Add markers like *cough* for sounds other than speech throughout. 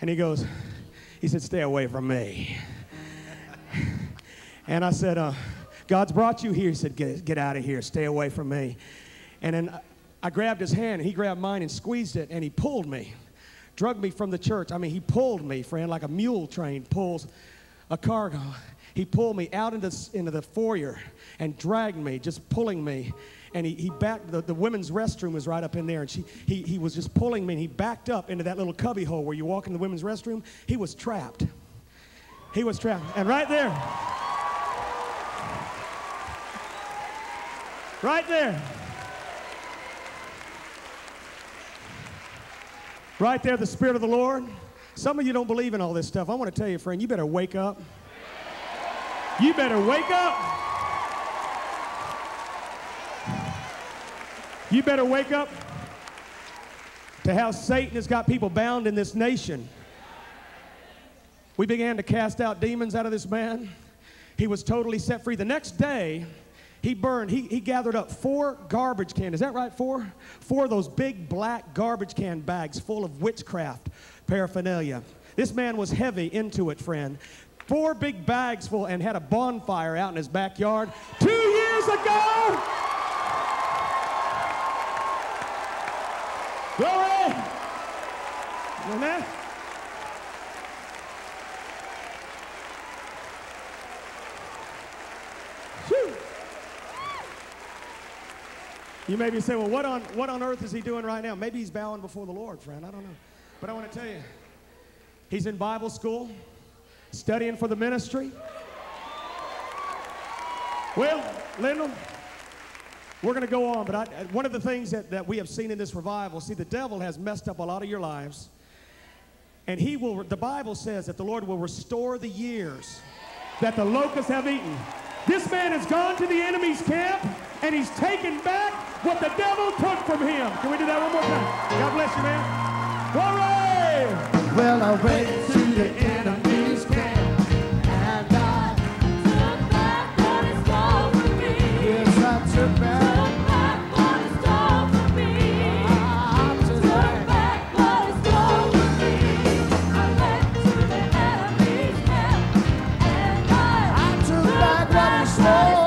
And he goes, he said, stay away from me. And I said, uh, God's brought you here. He said, get, get out of here. Stay away from me. And then I grabbed his hand, and he grabbed mine and squeezed it, and he pulled me, drug me from the church. I mean, he pulled me, friend, like a mule train pulls a cargo. He pulled me out into, into the foyer and dragged me, just pulling me. And he, he backed, the, the women's restroom was right up in there. And she, he, he was just pulling me, and he backed up into that little cubby hole where you walk in the women's restroom. He was trapped. He was trapped. And right there, right there, right there, the Spirit of the Lord. Some of you don't believe in all this stuff. I want to tell you, friend, you better wake up. You better wake up. You better wake up to how Satan has got people bound in this nation. We began to cast out demons out of this man. He was totally set free. The next day, he burned, he, he gathered up four garbage cans. Is that right? Four? Four of those big black garbage can bags full of witchcraft paraphernalia. This man was heavy into it, friend four big bags full and had a bonfire out in his backyard two years ago. Glory! Amen. You may be saying, well, what on, what on earth is he doing right now? Maybe he's bowing before the Lord, friend. I don't know. But I want to tell you, he's in Bible school studying for the ministry. Well, Lindell, we're going to go on, but I, uh, one of the things that, that we have seen in this revival, see, the devil has messed up a lot of your lives. And he will, the Bible says that the Lord will restore the years that the locusts have eaten. This man has gone to the enemy's camp and he's taken back what the devil took from him. Can we do that one more time? God bless you, man. Glory! Well, I went to the enemy's what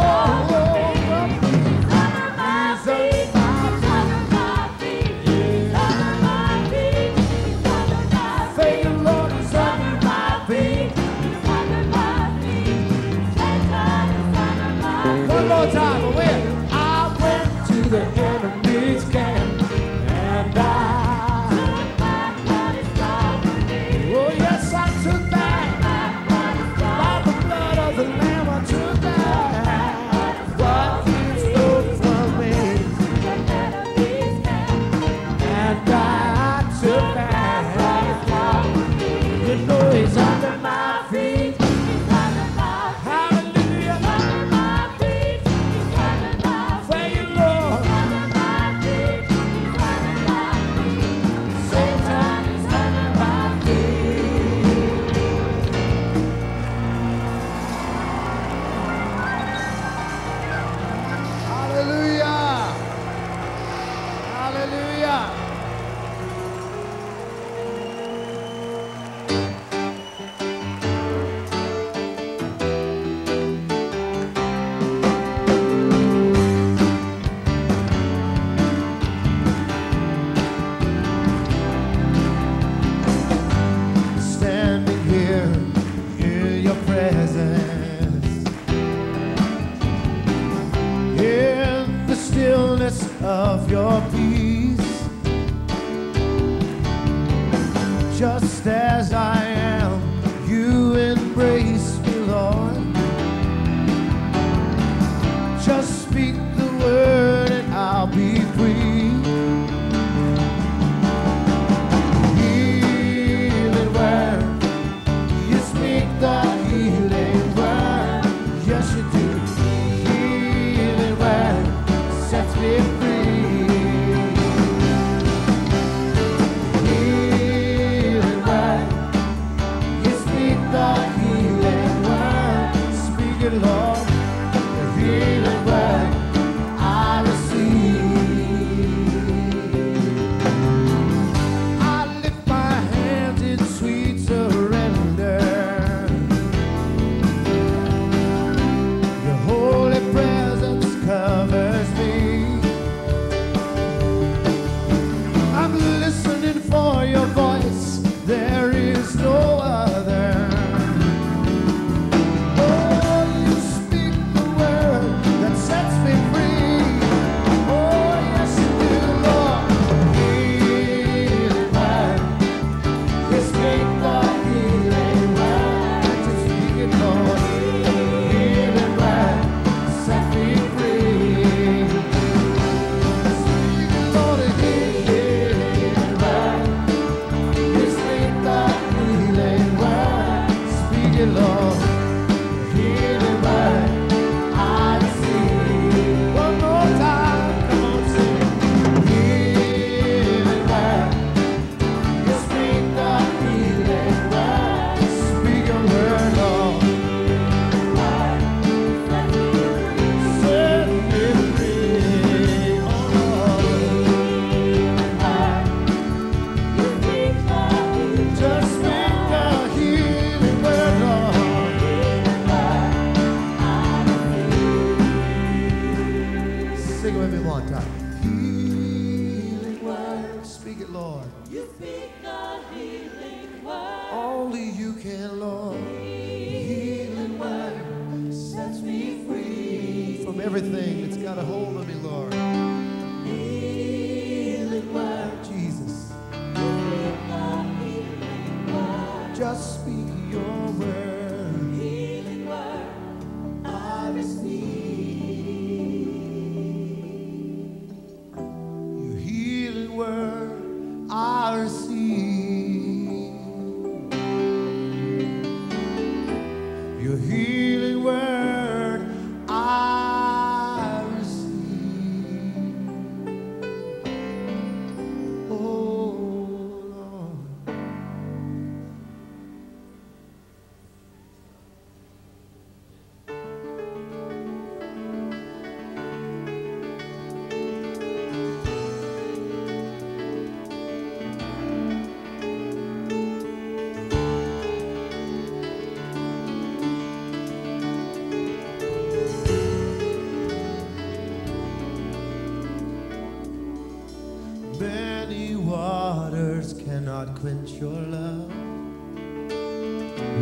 quench your love.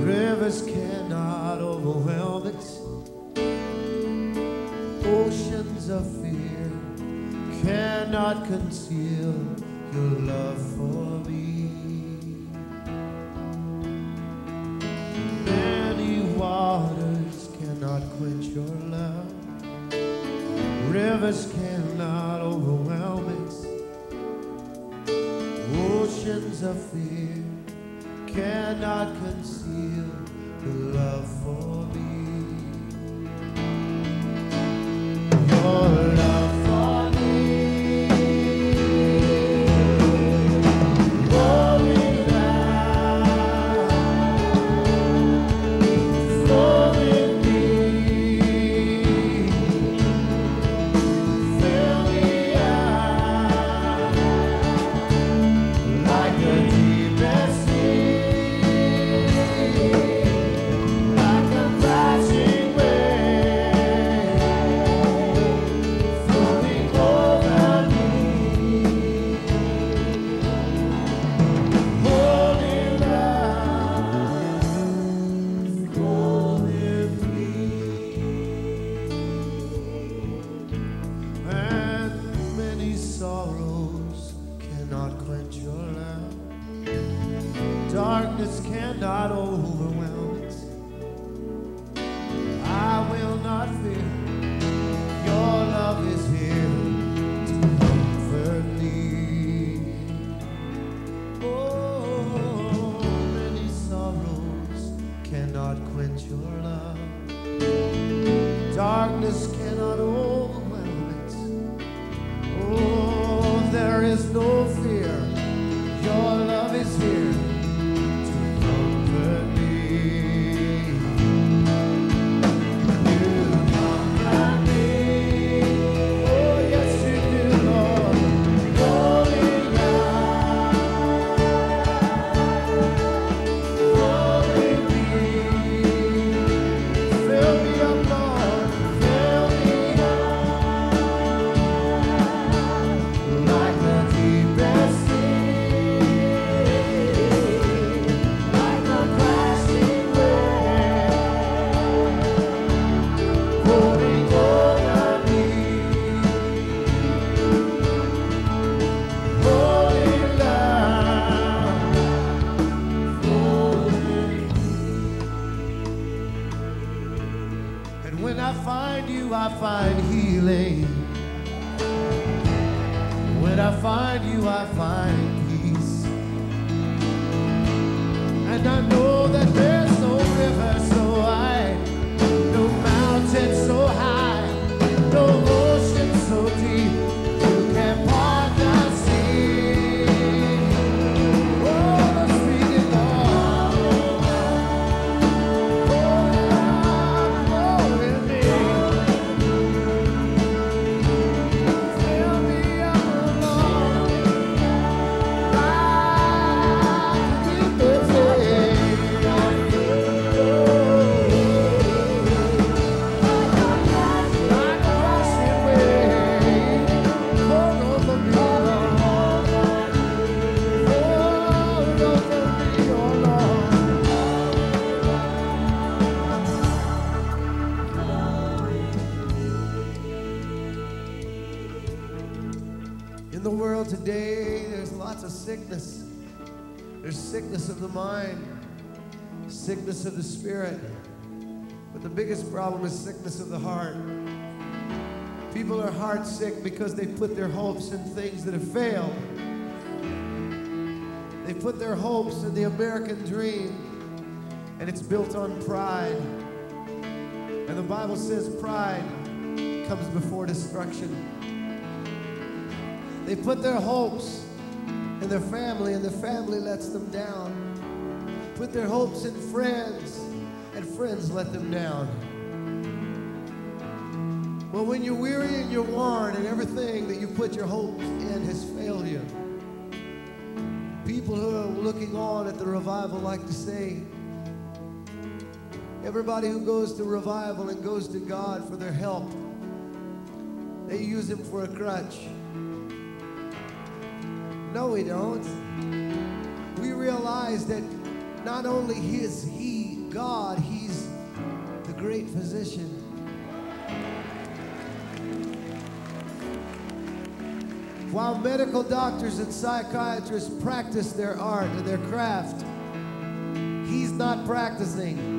Rivers cannot overwhelm it. Oceans of fear cannot conceal. see. Spirit. But the biggest problem is sickness of the heart. People are heart sick because they put their hopes in things that have failed. They put their hopes in the American dream, and it's built on pride. And the Bible says pride comes before destruction. They put their hopes in their family, and the family lets them down. Put their hopes in friends, friends let them down. Well, when you're weary and you're worn, and everything that you put your hopes in has failed you, people who are looking on at the revival like to say, everybody who goes to revival and goes to God for their help, they use him for a crutch. No, we don't. We realize that not only is he God, he's the great physician. While medical doctors and psychiatrists practice their art and their craft, he's not practicing.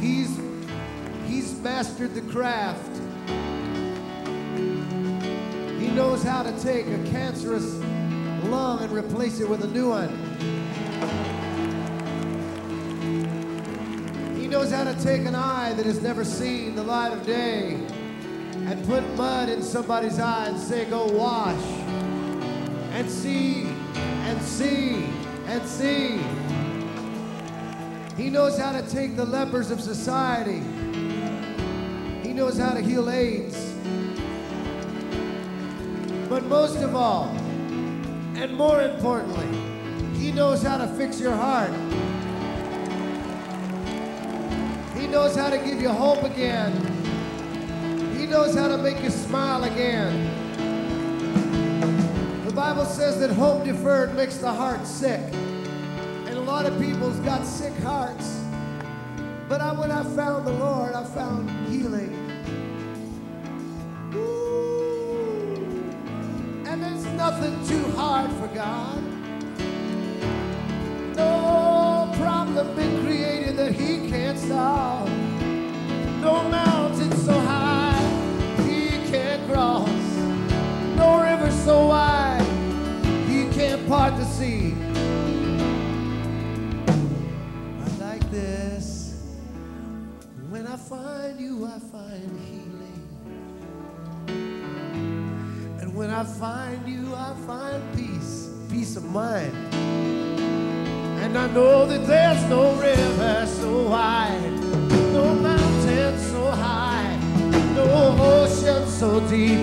He's he's mastered the craft. Knows how to take a cancerous lung and replace it with a new one. He knows how to take an eye that has never seen the light of day and put mud in somebody's eye and say, go wash and see and see and see. He knows how to take the lepers of society. He knows how to heal AIDS. But most of all, and more importantly, he knows how to fix your heart. He knows how to give you hope again. He knows how to make you smile again. The Bible says that hope deferred makes the heart sick. And a lot of people's got sick hearts. But I, when I found the Lord, I found healing. Nothing too hard for God. No problem been created that He can't solve. I find you, I find peace, peace of mind. And I know that there's no river so wide, no mountain so high, no ocean so deep,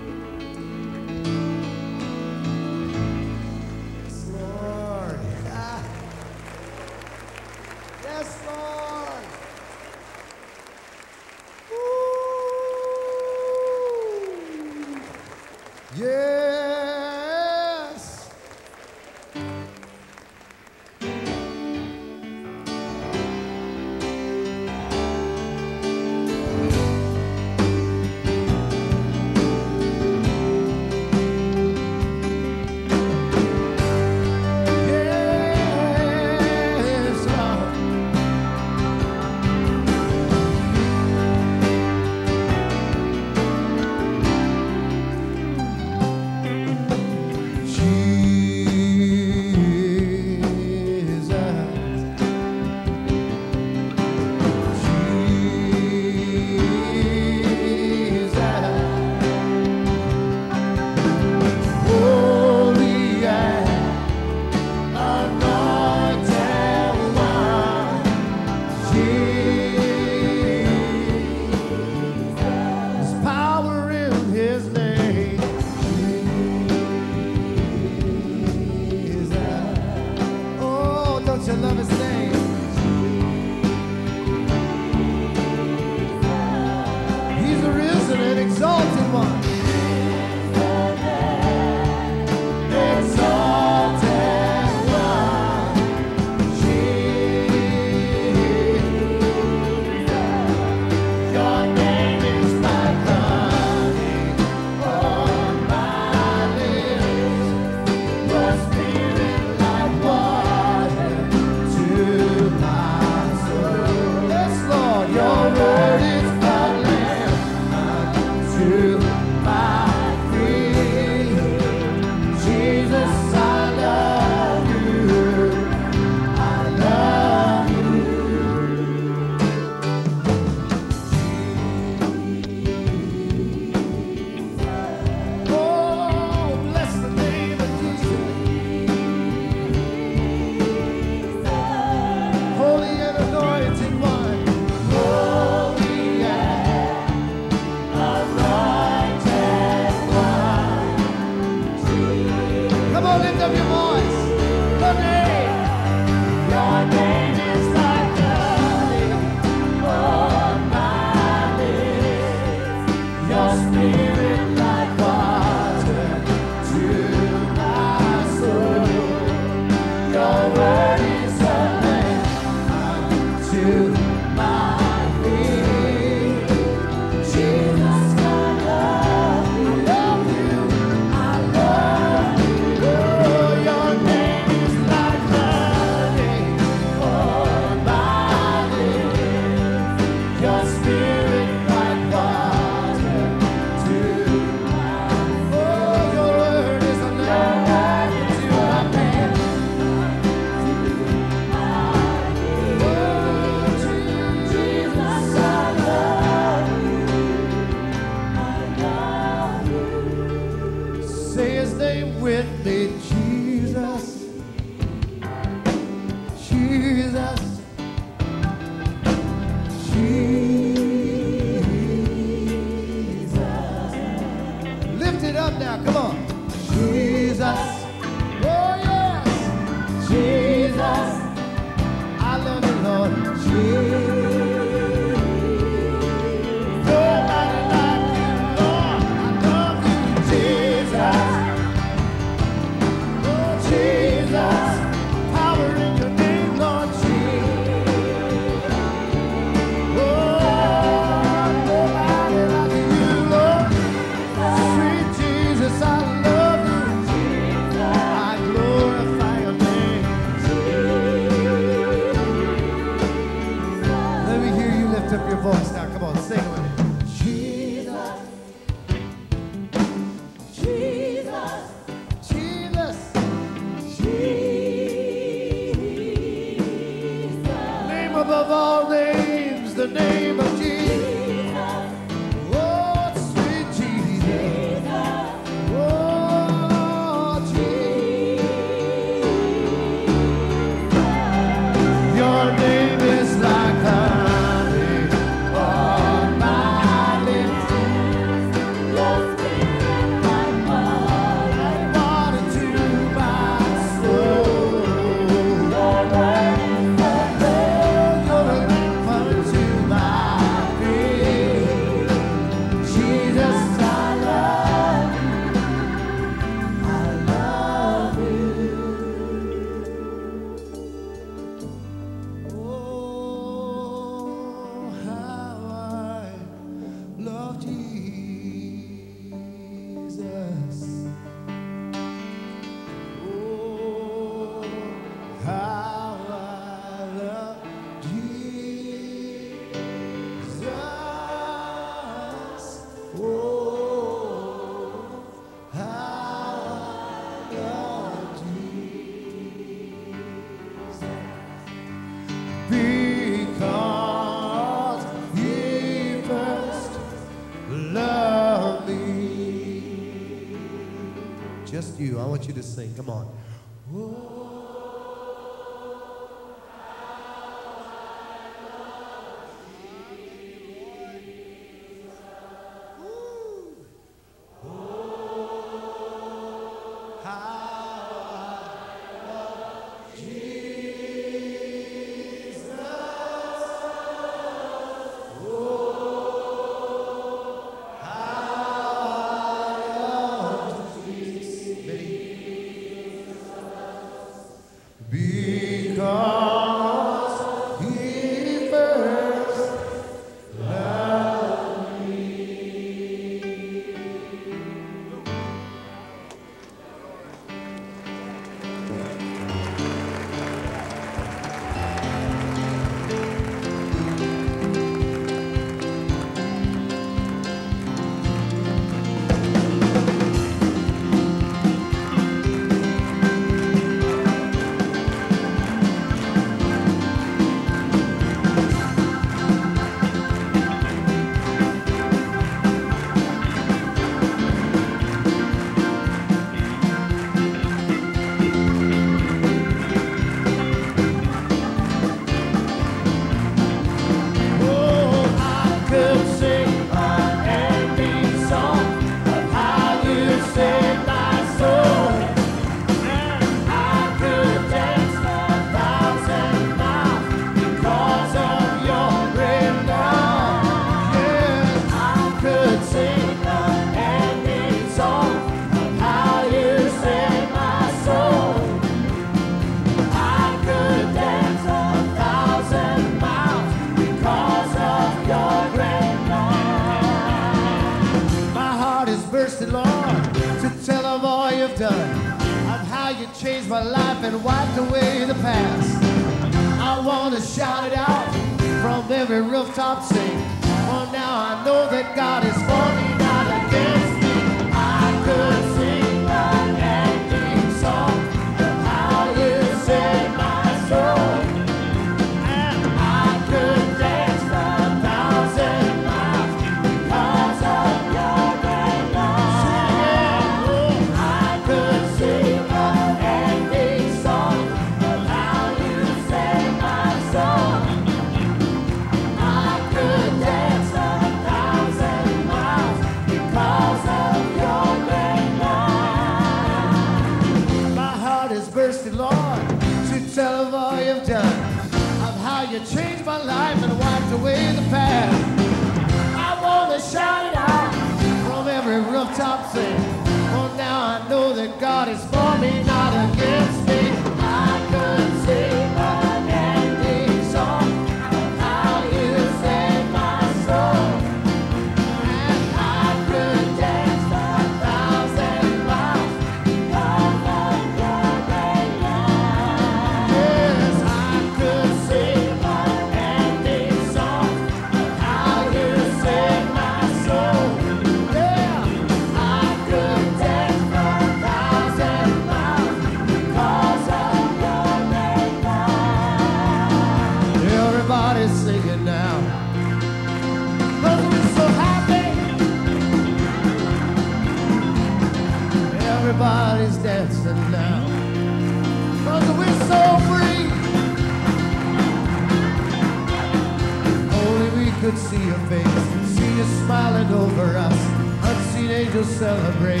could see your face, see you smiling over us. Unseen angels celebrate.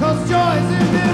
Cause joy's in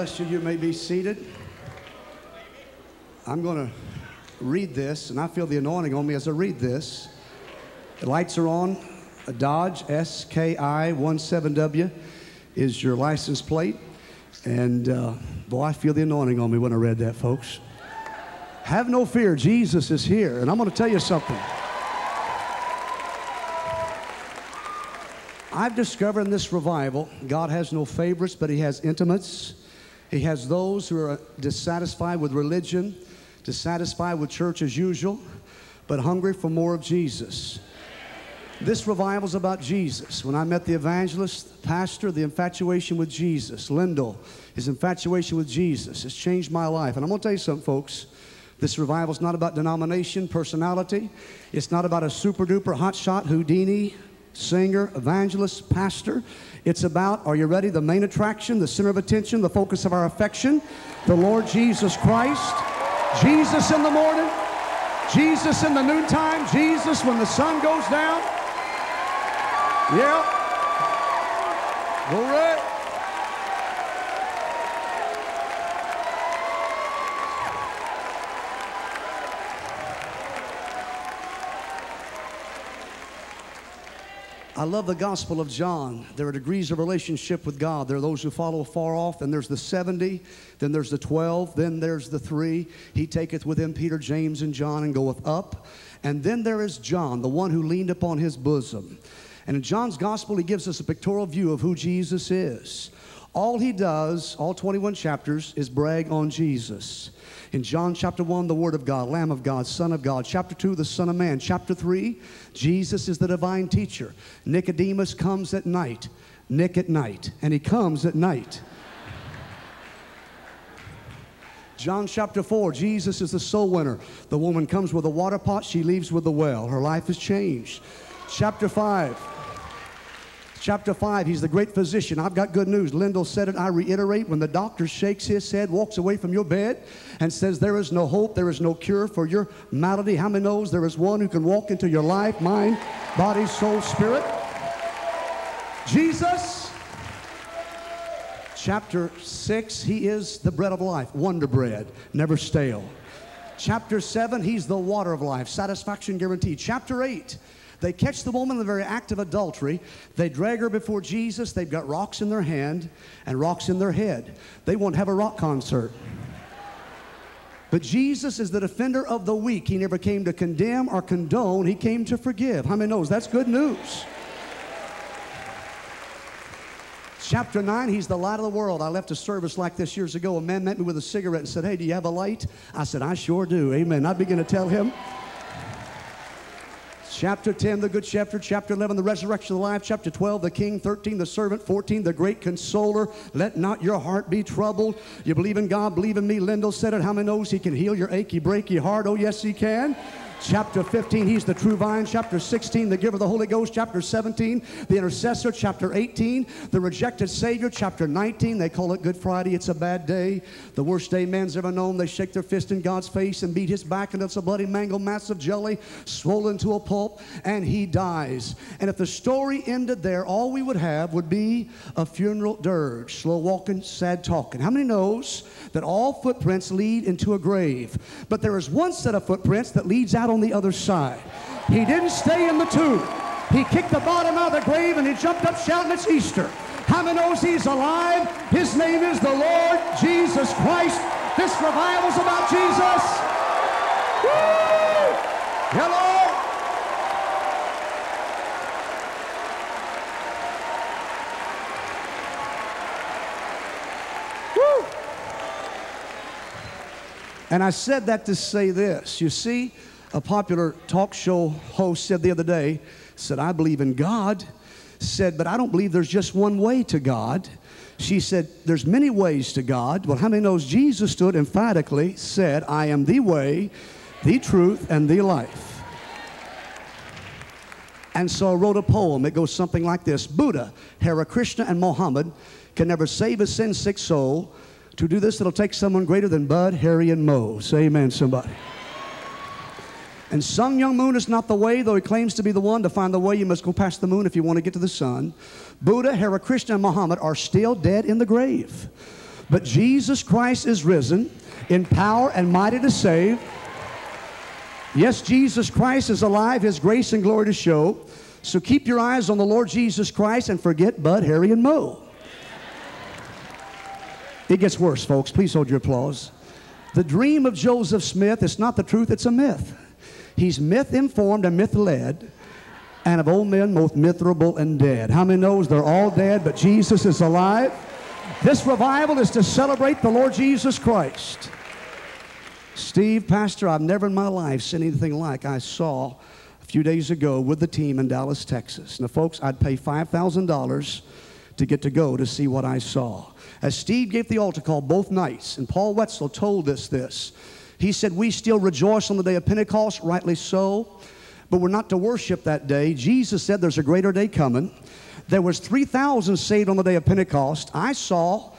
bless you. You may be seated. I'm going to read this, and I feel the anointing on me as I read this. The lights are on. A Dodge SKI 17W is your license plate. And uh, boy, I feel the anointing on me when I read that, folks. Have no fear, Jesus is here. And I'm going to tell you something. I've discovered in this revival, God has no favorites, but He has intimates. He has those who are dissatisfied with religion, dissatisfied with church as usual, but hungry for more of Jesus. This revival is about Jesus. When I met the evangelist, pastor, the infatuation with Jesus, Lindell, his infatuation with Jesus has changed my life. And I'm going to tell you something, folks. This revival is not about denomination, personality. It's not about a super duper hotshot Houdini singer, evangelist, pastor. It's about, are you ready? The main attraction, the center of attention, the focus of our affection, the Lord Jesus Christ. Jesus in the morning, Jesus in the noontime, Jesus when the sun goes down. Yeah. Glory. I love the Gospel of John. There are degrees of relationship with God. There are those who follow far off, and there's the 70, then there's the 12, then there's the three. He taketh with him Peter, James, and John, and goeth up. And then there is John, the one who leaned upon his bosom. And in John's Gospel, he gives us a pictorial view of who Jesus is. All he does, all 21 chapters, is brag on Jesus. In John chapter 1, the Word of God, Lamb of God, Son of God. Chapter 2, the Son of Man. Chapter 3, Jesus is the divine teacher. Nicodemus comes at night. Nick at night. And he comes at night. John chapter 4, Jesus is the soul winner. The woman comes with a water pot, she leaves with the well. Her life is changed. Chapter 5, chapter 5, he's the great physician. I've got good news. Lindell said it, I reiterate. When the doctor shakes his head, walks away from your bed, and says, There is no hope, there is no cure for your malady, how many knows there is one who can walk into your life, mind, body, soul, spirit? Jesus Chapter 6, he is the bread of life, wonder bread, never stale. Chapter 7, he's the water of life, satisfaction guaranteed. Chapter 8, they catch the woman in the very act of adultery. They drag her before Jesus. They've got rocks in their hand and rocks in their head. They won't have a rock concert. But Jesus is the defender of the weak. He never came to condemn or condone, he came to forgive. How many knows that's good news? Chapter 9, he's the light of the world. I left a service like this years ago. A man met me with a cigarette and said, Hey, do you have a light? I said, I sure do. Amen. I began to tell him. Chapter 10, the Good Shepherd. Chapter 11, the resurrection of the life. Chapter 12, the King. 13, the servant. 14, the great consoler. Let not your heart be troubled. You believe in God, believe in me. Lindell said it. How many knows he can heal your achy, breaky heart? Oh, yes, he can. Chapter 15, he's the true vine. Chapter 16, the giver of the Holy Ghost. Chapter 17, the intercessor. Chapter 18, the rejected Savior. Chapter 19, they call it Good Friday. It's a bad day. The worst day man's ever known. They shake their fist in God's face and beat his back, and it's a bloody mango mass of jelly swollen to a pulp, and he dies. And if the story ended there, all we would have would be a funeral dirge. Slow walking, sad talking. How many knows that all footprints lead into a grave? But there is one set of footprints that leads out on the other side. He didn't stay in the tomb. He kicked the bottom out of the grave and he jumped up shouting, It's Easter. How many knows he's alive? His name is the Lord Jesus Christ. This revival's about Jesus. Woo! Hello. And I said that to say this. You see, a popular talk show host said the other day, said, I believe in God. Said, but I don't believe there's just one way to God. She said, There's many ways to God. Well, how many knows Jesus stood emphatically, said, I am the way, the truth, and the life. And so I wrote a poem. It goes something like this Buddha, Hare Krishna, and Mohammed can never save a sin sick soul. To do this, it'll take someone greater than Bud, Harry, and Moe. Say amen, somebody. And Sun Myung Moon is not the way, though he claims to be the one. To find the way, you must go past the moon if you want to get to the sun. Buddha, Hare Krishna, and Muhammad are still dead in the grave. But Jesus Christ is risen in power and mighty to save. Yes, Jesus Christ is alive, his grace and glory to show. So keep your eyes on the Lord Jesus Christ and forget Bud, Harry, and Mo. It gets worse, folks. Please hold your applause. The dream of Joseph Smith is not the truth, it's a myth. He's myth informed and myth led, and of old men, both miserable and dead. How many knows they're all dead, but Jesus is alive? This revival is to celebrate the Lord Jesus Christ. Steve, Pastor, I've never in my life seen anything like I saw a few days ago with the team in Dallas, Texas. Now, folks, I'd pay $5,000 to get to go to see what I saw. As Steve gave the altar call both nights, and Paul Wetzel told us this, he said, We still rejoice on the day of Pentecost, rightly so, but we're not to worship that day. Jesus said there's a greater day coming. There was 3,000 saved on the day of Pentecost. I saw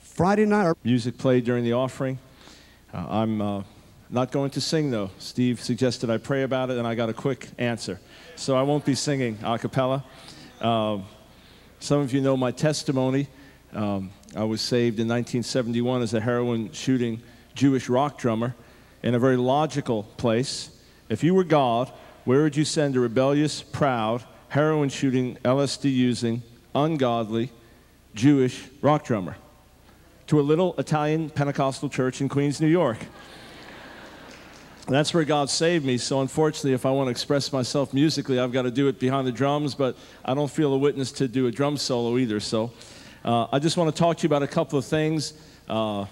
Friday night. Music played during the offering. Uh, I'm uh, not going to sing though. Steve suggested I pray about it, and I got a quick answer. So I won't be singing a cappella. Uh, some of you know my testimony. Um, I was saved in 1971 as a heroin shooting Jewish rock drummer in a very logical place. If you were God, where would you send a rebellious, proud, heroin shooting, LSD using, ungodly Jewish rock drummer? To a little Italian Pentecostal church in Queens, New York. That's where God saved me. So, unfortunately, if I want to express myself musically, I've got to do it behind the drums, but I don't feel a witness to do a drum solo either. So, Uh, I just want to talk to you about a couple of things. Uh,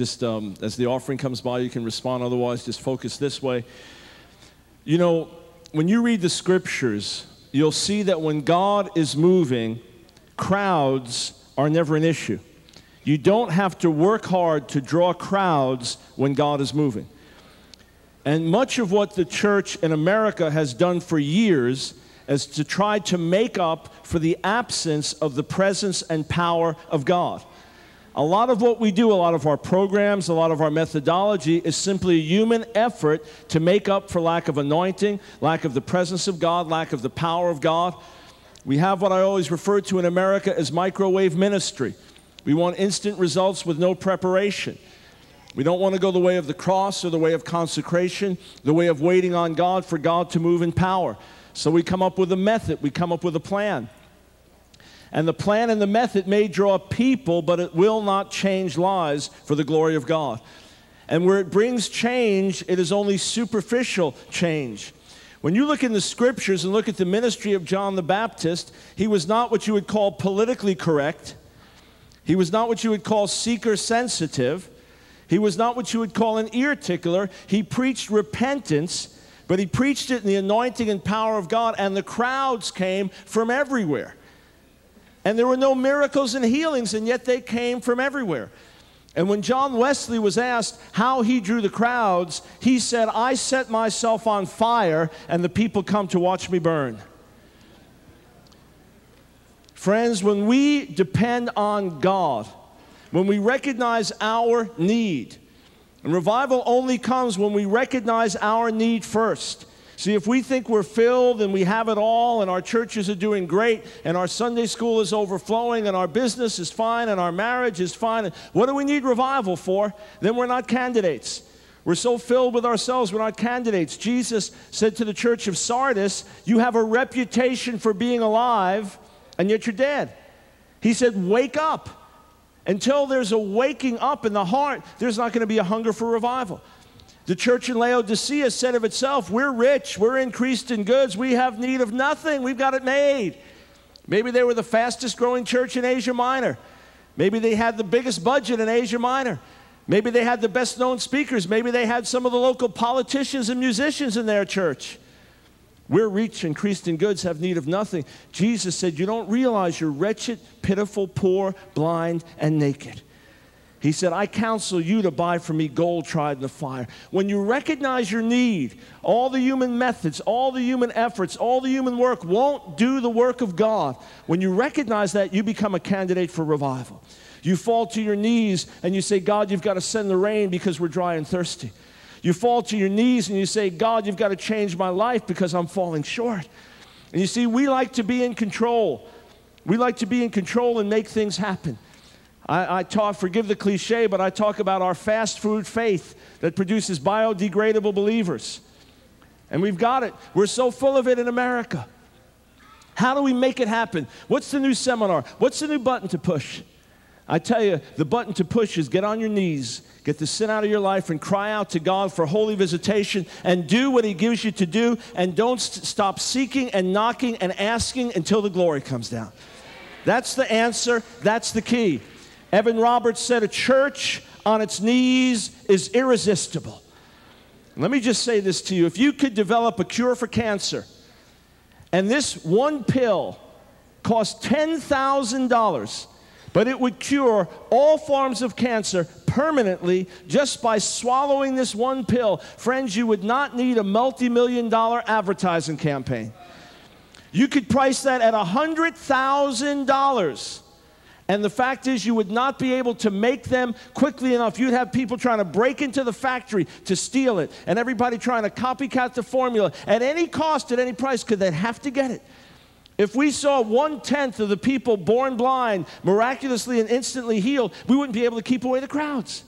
just um, as the offering comes by, you can respond. Otherwise, just focus this way. You know, when you read the scriptures, you'll see that when God is moving, crowds are never an issue. You don't have to work hard to draw crowds when God is moving. And much of what the church in America has done for years is to try to make up for the absence of the presence and power of God. A lot of what we do, a lot of our programs, a lot of our methodology is simply a human effort to make up for lack of anointing, lack of the presence of God, lack of the power of God. We have what I always refer to in America as microwave ministry. We want instant results with no preparation. We don't want to go the way of the cross or the way of consecration, the way of waiting on God for God to move in power. So we come up with a method, we come up with a plan. And the plan and the method may draw people, but it will not change lives for the glory of God. And where it brings change, it is only superficial change. When you look in the scriptures and look at the ministry of John the Baptist, he was not what you would call politically correct. He was not what you would call seeker sensitive. He was not what you would call an ear tickler. He preached repentance, but he preached it in the anointing and power of God, and the crowds came from everywhere. And there were no miracles and healings, and yet they came from everywhere. And when John Wesley was asked how he drew the crowds, he said, I set myself on fire, and the people come to watch me burn. Friends, when we depend on God, when we recognize our need, and revival only comes when we recognize our need first. See, if we think we're filled and we have it all, and our churches are doing great, and our Sunday school is overflowing, and our business is fine, and our marriage is fine, what do we need revival for? Then we're not candidates. We're so filled with ourselves, we're not candidates. Jesus said to the church of Sardis, You have a reputation for being alive, and yet you're dead. He said, Wake up. Until there's a waking up in the heart, there's not going to be a hunger for revival. The church in Laodicea said of itself, We're rich, we're increased in goods, we have need of nothing, we've got it made. Maybe they were the fastest growing church in Asia Minor. Maybe they had the biggest budget in Asia Minor. Maybe they had the best known speakers. Maybe they had some of the local politicians and musicians in their church. We're rich, increased in goods, have need of nothing. Jesus said, You don't realize you're wretched, pitiful, poor, blind, and naked. He said, I counsel you to buy from me gold tried in the fire. When you recognize your need, all the human methods, all the human efforts, all the human work won't do the work of God. When you recognize that, you become a candidate for revival. You fall to your knees and you say, God, you've got to send the rain because we're dry and thirsty. You fall to your knees and you say, God, you've got to change my life because I'm falling short. And you see, we like to be in control. We like to be in control and make things happen. I, I talk, forgive the cliche, but I talk about our fast food faith that produces biodegradable believers. And we've got it. We're so full of it in America. How do we make it happen? What's the new seminar? What's the new button to push? I tell you, the button to push is get on your knees, get the sin out of your life, and cry out to God for holy visitation and do what He gives you to do, and don't st- stop seeking and knocking and asking until the glory comes down. That's the answer, that's the key. Evan Roberts said, A church on its knees is irresistible. Let me just say this to you. If you could develop a cure for cancer, and this one pill cost $10,000, but it would cure all forms of cancer permanently just by swallowing this one pill, friends, you would not need a multi million dollar advertising campaign. You could price that at $100,000 and the fact is, you would not be able to make them quickly enough. You'd have people trying to break into the factory to steal it, and everybody trying to copycat the formula at any cost, at any price, because they'd have to get it. If we saw one tenth of the people born blind miraculously and instantly healed, we wouldn't be able to keep away the crowds.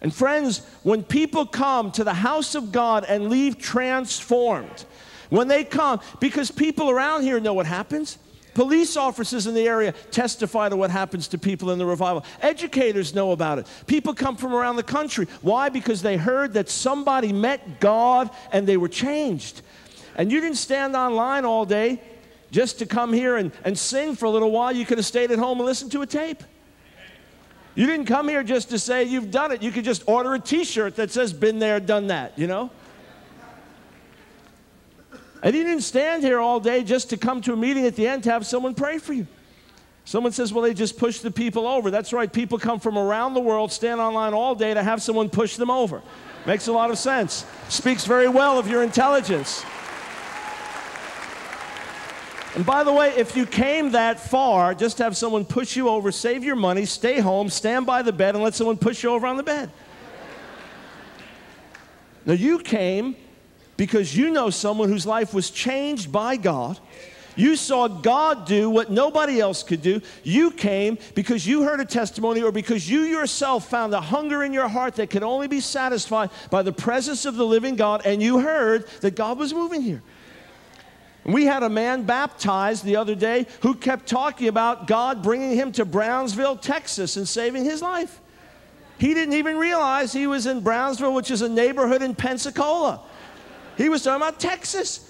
And friends, when people come to the house of God and leave transformed, when they come, because people around here know what happens. Police officers in the area testify to what happens to people in the revival. Educators know about it. People come from around the country. Why? Because they heard that somebody met God and they were changed. And you didn't stand online all day. just to come here and, and sing for a little while. You could have stayed at home and listened to a tape. You didn't come here just to say you've done it. You could just order a t shirt that says, Been there, done that, you know? And you didn't stand here all day just to come to a meeting at the end to have someone pray for you. Someone says, well, they just push the people over. That's right. People come from around the world, stand online all day to have someone push them over. Makes a lot of sense. Speaks very well of your intelligence. And by the way, if you came that far, just have someone push you over, save your money, stay home, stand by the bed, and let someone push you over on the bed. Now, you came because you know someone whose life was changed by God. You saw God do what nobody else could do. You came because you heard a testimony or because you yourself found a hunger in your heart that can only be satisfied by the presence of the living God, and you heard that God was moving here. We had a man baptized the other day who kept talking about God bringing him to Brownsville, Texas, and saving his life. He didn't even realize he was in Brownsville, which is a neighborhood in Pensacola. He was talking about Texas.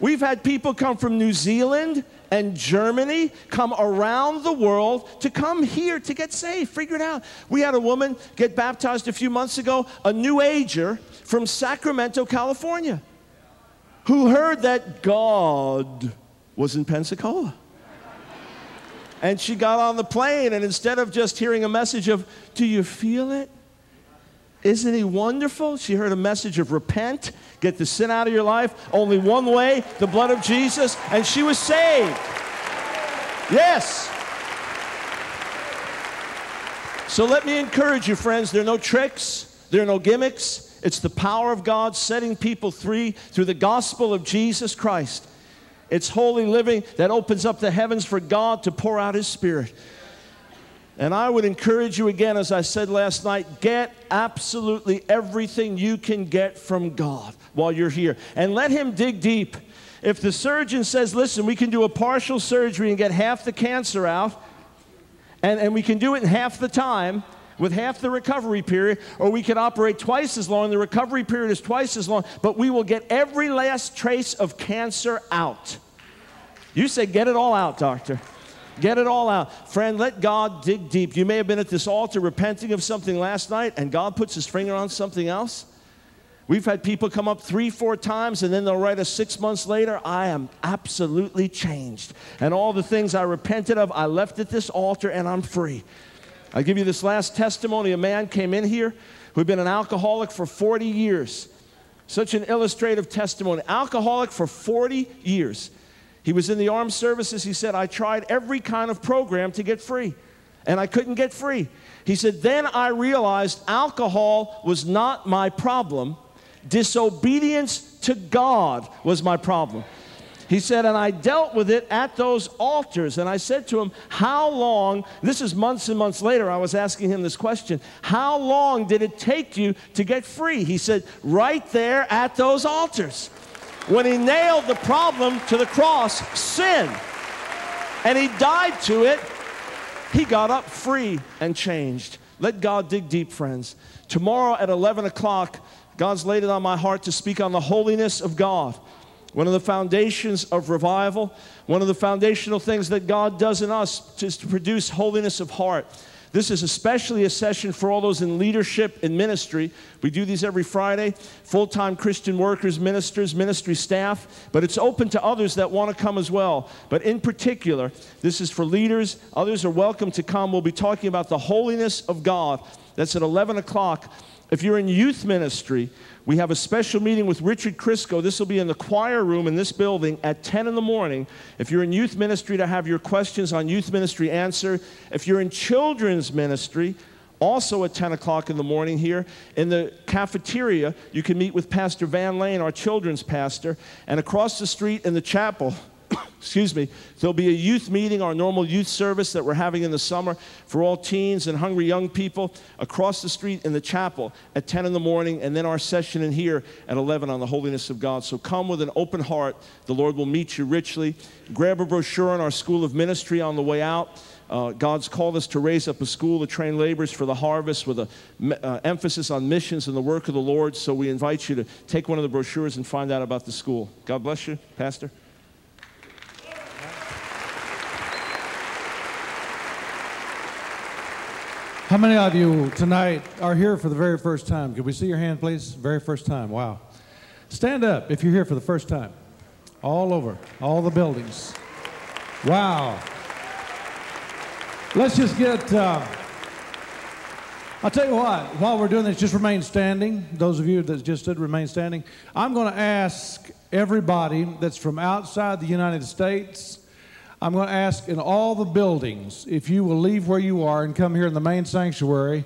We've had people come from New Zealand and Germany come around the world to come here to get saved, figure it out. We had a woman get baptized a few months ago, a new ager from Sacramento, California who heard that God was in Pensacola. And she got on the plane, and instead of just hearing a message of, Do you feel it? Isn't he wonderful? She heard a message of repent, get the sin out of your life, only one way, the blood of Jesus, and she was saved. Yes. So let me encourage you, friends. There are no tricks, there are no gimmicks, it's the power of God setting people free through the gospel of Jesus Christ. It's holy living that opens up the heavens for God to pour out His Spirit. And I would encourage you again, as I said last night, get absolutely everything you can get from God while you're here. And let Him dig deep. If the surgeon says, listen, we can do a partial surgery and get half the cancer out, and, and we can do it in half the time, with half the recovery period, or we could operate twice as long. The recovery period is twice as long, but we will get every last trace of cancer out. You say, Get it all out, doctor. Get it all out. Friend, let God dig deep. You may have been at this altar repenting of something last night, and God puts his finger on something else. We've had people come up three, four times, and then they'll write us six months later, I am absolutely changed. And all the things I repented of, I left at this altar, and I'm free. I'll give you this last testimony. A man came in here who'd been an alcoholic for 40 years. Such an illustrative testimony. Alcoholic for 40 years. He was in the armed services. He said, I tried every kind of program to get free, and I couldn't get free. He said, Then I realized alcohol was not my problem, disobedience to God was my problem. He said, and I dealt with it at those altars. And I said to him, How long, this is months and months later, I was asking him this question, how long did it take you to get free? He said, Right there at those altars. When he nailed the problem to the cross, sin, and he died to it, he got up free and changed. Let God dig deep, friends. Tomorrow at 11 o'clock, God's laid it on my heart to speak on the holiness of God. One of the foundations of revival, one of the foundational things that God does in us is to produce holiness of heart. This is especially a session for all those in leadership and ministry. We do these every Friday full time Christian workers, ministers, ministry staff, but it's open to others that want to come as well. But in particular, this is for leaders. Others are welcome to come. We'll be talking about the holiness of God. That's at 11 o'clock. If you're in youth ministry, we have a special meeting with Richard Crisco. This will be in the choir room in this building at 10 in the morning. If you're in youth ministry, to have your questions on youth ministry answered. If you're in children's ministry, also at 10 o'clock in the morning here in the cafeteria, you can meet with Pastor Van Lane, our children's pastor, and across the street in the chapel *coughs* excuse me, there'll be a youth meeting, our normal youth service that we're having in the summer for all teens and hungry young people across the street in the chapel at 10 in the morning, and then our session in here at 11 on the holiness of God. So come with an open heart. The Lord will meet you richly. Grab a brochure on our School of Ministry on the way out. Uh, God's called us to raise up a school to train laborers for the harvest with an uh, emphasis on missions and the work of the Lord. So we invite you to take one of the brochures and find out about the school. God bless you, Pastor. How many of you tonight are here for the very first time? Could we see your hand, please? Very first time. Wow. Stand up if you're here for the first time. All over, all the buildings. Wow. Let's just get. Uh, I'll tell you what, while we're doing this, just remain standing. Those of you that just stood, remain standing. I'm going to ask everybody that's from outside the United States, I'm going to ask in all the buildings if you will leave where you are and come here in the main sanctuary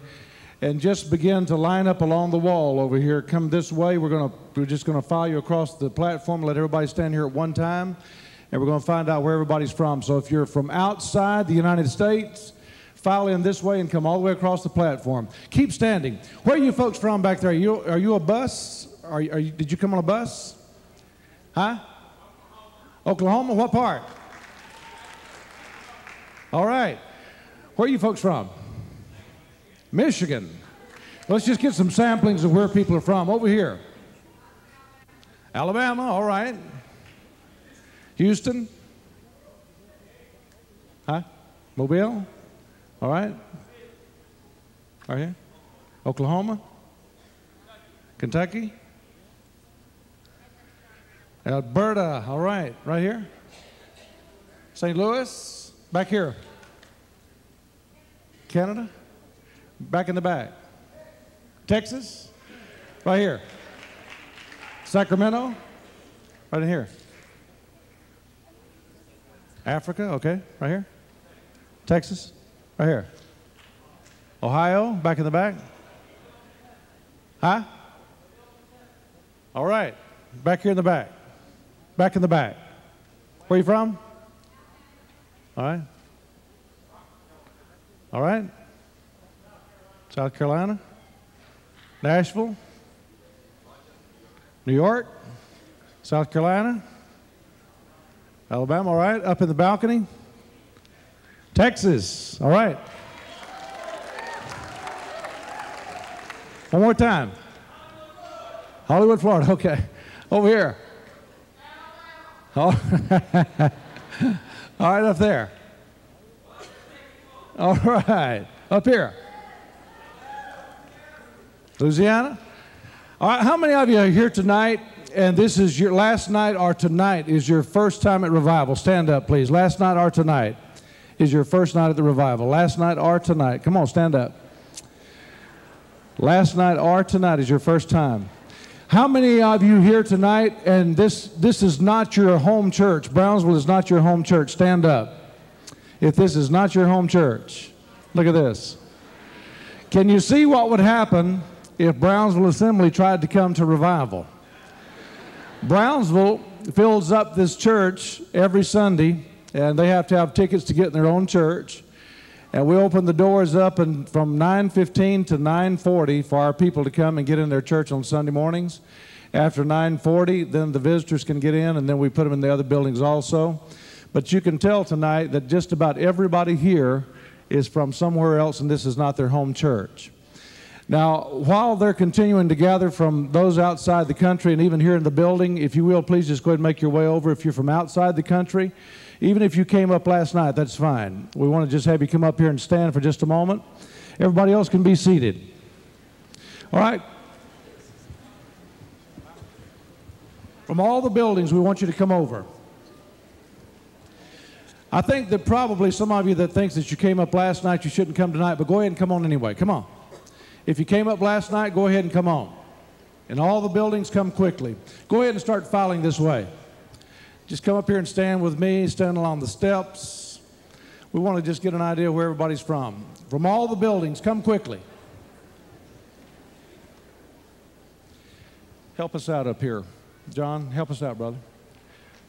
and just begin to line up along the wall over here. Come this way. We're going to we're just going to file you across the platform. Let everybody stand here at one time, and we're going to find out where everybody's from. So if you're from outside the United States, file in this way and come all the way across the platform. Keep standing. Where are you folks from back there? Are you are you a bus? Are, are you, did you come on a bus? Huh? Oklahoma. What part? All right. Where are you folks from? Michigan. Let's just get some samplings of where people are from. Over here. Alabama, all right. Houston? Huh? Mobile? All right. Right here. Oklahoma? Kentucky? Alberta, all right. Right here. St. Louis? Back here. Canada? Back in the back. Texas? Right here. Sacramento? Right in here. Africa? Okay, right here. Texas? Right here. Ohio? Back in the back. Huh? All right. Back here in the back. Back in the back. Where you from? All right. All right. South Carolina, Nashville, New York, South Carolina, Alabama, all right, up in the balcony, Texas, all right. One more time. Hollywood, Florida, *laughs* okay. Over here. Oh. *laughs* all right, up there. All right, up here. Louisiana? All right, how many of you are here tonight and this is your last night or tonight is your first time at revival? Stand up, please. Last night or tonight is your first night at the revival. Last night or tonight. Come on, stand up. Last night or tonight is your first time. How many of you here tonight and this this is not your home church? Brownsville is not your home church. Stand up. If this is not your home church. Look at this. Can you see what would happen if Brownsville Assembly tried to come to revival? Brownsville fills up this church every Sunday, and they have to have tickets to get in their own church. And we open the doors up and from 9:15 to 9:40 for our people to come and get in their church on Sunday mornings. After 9:40, then the visitors can get in, and then we put them in the other buildings also. But you can tell tonight that just about everybody here is from somewhere else, and this is not their home church. Now, while they're continuing to gather from those outside the country and even here in the building, if you will, please just go ahead and make your way over. If you're from outside the country, even if you came up last night, that's fine. We want to just have you come up here and stand for just a moment. Everybody else can be seated. All right? From all the buildings, we want you to come over. I think that probably some of you that thinks that you came up last night, you shouldn't come tonight, but go ahead and come on anyway. Come on. If you came up last night, go ahead and come on. And all the buildings come quickly. Go ahead and start filing this way. Just come up here and stand with me, stand along the steps. We want to just get an idea where everybody's from. From all the buildings, come quickly. Help us out up here. John, help us out, brother.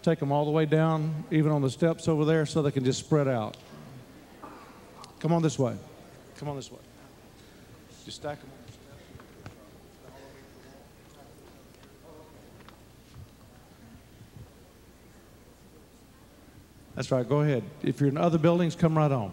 Take them all the way down, even on the steps over there, so they can just spread out. Come on this way. Come on this way. Just stack them. That's right. Go ahead. If you're in other buildings, come right on.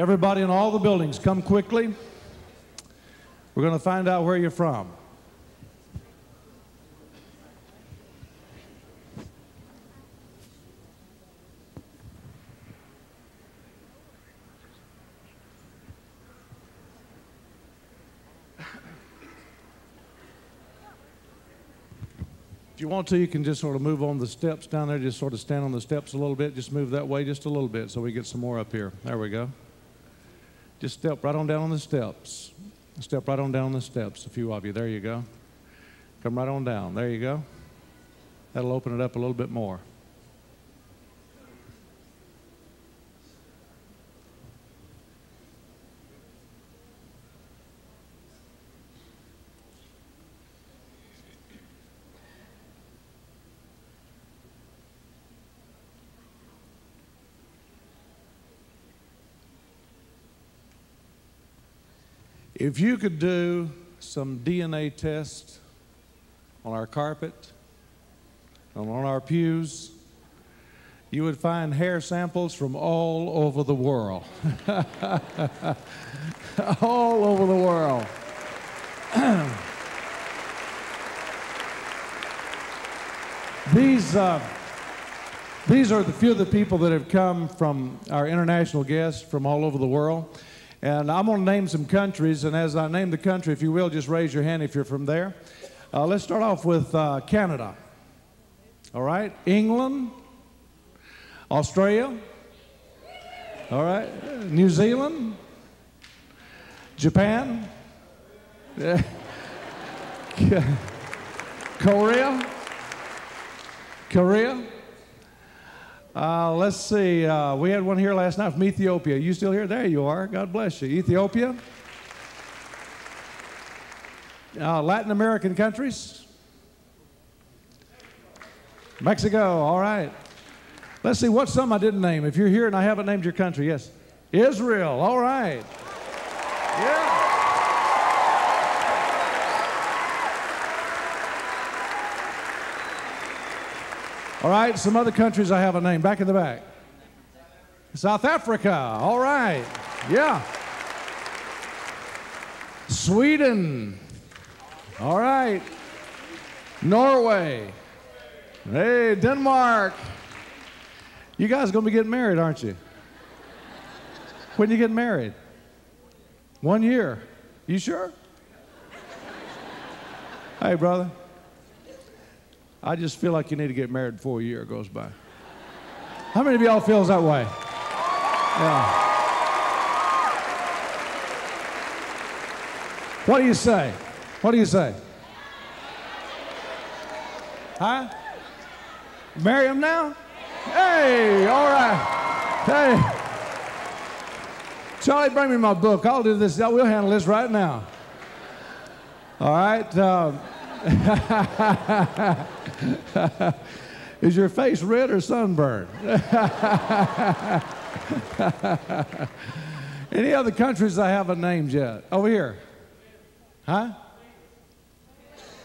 Everybody in all the buildings, come quickly. We're going to find out where you're from. If you want to, you can just sort of move on the steps down there, just sort of stand on the steps a little bit, just move that way just a little bit so we get some more up here. There we go. Just step right on down on the steps. Step right on down the steps, a few of you. There you go. Come right on down. There you go. That'll open it up a little bit more. If you could do some DNA tests on our carpet, and on our pews, you would find hair samples from all over the world. *laughs* all over the world. *clears throat* these, uh, these are the few of the people that have come from our international guests from all over the world. And I'm going to name some countries, and as I name the country, if you will, just raise your hand if you're from there. Uh, let's start off with uh, Canada. All right, England, Australia, all right, New Zealand, Japan, *laughs* Korea, Korea. Uh, let's see. Uh, we had one here last night from Ethiopia. You still here? There you are. God bless you. Ethiopia. Uh, Latin American countries. Mexico. All right. Let's see. What's some I didn't name? If you're here and I haven't named your country, yes. Israel. All right. Yeah. All right, some other countries I have a name. Back in the back. South Africa. All right. Yeah. Sweden. All right. Norway. Hey, Denmark. You guys going to be getting married, aren't you? When you get married? One year. You sure? Hey, brother. I just feel like you need to get married before a year goes by. *laughs* How many of y'all feels that way? Yeah. What do you say? What do you say? Huh? Marry him now? Hey, all right. Hey. Charlie, bring me my book. I'll do this. We'll handle this right now. All right. Uh, *laughs* Is your face red or sunburned? *laughs* Any other countries I haven't named yet? Over here. Huh?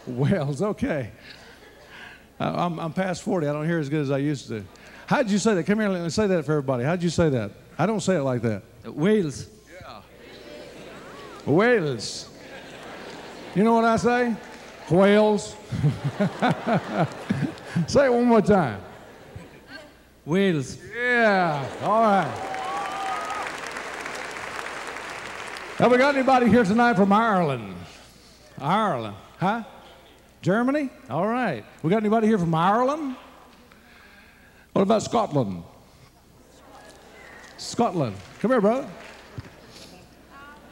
Wales, okay. I'm, I'm past 40. I don't hear as good as I used to. How'd you say that? Come here, let me say that for everybody. How'd you say that? I don't say it like that. Wales. Yeah. Wales. You know what I say? Whales. *laughs* Say it one more time. Whales. Yeah, all right. Have we got anybody here tonight from Ireland? Ireland, huh? Germany? All right. We got anybody here from Ireland? What about Scotland? Scotland. Come here, brother.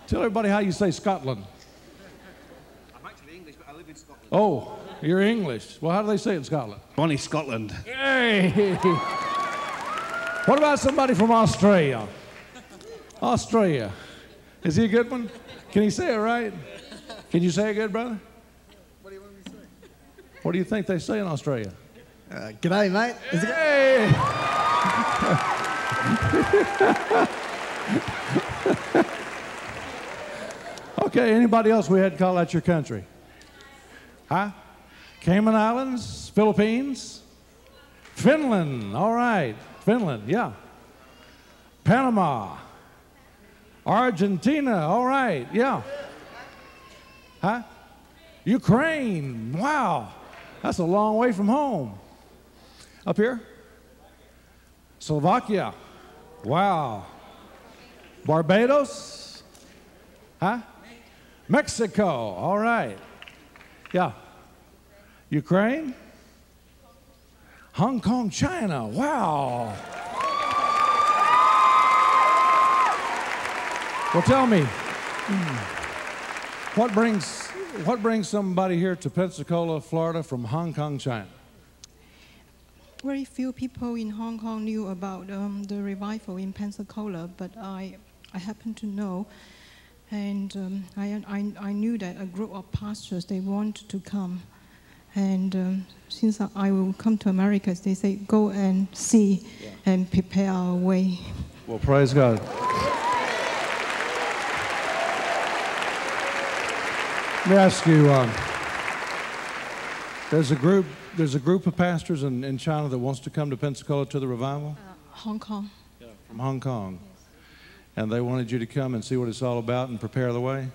Tell everybody how you say Scotland. Oh, you're English. Well, how do they say it in Scotland? Bonnie Scotland. Hey! What about somebody from Australia? Australia. Is he a good one? Can he say it right? Can you say it good, brother? What do you want me to say? What do you think they say in Australia? Uh, g'day, mate. Is it Hey! *laughs* okay, anybody else we had to call out your country? Huh? Cayman Islands, Philippines, Finland. All right, Finland, yeah. Panama, Argentina. All right. Yeah. Huh? Ukraine. Wow. That's a long way from home. Up here? Slovakia. Wow. Barbados? Huh? Mexico. All right. Yeah. Ukraine? Hong Kong, China. Wow. Well, tell me, what brings what brings somebody here to Pensacola, Florida, from Hong Kong, China? Very few people in Hong Kong knew about um, the revival in Pensacola, but I, I happen to know, and um, I, I, I knew that a group of pastors they want to come, and um, since I will come to America, they say go and see and prepare our way. Well, praise God. Let me ask you. Um, there's a group. There's a group of pastors in, in China that wants to come to Pensacola to the revival Hong Kong. from Hong Kong, and they wanted you to come and see what it's all about and prepare the way.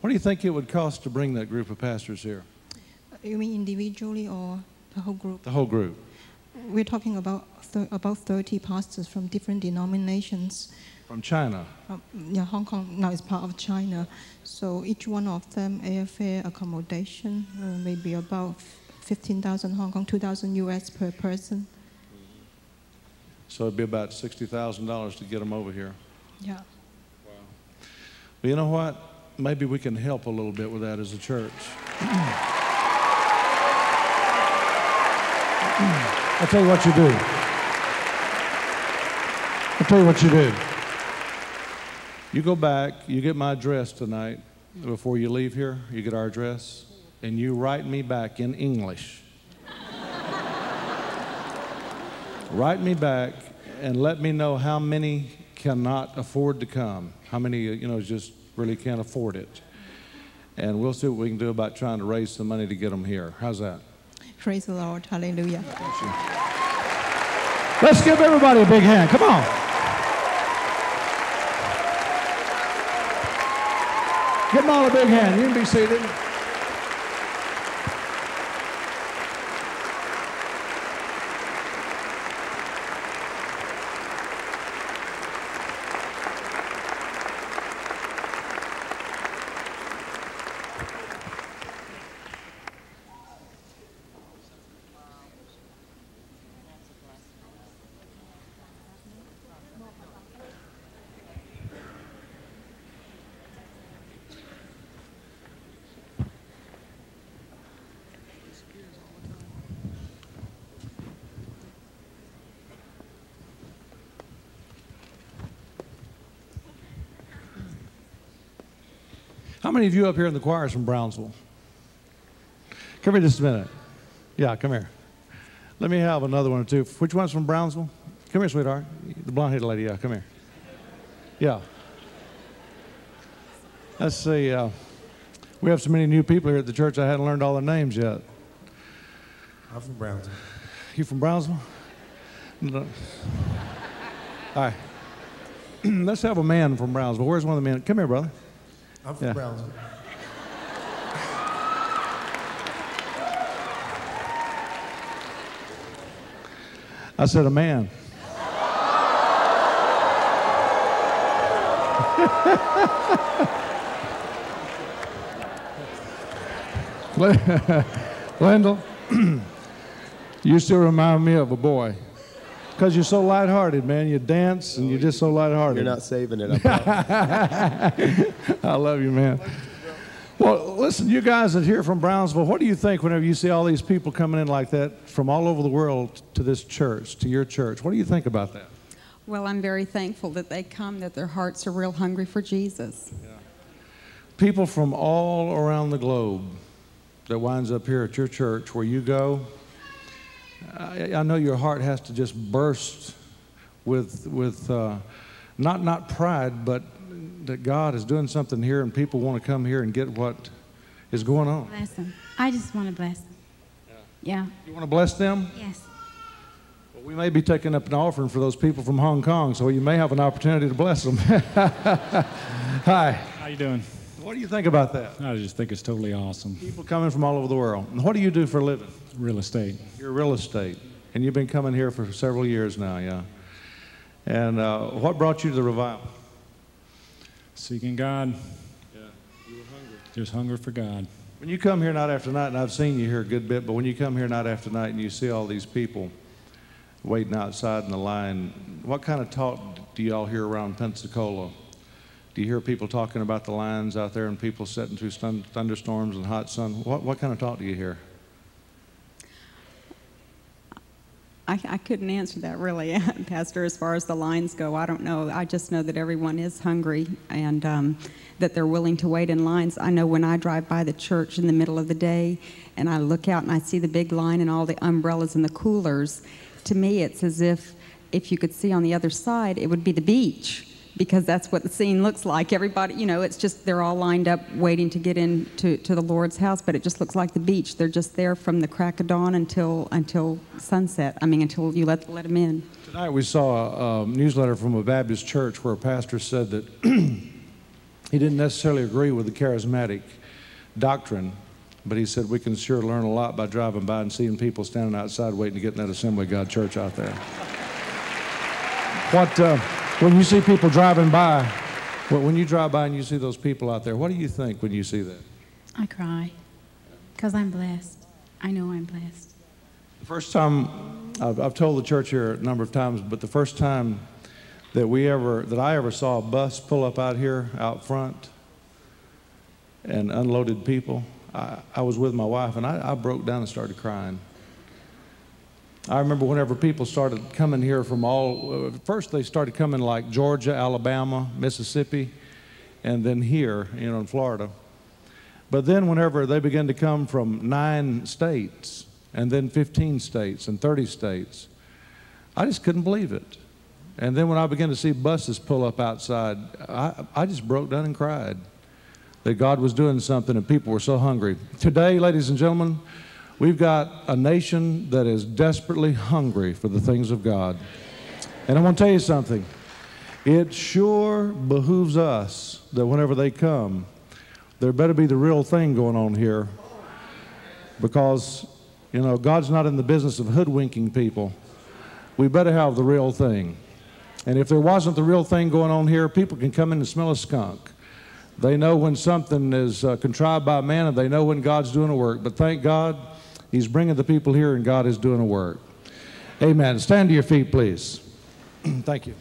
What do you think it would cost to bring that group of pastors here? You mean individually or the whole group? The whole group. We're talking about th- about 30 pastors from different denominations. From China. Um, yeah, Hong Kong now is part of China, so each one of them airfare accommodation uh, maybe about 15,000 Hong Kong, 2,000 US per person. So it'd be about sixty thousand dollars to get them over here. Yeah. Well, you know what? Maybe we can help a little bit with that as a church. *clears throat* I'll tell you what you do. I'll tell you what you do. You go back, you get my address tonight before you leave here, you get our address, and you write me back in English. *laughs* write me back and let me know how many cannot afford to come, how many, uh, you know, just really can't afford it. And we'll see what we can do about trying to raise some money to get them here. How's that? Praise the Lord. Hallelujah. Let's give everybody a big hand. Come on. Give them all a big hand. You can be seated. How many of you up here in the choir is from Brownsville? Come here just a minute. Yeah, come here. Let me have another one or two. Which one's from Brownsville? Come here, sweetheart. The blonde headed lady, yeah, come here. Yeah. Let's see. Uh, we have so many new people here at the church, I hadn't learned all their names yet. I'm from Brownsville. You from Brownsville? No. All right. *clears throat* Let's have a man from Brownsville. Where's one of the men? Come here, brother. I'm from Yeah. Brownsville. I said, a man. *laughs* Wendell, *laughs* *clears throat* you still remind me of a boy. Because you're so lighthearted, man. You dance and you're just so lighthearted. You're not saving it. I. *laughs* I love you, man. Well, listen, you guys that here from Brownsville, what do you think whenever you see all these people coming in like that from all over the world to this church, to your church? What do you think about that? Well, I'm very thankful that they come, that their hearts are real hungry for Jesus. People from all around the globe that winds up here at your church where you go, I, I know your heart has to just burst with, with uh, not, not pride, but that God is doing something here and people want to come here and get what is going on. Bless them. I just want to bless them. Yeah. You want to bless them? Yes. Well, We may be taking up an offering for those people from Hong Kong, so you may have an opportunity to bless them. *laughs* Hi. How you doing? What do you think about that? I just think it's totally awesome. People coming from all over the world. And what do you do for a living? Real estate. You're real estate. And you've been coming here for several years now, yeah. And uh, what brought you to the revival? Seeking God. Yeah, you were hungry. Just hunger for God. When you come here night after night, and I've seen you here a good bit, but when you come here night after night and you see all these people waiting outside in the line, what kind of talk do y'all hear around Pensacola? Do you hear people talking about the lines out there and people sitting through thunderstorms and hot sun? What, what kind of talk do you hear? I, I couldn't answer that really, *laughs* Pastor, as far as the lines go. I don't know. I just know that everyone is hungry and um, that they're willing to wait in lines. I know when I drive by the church in the middle of the day and I look out and I see the big line and all the umbrellas and the coolers, to me it's as if if you could see on the other side, it would be the beach because that's what the scene looks like. Everybody, you know, it's just they're all lined up waiting to get into to the Lord's house, but it just looks like the beach. They're just there from the crack of dawn until until sunset. I mean, until you let let them in. Tonight we saw a, a newsletter from a Baptist church where a pastor said that *clears throat* he didn't necessarily agree with the charismatic doctrine, but he said we can sure learn a lot by driving by and seeing people standing outside waiting to get in that Assembly of God church out there. What, uh, when you see people driving by, well, when you drive by and you see those people out there, what do you think when you see that? I cry because I'm blessed. I know I'm blessed. The first time, I've, I've told the church here a number of times, but the first time that we ever, that I ever saw a bus pull up out here out front and unloaded people, I, I was with my wife and I, I broke down and started crying. I remember whenever people started coming here from all, uh, first they started coming like Georgia, Alabama, Mississippi, and then here, you know, in Florida. But then whenever they began to come from nine states, and then 15 states, and 30 states, I just couldn't believe it. And then when I began to see buses pull up outside, I, I just broke down and cried that God was doing something and people were so hungry. Today, ladies and gentlemen, We've got a nation that is desperately hungry for the things of God. And I want to tell you something. It sure behooves us that whenever they come, there better be the real thing going on here because, you know, God's not in the business of hoodwinking people. We better have the real thing. And if there wasn't the real thing going on here, people can come in and smell a skunk. They know when something is uh, contrived by man and they know when God's doing a work. But thank God He's bringing the people here and God is doing a work. Amen. Stand to your feet, please. *clears throat* Thank you.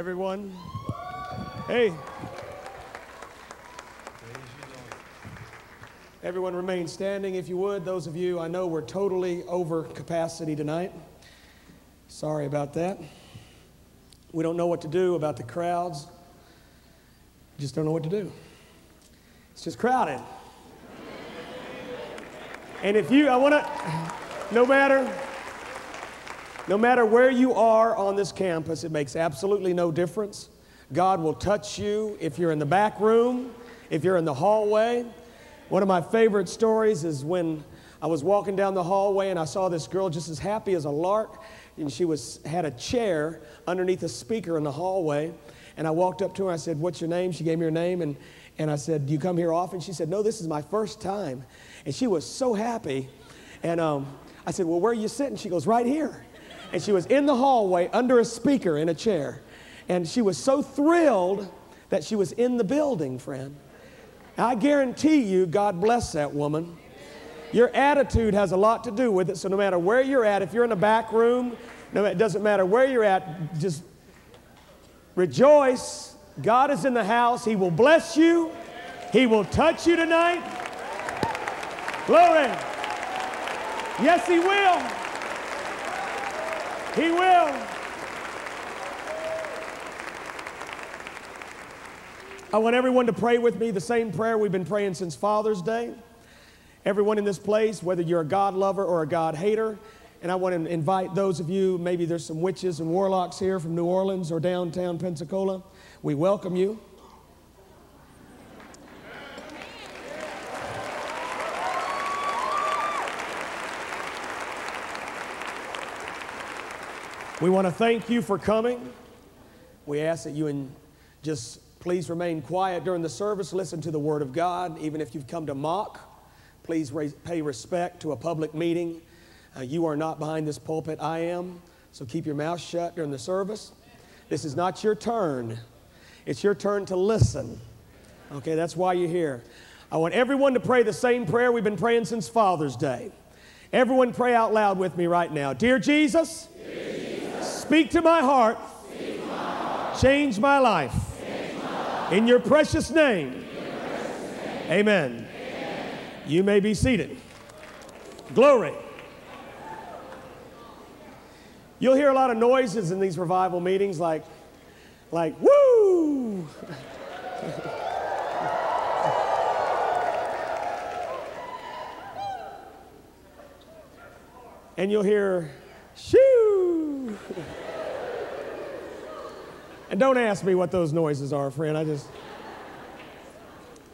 Everyone. Hey. Everyone remain standing if you would. Those of you, I know we're totally over capacity tonight. Sorry about that. We don't know what to do about the crowds. Just don't know what to do. It's just crowded. And if you, I want to, no matter, no matter where you are on this campus, it makes absolutely no difference. God will touch you if you're in the back room, if you're in the hallway. One of my favorite stories is when I was walking down the hallway and I saw this girl just as happy as a lark, and she was had a chair underneath a speaker in the hallway. And I walked up to her. And I said, "What's your name?" She gave me her name, and and I said, "Do you come here often?" She said, "No, this is my first time." And she was so happy. And um, I said, "Well, where are you sitting?" She goes, "Right here." And she was in the hallway under a speaker in a chair. And she was so thrilled that she was in the building, friend. I guarantee you, God bless that woman. Your attitude has a lot to do with it. So no matter where you're at, if you're in a back room, no, it doesn't matter where you're at, just rejoice. God is in the house. He will bless you. He will touch you tonight. Glory. Yes, He will. He will. I want everyone to pray with me the same prayer we've been praying since Father's Day. Everyone in this place, whether you're a God lover or a God hater, and I want to invite those of you, maybe there's some witches and warlocks here from New Orleans or downtown Pensacola. We welcome you. We want to thank you for coming. We ask that you and just please remain quiet during the service. Listen to the Word of God. Even if you've come to mock, please ra- pay respect to a public meeting. Uh, you are not behind this pulpit, I am. So keep your mouth shut during the service. This is not your turn, it's your turn to listen. Okay, that's why you're here. I want everyone to pray the same prayer we've been praying since Father's Day. Everyone, pray out loud with me right now. Dear Jesus, speak to my heart, change my life. In your precious name. Amen. You may be seated. Glory. You'll hear a lot of noises in these revival meetings like, like, woo! *laughs* and you'll hear, shoo! And don't ask me what those noises are, friend. I just.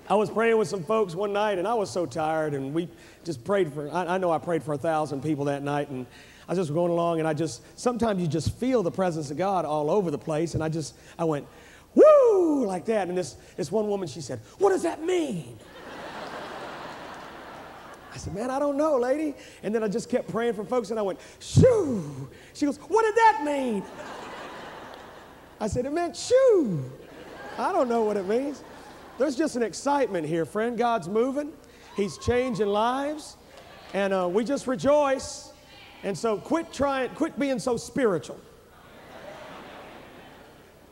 I was praying with some folks one night, and I was so tired, and we just prayed for. I, I know I prayed for a thousand people that night, and I was just going along, and I just sometimes you just feel the presence of God all over the place, and I just I went, woo, like that, and this this one woman she said, "What does that mean?" I said, man, I don't know, lady. And then I just kept praying for folks, and I went, shoo. She goes, what did that mean? I said, it meant shoo. I don't know what it means. There's just an excitement here, friend. God's moving, He's changing lives, and uh, we just rejoice. And so quit trying, quit being so spiritual.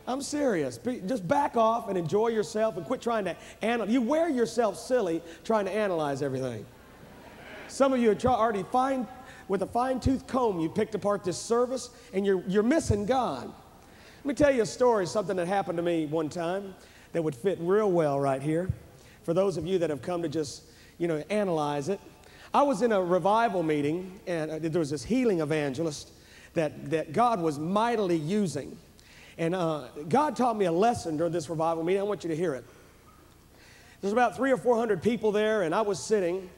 I'm serious. Be, just back off and enjoy yourself and quit trying to analyze. You wear yourself silly trying to analyze everything. Some of you are try, already fine, with a fine tooth comb, you picked apart this service and you're, you're missing God. Let me tell you a story, something that happened to me one time that would fit real well right here. For those of you that have come to just, you know, analyze it. I was in a revival meeting and uh, there was this healing evangelist that, that God was mightily using. And uh, God taught me a lesson during this revival meeting. I want you to hear it. There's about three or four hundred people there, and I was sitting.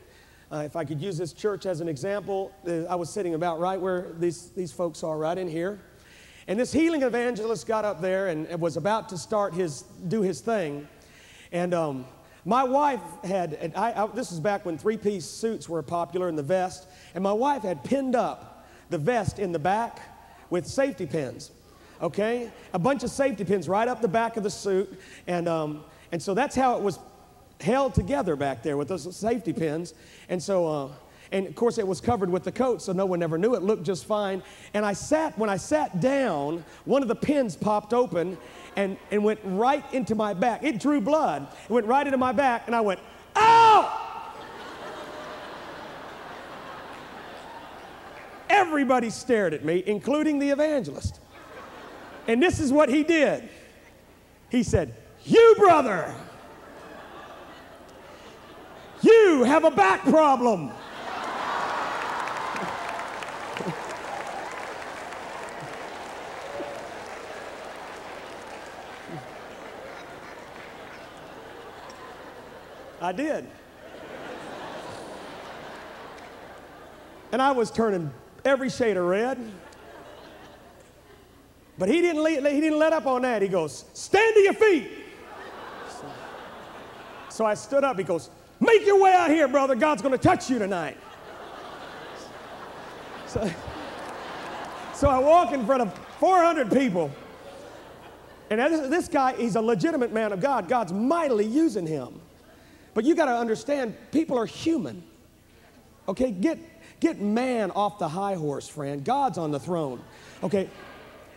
Uh, if I could use this church as an example, uh, I was sitting about right where these, these folks are, right in here. And this healing evangelist got up there and, and was about to start his, do his thing. And um, my wife had, and I, I, this is back when three piece suits were popular in the vest, and my wife had pinned up the vest in the back with safety pins. Okay? A bunch of safety pins right up the back of the suit. And, um, and so that's how it was held together back there with those safety pins. And so, uh, and of course, it was covered with the coat, so no one ever knew. It looked just fine. And I sat, when I sat down, one of the pins popped open and, and went right into my back. It drew blood. It went right into my back, and I went, ow! Everybody stared at me, including the evangelist. And this is what he did. He said, You, brother, you have a back problem. I did. And I was turning every shade of red. But he didn't, let, he didn't let up on that. He goes, Stand to your feet. So, so I stood up. He goes, Make your way out here, brother. God's going to touch you tonight. So, so I walk in front of 400 people. And this, this guy, he's a legitimate man of God. God's mightily using him. But you got to understand, people are human. Okay, get, get man off the high horse, friend. God's on the throne. Okay,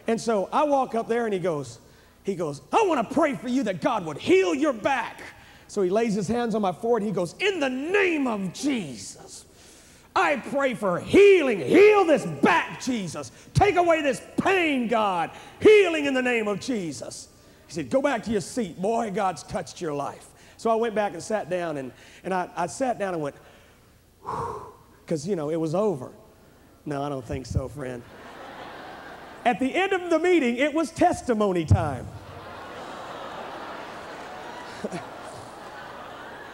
and so I walk up there and he goes, he goes, I want to pray for you that God would heal your back. So he lays his hands on my forehead. He goes, In the name of Jesus, I pray for healing. Heal this back, Jesus. Take away this pain, God. Healing in the name of Jesus. He said, Go back to your seat. Boy, God's touched your life. So I went back and sat down, and, and I, I sat down and went, because, you know, it was over. No, I don't think so, friend. At the end of the meeting, it was testimony time. *laughs*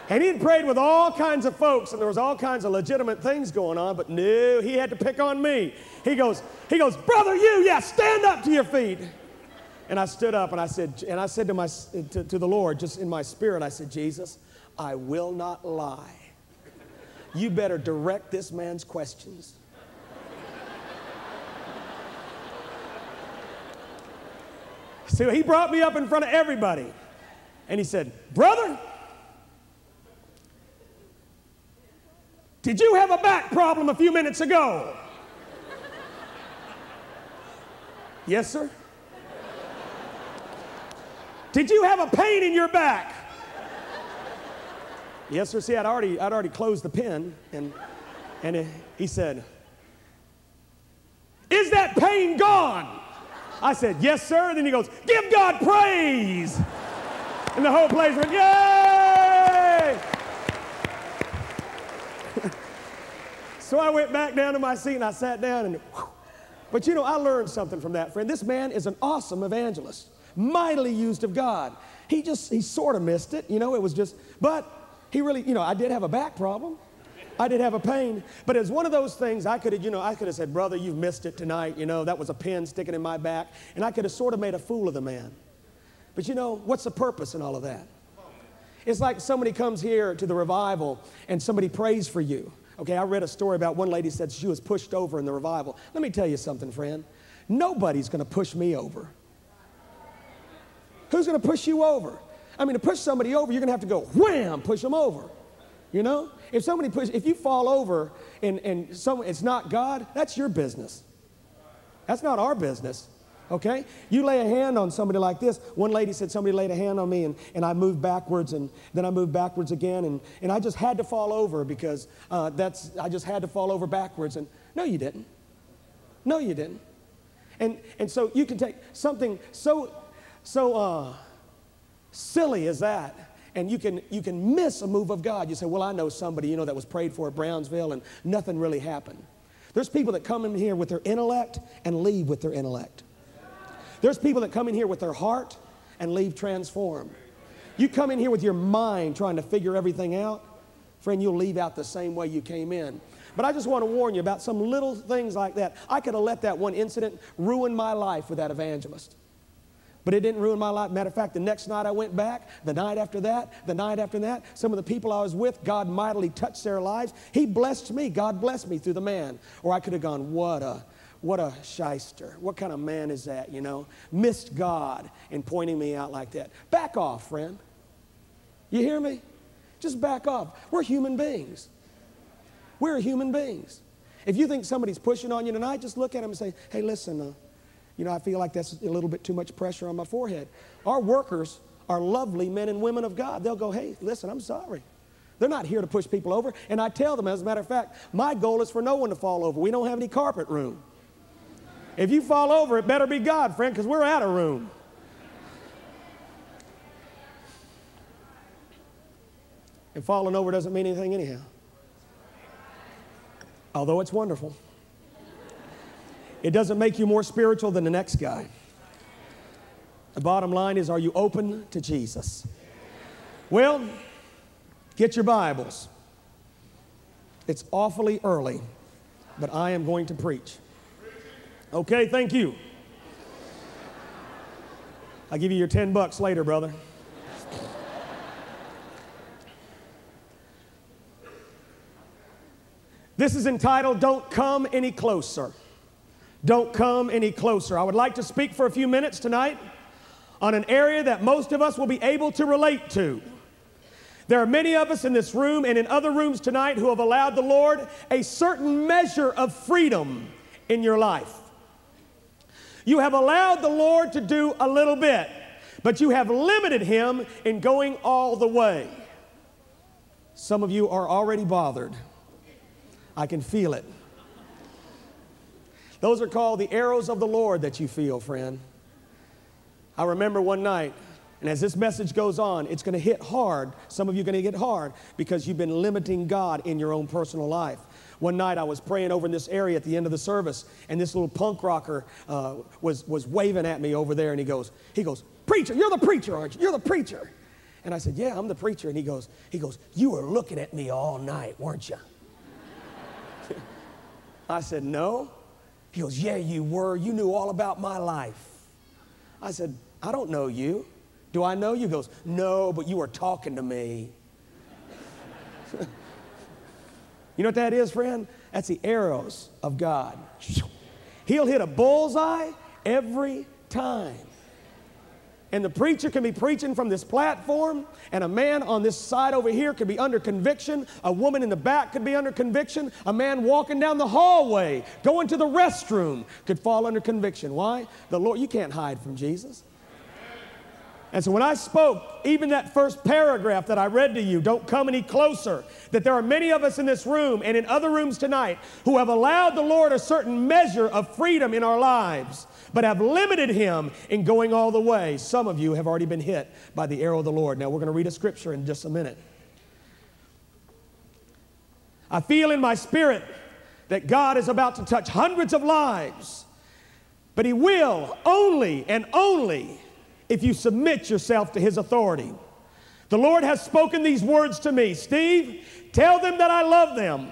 And he had prayed with all kinds of folks, and there was all kinds of legitimate things going on, but no, he had to pick on me. He goes, he goes, brother, you, yeah, stand up to your feet. And I stood up and I said, and I said to my to, to the Lord, just in my spirit, I said, Jesus, I will not lie. You better direct this man's questions. So he brought me up in front of everybody. And he said, Brother, did you have a back problem a few minutes ago? yes, sir. Did you have a pain in your back? yes, sir. See, I'd already, I'd already closed the pen. And, and he said, Is that pain gone? I said, Yes, sir. And then he goes, Give God praise. And the whole place went, Yay! So I went back down to my seat and I sat down and, whew. but you know, I learned something from that, friend. This man is an awesome evangelist. mightily used of God. He just, he sort of missed it, you know, it was just, but he really, you know, I did have a back problem. I did have a pain, but it's one of those things I could have, you know, I could have said, brother, you've missed it tonight. You know, that was a pin sticking in my back, and I could have sort of made a fool of the man. But you know, what's the purpose in all of that? It's like somebody comes here to the revival and somebody prays for you. Okay, I read a story about one lady said she was pushed over in the revival. Let me tell you something, friend. Nobody's going to push me over. Who's going to push you over? I mean, to push somebody over, you're going to have to go wham, push them over. You know? If somebody push, if you fall over and, and some, it's not God, that's your business. That's not our business. Okay? You lay a hand on somebody like this. One lady said somebody laid a hand on me and, and I moved backwards and then I moved backwards again and, and I just had to fall over because uh, that's, I just had to fall over backwards. And no, you didn't. No, you didn't. And, and so you can take something so, so uh, silly as that and you can, you can miss a move of God. You say, well, I know somebody, you know, that was prayed for at Brownsville and nothing really happened. There's people that come in here with their intellect and leave with their intellect. There's people that come in here with their heart and leave transformed. You come in here with your mind trying to figure everything out, friend, you'll leave out the same way you came in. But I just want to warn you about some little things like that. I could have let that one incident ruin my life with that evangelist. But it didn't ruin my life. Matter of fact, the next night I went back, the night after that, the night after that, some of the people I was with, God mightily touched their lives. He blessed me. God blessed me through the man. Or I could have gone, what a, what a shyster. What kind of man is that, you know? Missed God in pointing me out like that. Back off, friend. You hear me? Just back off. We're human beings. We're human beings. If you think somebody's pushing on you tonight, just look at them and say, hey, listen, uh, you know, I feel like that's a little bit too much pressure on my forehead. Our workers are lovely men and women of God. They'll go, hey, listen, I'm sorry. They're not here to push people over. And I tell them, as a matter of fact, my goal is for no one to fall over. We don't have any carpet room. If you fall over, it better be God, friend, because we're out of room. And falling over doesn't mean anything, anyhow. Although it's wonderful, it doesn't make you more spiritual than the next guy. The bottom line is are you open to Jesus? Well, get your Bibles. It's awfully early, but I am going to preach. Okay, thank you. I'll give you your 10 bucks later, brother. This is entitled Don't Come Any Closer. Don't come any closer. I would like to speak for a few minutes tonight on an area that most of us will be able to relate to. There are many of us in this room and in other rooms tonight who have allowed the Lord a certain measure of freedom in your life. You have allowed the Lord to do a little bit, but you have limited Him in going all the way. Some of you are already bothered. I can feel it. Those are called the arrows of the Lord that you feel, friend. I remember one night, and as this message goes on, it's going to hit hard. Some of you are going to get hard because you've been limiting God in your own personal life. One night I was praying over in this area at the end of the service, and this little punk rocker uh, was, was waving at me over there, and he goes, he goes, preacher, you're the preacher, aren't you? You're the preacher. And I said, yeah, I'm the preacher. And he goes, he goes, you were looking at me all night, weren't you? I said, no. He goes, yeah, you were. You knew all about my life. I said, I don't know you. Do I know you? He goes, no, but you were talking to me. *laughs* You know what that is, friend? That's the arrows of God. He'll hit a bullseye every time. And the preacher can be preaching from this platform, and a man on this side over here could be under conviction. A woman in the back could be under conviction. A man walking down the hallway, going to the restroom, could fall under conviction. Why? The Lord, you can't hide from Jesus. And so when I spoke, even that first paragraph that I read to you, don't come any closer, that there are many of us in this room and in other rooms tonight who have allowed the Lord a certain measure of freedom in our lives, but have limited Him in going all the way. Some of you have already been hit by the arrow of the Lord. Now we're going to read a scripture in just a minute. I feel in my spirit that God is about to touch hundreds of lives, but He will only and only if you submit yourself to his authority. The Lord has spoken these words to me Steve, tell them that I love them.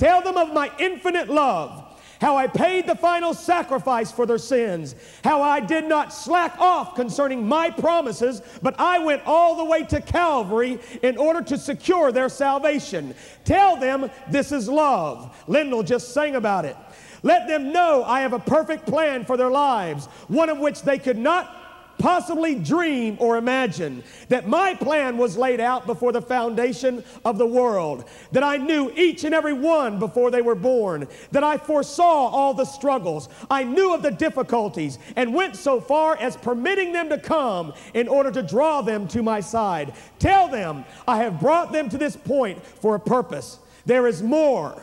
Tell them of my infinite love, how I paid the final sacrifice for their sins, how I did not slack off concerning my promises, but I went all the way to Calvary in order to secure their salvation. Tell them this is love. Lindell just sang about it. Let them know I have a perfect plan for their lives, one of which they could not possibly dream or imagine that my plan was laid out before the foundation of the world, that I knew each and every one before they were born, that I foresaw all the struggles, I knew of the difficulties, and went so far as permitting them to come in order to draw them to my side. Tell them I have brought them to this point for a purpose. There is more.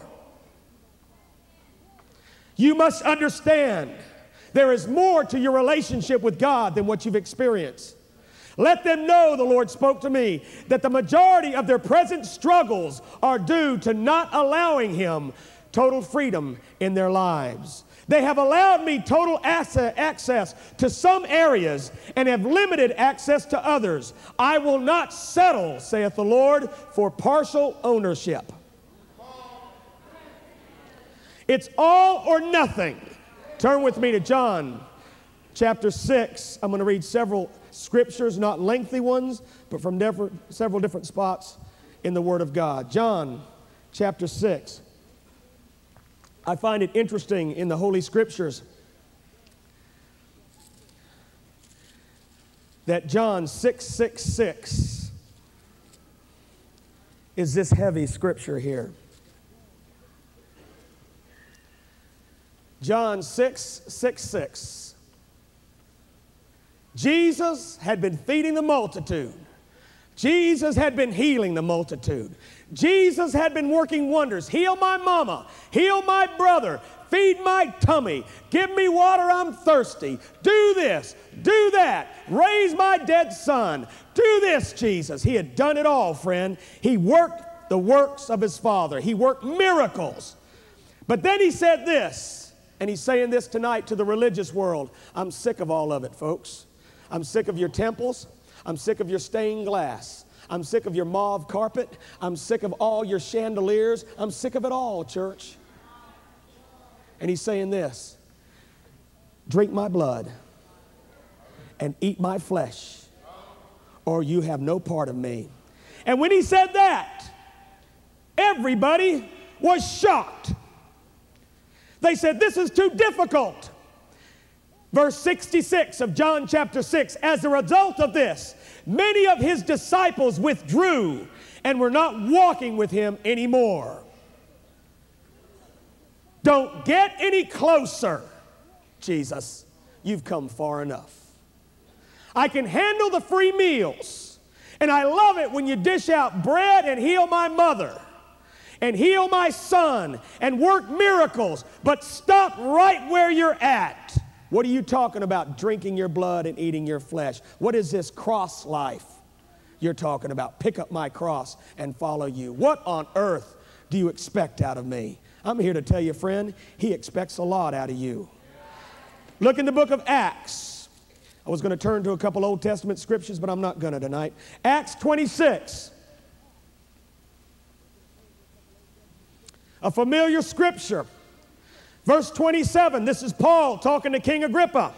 You must understand there is more to your relationship with God than what you've experienced. Let them know, the Lord spoke to me, that the majority of their present struggles are due to not allowing Him total freedom in their lives. They have allowed me total access to some areas and have limited access to others. I will not settle, saith the Lord, for partial ownership. It's all or nothing. Turn with me to John chapter 6. I'm going to read several scriptures, not lengthy ones, but from different, several different spots in the Word of God. John chapter 6. I find it interesting in the Holy Scriptures that John 666 is this heavy scripture here. John 6 6 6. Jesus had been feeding the multitude. Jesus had been healing the multitude. Jesus had been working wonders. Heal my mama, heal my brother, feed my tummy, give me water, I'm thirsty. Do this, do that, raise my dead son. Do this, Jesus. He had done it all, friend. He worked the works of his Father, he worked miracles. But then he said this and he's saying this tonight to the religious world. I'm sick of all of it, folks. I'm sick of your temples. I'm sick of your stained glass. I'm sick of your mauve carpet. I'm sick of all your chandeliers. I'm sick of it all, church. And he's saying this drink my blood and eat my flesh, or you have no part of me. And when he said that, everybody was shocked. They said, This is too difficult. Verse 66 of John chapter 6 As a result of this, many of his disciples withdrew and were not walking with him anymore. Don't get any closer, Jesus. You've come far enough. I can handle the free meals, and I love it when you dish out bread and heal my mother and heal my son and work miracles, but stop right where you're at. What are you talking about? Drinking your blood and eating your flesh. What is this cross life you're talking about? Pick up my cross and follow you. What on earth do you expect out of me? I'm here to tell you, friend, he expects a lot out of you. Look in the book of Acts. I was going to turn to a couple Old Testament scriptures, but I'm not going to tonight. Acts 26. A familiar scripture. Verse 27, this is Paul talking to King Agrippa.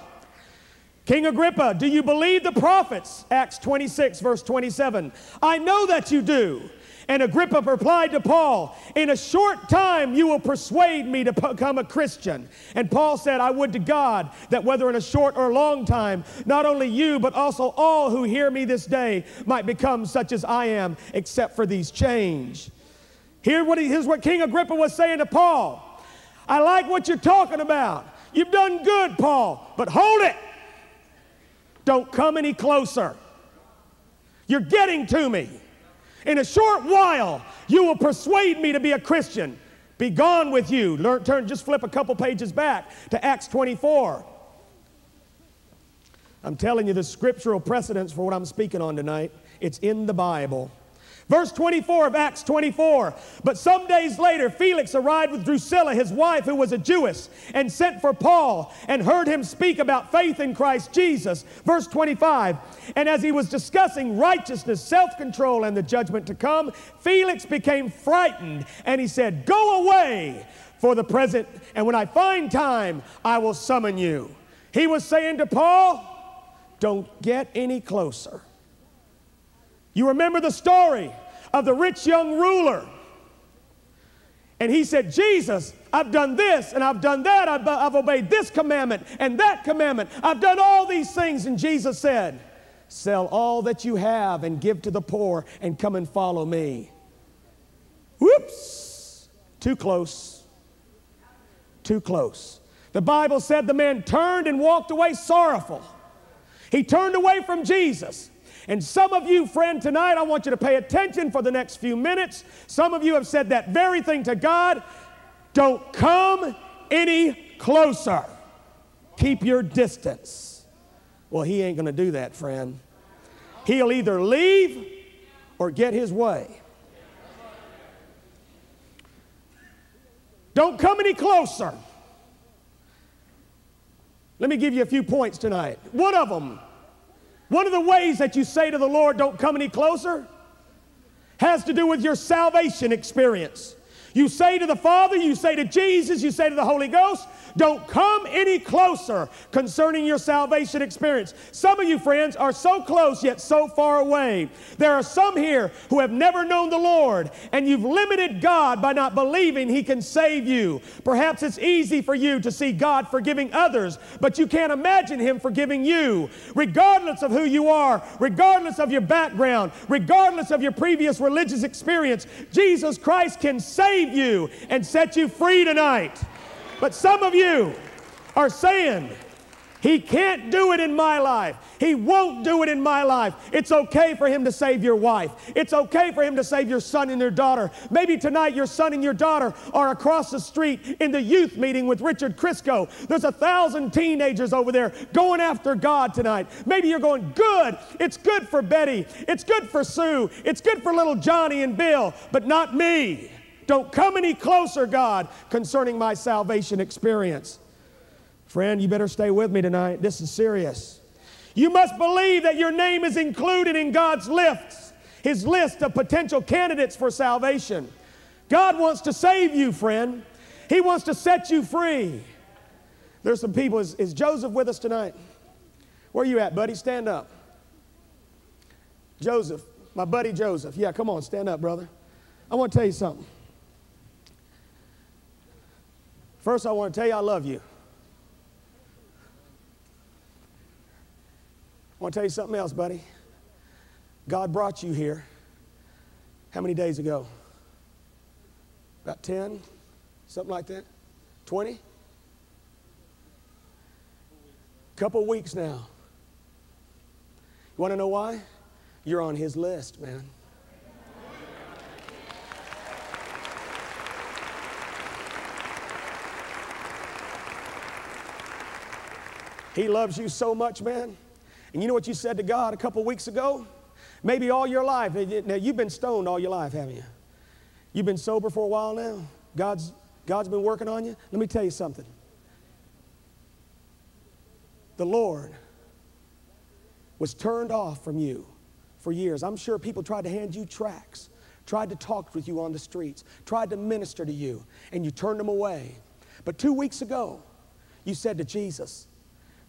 King Agrippa, do you believe the prophets? Acts 26, verse 27. I know that you do. And Agrippa replied to Paul, In a short time you will persuade me to become a Christian. And Paul said, I would to God that whether in a short or long time, not only you, but also all who hear me this day might become such as I am, except for these change. Here what he, here's what King Agrippa was saying to Paul. I like what you're talking about. You've done good, Paul, but hold it. Don't come any closer. You're getting to me. In a short while, you will persuade me to be a Christian. Be gone with you. Learn, turn, just flip a couple pages back to Acts 24. I'm telling you the scriptural precedence for what I'm speaking on tonight. It's in the Bible. Verse 24 of Acts 24. But some days later, Felix arrived with Drusilla, his wife, who was a Jewess, and sent for Paul and heard him speak about faith in Christ Jesus. Verse 25. And as he was discussing righteousness, self control, and the judgment to come, Felix became frightened and he said, Go away for the present, and when I find time, I will summon you. He was saying to Paul, Don't get any closer. You remember the story of the rich young ruler. And he said, Jesus, I've done this and I've done that. I've, I've, obeyed this commandment and that commandment. I've done all these things. And Jesus said, Sell all that you have and give to the poor and come and follow me. Whoops! Too close. Too close. The Bible said the man turned and walked away sorrowful. He turned away from Jesus. And some of you, friend, tonight, I want you to pay attention for the next few minutes. Some of you have said that very thing to God. Don't come any closer. Keep your distance. Well, he ain't going to do that, friend. He'll either leave or get his way. Don't come any closer. Let me give you a few points tonight. One of them, one of the ways that you say to the Lord, don't come any closer, has to do with your salvation experience. You say to the Father, you say to Jesus, you say to the Holy Ghost, don't come any closer concerning your salvation experience. Some of you friends are so close yet so far away. There are some here who have never known the Lord, and you've limited God by not believing He can save you. Perhaps it's easy for you to see God forgiving others, but you can't imagine Him forgiving you. Regardless of who you are, regardless of your background, regardless of your previous religious experience, Jesus Christ can save you and set you free tonight. But some of you are saying, he can't do it in my life. He won't do it in my life. It's okay for him to save your wife. It's okay for him to save your son and your daughter. Maybe tonight your son and your daughter are across the street in the youth meeting with Richard Crisco. There's a thousand teenagers over there going after God tonight. Maybe you're going, good. It's good for Betty. It's good for Sue. It's good for little Johnny and Bill, but not me. Don't come any closer, God, concerning my salvation experience. Friend, you better stay with me tonight. This is serious. You must believe that your name is included in God's list, His list of potential candidates for salvation. God wants to save you, friend. He wants to set you free. There's some people. Is, is Joseph with us tonight? Where are you at, buddy? Stand up. Joseph, my buddy Joseph. Yeah, come on, stand up, brother. I want to tell you something. First, I want to tell you I love you. I want to tell you something else, buddy. God brought you here how many days ago? About 10? Something like that? 20? A Couple weeks now. You want to know why? You're on his list, man. He loves you so much, man. And you know what you said to God a couple weeks ago? Maybe all your life. Eh, eh, now, you've been stoned all your life, haven't you? You've been sober for a while now. God's, God's been working on you. Let me tell you something. The Lord was turned off from you for years. I'm sure people tried to hand you tracts, tried to talk with you on the streets, tried to minister to you, and you turned them away. But two weeks ago, you said to Jesus,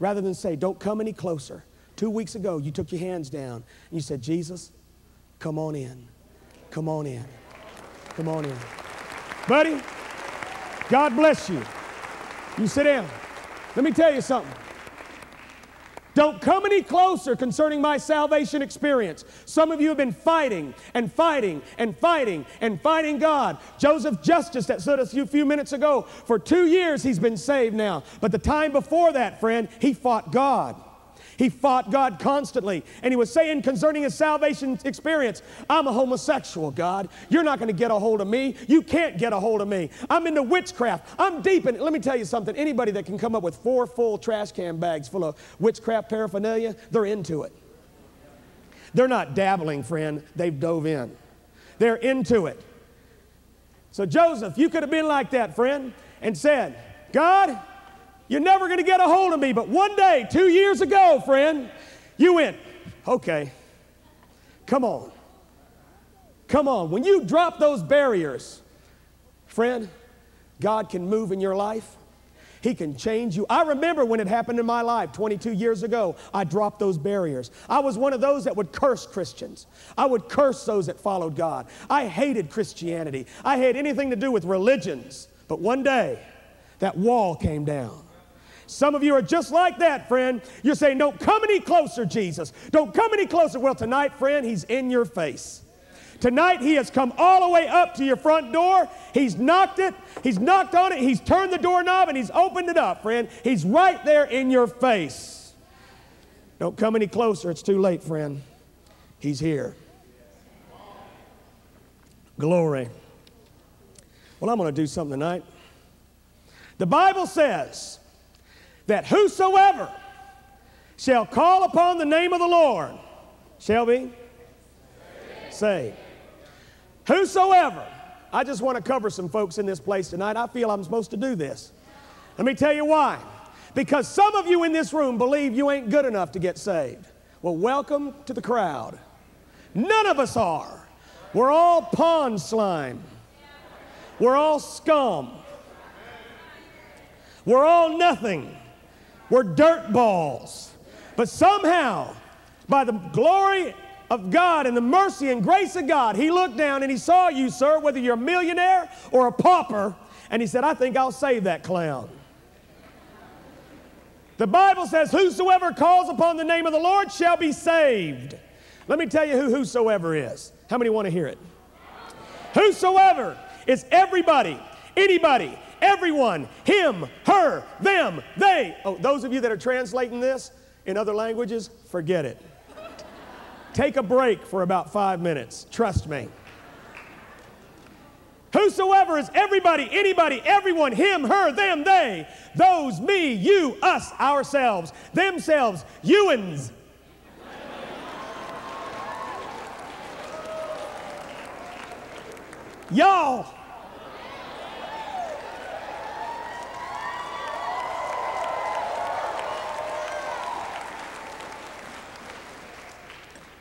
rather than say, Don't come any closer. Two weeks ago, you took your hands down and you said, Jesus, come on in. Come on in. Come on in. Buddy, God bless you. You sit down. Let me tell you something. Don't come any closer concerning my salvation experience. Some of you have been fighting and fighting and fighting and fighting God. Joseph Justice, that stood a few, few minutes ago, for two years he's been saved now. But the time before that, friend, he fought God. He fought God constantly. And he was saying concerning his salvation experience, I'm a homosexual, God. You're not going to get a hold of me. You can't get a hold of me. I'm into witchcraft. I'm deep in it. Let me tell you something. Anybody that can come up with four full trash can bags full of witchcraft paraphernalia, they're into it. They're not dabbling, friend. They've dove in. they're into it. So, Joseph, you could have been like that, friend, and said, God, you're never going to get a hold of me. But one day, two years ago, friend, you went, okay, come on. Come on. When you drop those barriers, friend, God can move in your life. He can change you. I remember when it happened in my life 22 years ago. I dropped those barriers. I was one of those that would curse Christians. I would curse those that followed God. I hated Christianity. I had anything to do with religions. But one day, that wall came down. Some of you are just like that, friend. You're saying, Don't come any closer, Jesus. Don't come any closer. Well, tonight, friend, He's in your face. Tonight, He has come all the way up to your front door. He's knocked it, He's knocked on it, He's turned the doorknob, and He's opened it up, friend. He's right there in your face. Don't come any closer, it's too late, friend. He's here. Glory. Well, I'm going to do something tonight. The Bible says that whosoever shall call upon the name of the Lord shall be saved. Whosoever. I just want to cover some folks in this place tonight. I feel I'm supposed to do this. Let me tell you why. Because some of you in this room believe you ain't good enough to get saved. Well, welcome to the crowd. None of us are. We're all pond slime. We're all scum. We're all nothing. We're dirt balls. But somehow, by the glory of God and the mercy and grace of God, He looked down and He saw you, sir, whether you're a millionaire or a pauper, and He said, I think I'll save that clown. The Bible says, Whosoever calls upon the name of the Lord shall be saved. Let me tell you who whosoever is. How many want to hear it? Whosoever is everybody, anybody, everyone, him, her, them, they. Oh, those of you that are translating this in other languages, forget it. Take a break for about five minutes. Trust me. Whosoever is everybody, anybody, everyone, him, her, them, they, those, me, you, us, ourselves, themselves, youans. Y'all.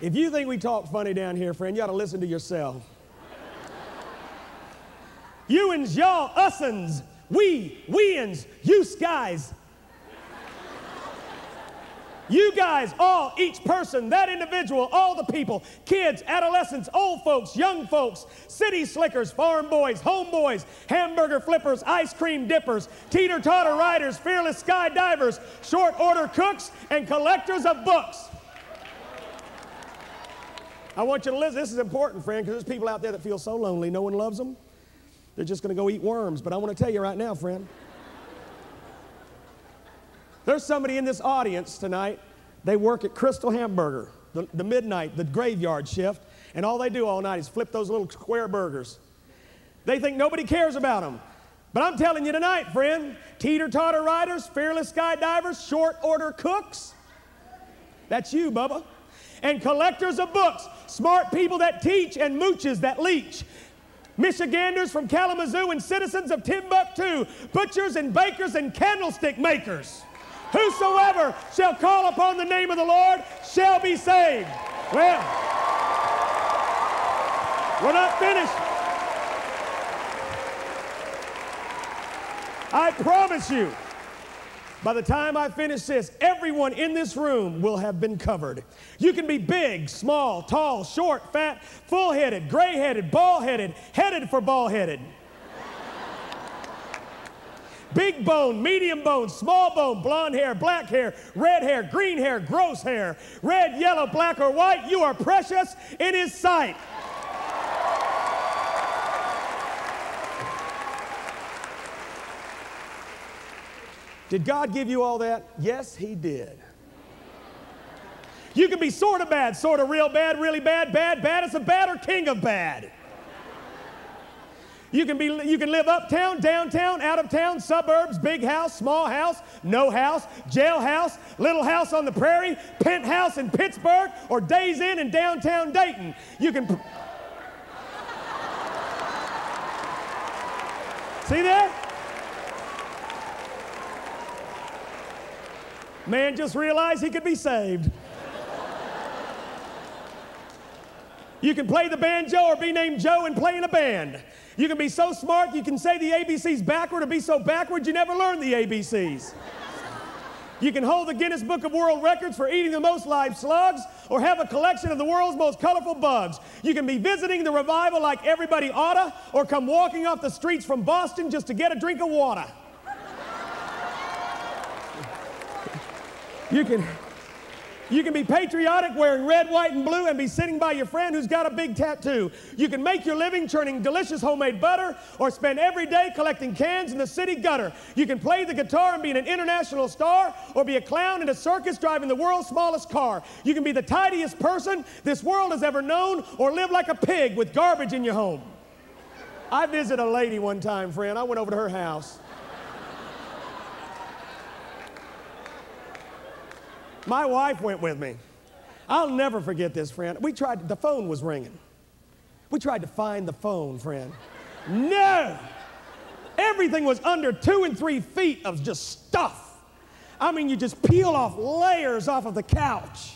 If you think we talk funny down here, friend, you ought to listen to yourself. You'ns, y'all, us'uns, we, we'uns, you guys. You guys, all, each person, that individual, all the people, kids, adolescents, old folks, young folks, city slickers, farm boys, homeboys, hamburger flippers, ice cream dippers, teeter totter riders, fearless skydivers, short order cooks, and collectors of books. I want you to listen. This is important, friend, because there's people out there that feel so lonely, no one loves them. They're just going to go eat worms. But I want to tell you right now, friend. There's somebody in this audience tonight. They work at Krystal Hamburger, the, the midnight, the graveyard shift, and all they do all night is flip those little square burgers. They think nobody cares about them. But I'm telling you tonight, friend, teeter totter riders, fearless skydivers, short order cooks. That's you, Bubba. And collectors of books, smart people that teach and mooches that leech. Michiganders from Kalamazoo and citizens of Timbuktu, butchers and bakers and candlestick makers. Whosoever shall call upon the name of the Lord shall be saved. Well, we're not finished. I promise you, by the time I finish this, everyone in this room will have been covered. You can be big, small, tall, short, fat, full headed, gray headed, bald headed, headed for bald headed. Big bone, medium bone, small bone, blonde hair, black hair, red hair, green hair, gross hair, red, yellow, black, or white, you are precious in His sight. Did God give you all that? Yes, He did. You can be sort of bad, sort of real bad, really bad, bad, bad as a bad or king of bad. You can, be, you can live uptown, downtown, out of town, suburbs, big house, small house, no house, jailhouse, little house on the prairie, penthouse in Pittsburgh, or Days Inn in downtown Dayton. You can. See that? Man just realized he could be saved. You can play the banjo or be named Joe and play in a band. You can be so smart you can say the ABCs backward or be so backward you never learn the ABCs. You can hold the Guinness Book of World Records for eating the most live slugs or have a collection of the world's most colorful bugs. You can be visiting the revival like everybody oughta or come walking off the streets from Boston just to get a drink of water. You can, you can be patriotic wearing red, white, and blue and be sitting by your friend who's got a big tattoo. You can make your living churning delicious homemade butter or spend every day collecting cans in the city gutter. You can play the guitar and be an international star or be a clown in a circus driving the world's smallest car. You can be the tidiest person this world has ever known or live like a pig with garbage in your home. I visited a lady one time, friend. I went over to her house. My wife went with me. I'll never forget this, friend. We tried, the phone was ringing. We tried to find the phone, friend. No! Everything was under two and three feet of just stuff. I mean, you just peel off layers off of the couch,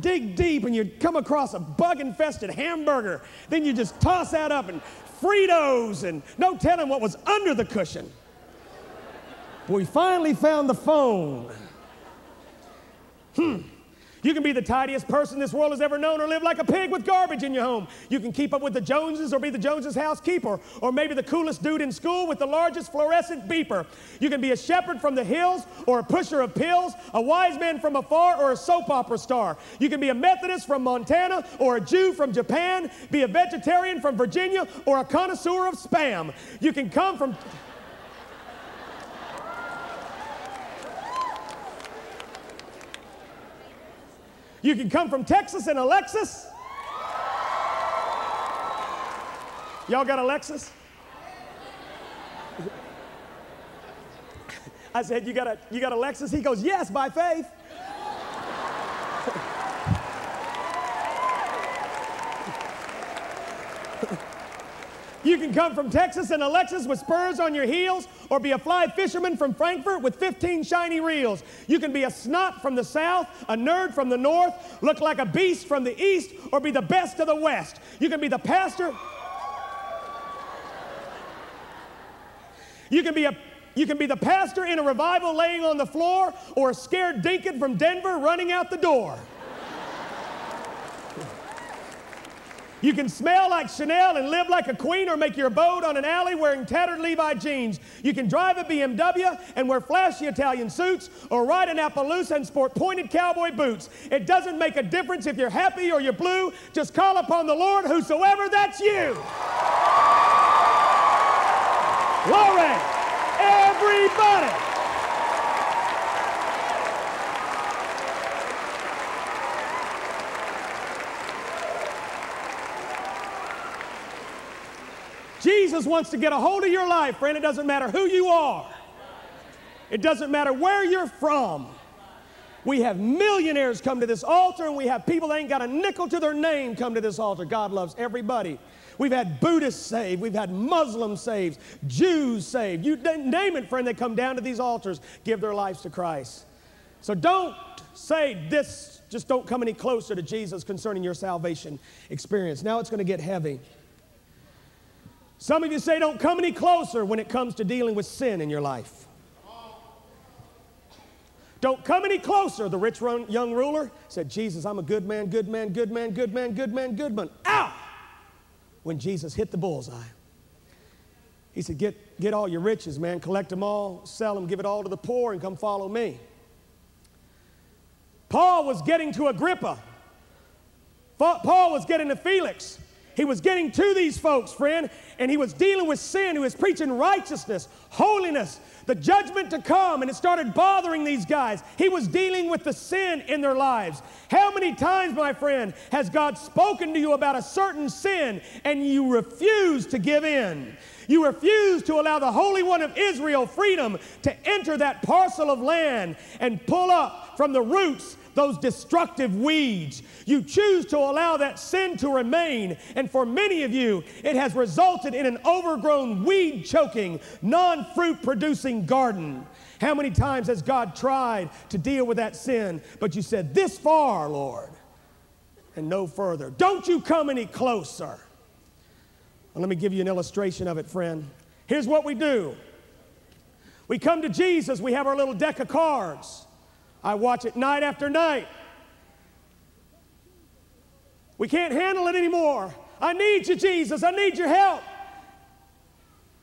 dig deep, and you come across a bug infested hamburger. Then you just toss that up and Fritos and no telling what was under the cushion. We finally found the phone. Hmm. You can be the tidiest person this world has ever known or live like a pig with garbage in your home. You can keep up with the Joneses or be the Joneses housekeeper or maybe the coolest dude in school with the largest fluorescent beeper. You can be a shepherd from the hills or a pusher of pills, a wise man from afar or a soap opera star. You can be a Methodist from Montana or a Jew from Japan, be a vegetarian from Virginia or a connoisseur of spam. You can come from You can come from Texas in a Lexus. Y'all got a Lexus? *laughs* I said, you got a, you got a Lexus? He goes, yes, by faith. You can come from Texas and a Lexus with spurs on your heels, or be a fly fisherman from Frankfurt with 15 shiny reels. You can be a snot from the south, a nerd from the north, look like a beast from the east, or be the best of the west. You can be the pastor. You can be a you can be the pastor in a revival laying on the floor, or a scared deacon from Denver running out the door. You can smell like Chanel and live like a queen or make your abode on an alley wearing tattered Levi jeans. You can drive a BMW and wear flashy Italian suits or ride an Appaloosa and sport pointed cowboy boots. It doesn't make a difference if you're happy or you're blue. Just call upon the Lord, whosoever that's you. Glory. Everybody. Jesus wants to get a hold of your life, friend. It doesn't matter who you are, it doesn't matter where you're from. We have millionaires come to this altar, and we have people that ain't got a nickel to their name come to this altar. God loves everybody. We've had Buddhists saved, we've had Muslims saved, Jews saved. You name it, friend, they come down to these altars, give their lives to Christ. So don't say this, just don't come any closer to Jesus concerning your salvation experience. Now it's going to get heavy. Some of you say don't come any closer when it comes to dealing with sin in your life. Don't come any closer. The rich young ruler said, Jesus, I'm a good man, good man, good man, good man, good man, good man. Ow! When Jesus hit the bullseye. He said, Get, get all your riches, man, collect them all, sell them, give it all to the poor, and come follow me. Paul was getting to Agrippa. Paul was getting to Felix. He was getting to these folks, friend, and he was dealing with sin. He was preaching righteousness, holiness, the judgment to come, and it started bothering these guys. He was dealing with the sin in their lives. How many times, my friend, has God spoken to you about a certain sin and you refuse to give in? You refuse to allow the Holy One of Israel freedom to enter that parcel of land and pull up from the roots those destructive weeds. You choose to allow that sin to remain. And for many of you, it has resulted in an overgrown, weed choking, non fruit producing garden. How many times has God tried to deal with that sin, but you said, This far, Lord, and no further? Don't you come any closer. Well, let me give you an illustration of it, friend. Here's what we do we come to Jesus, we have our little deck of cards. I watch it night after night. We can't handle it anymore. I need you, Jesus. I need your help.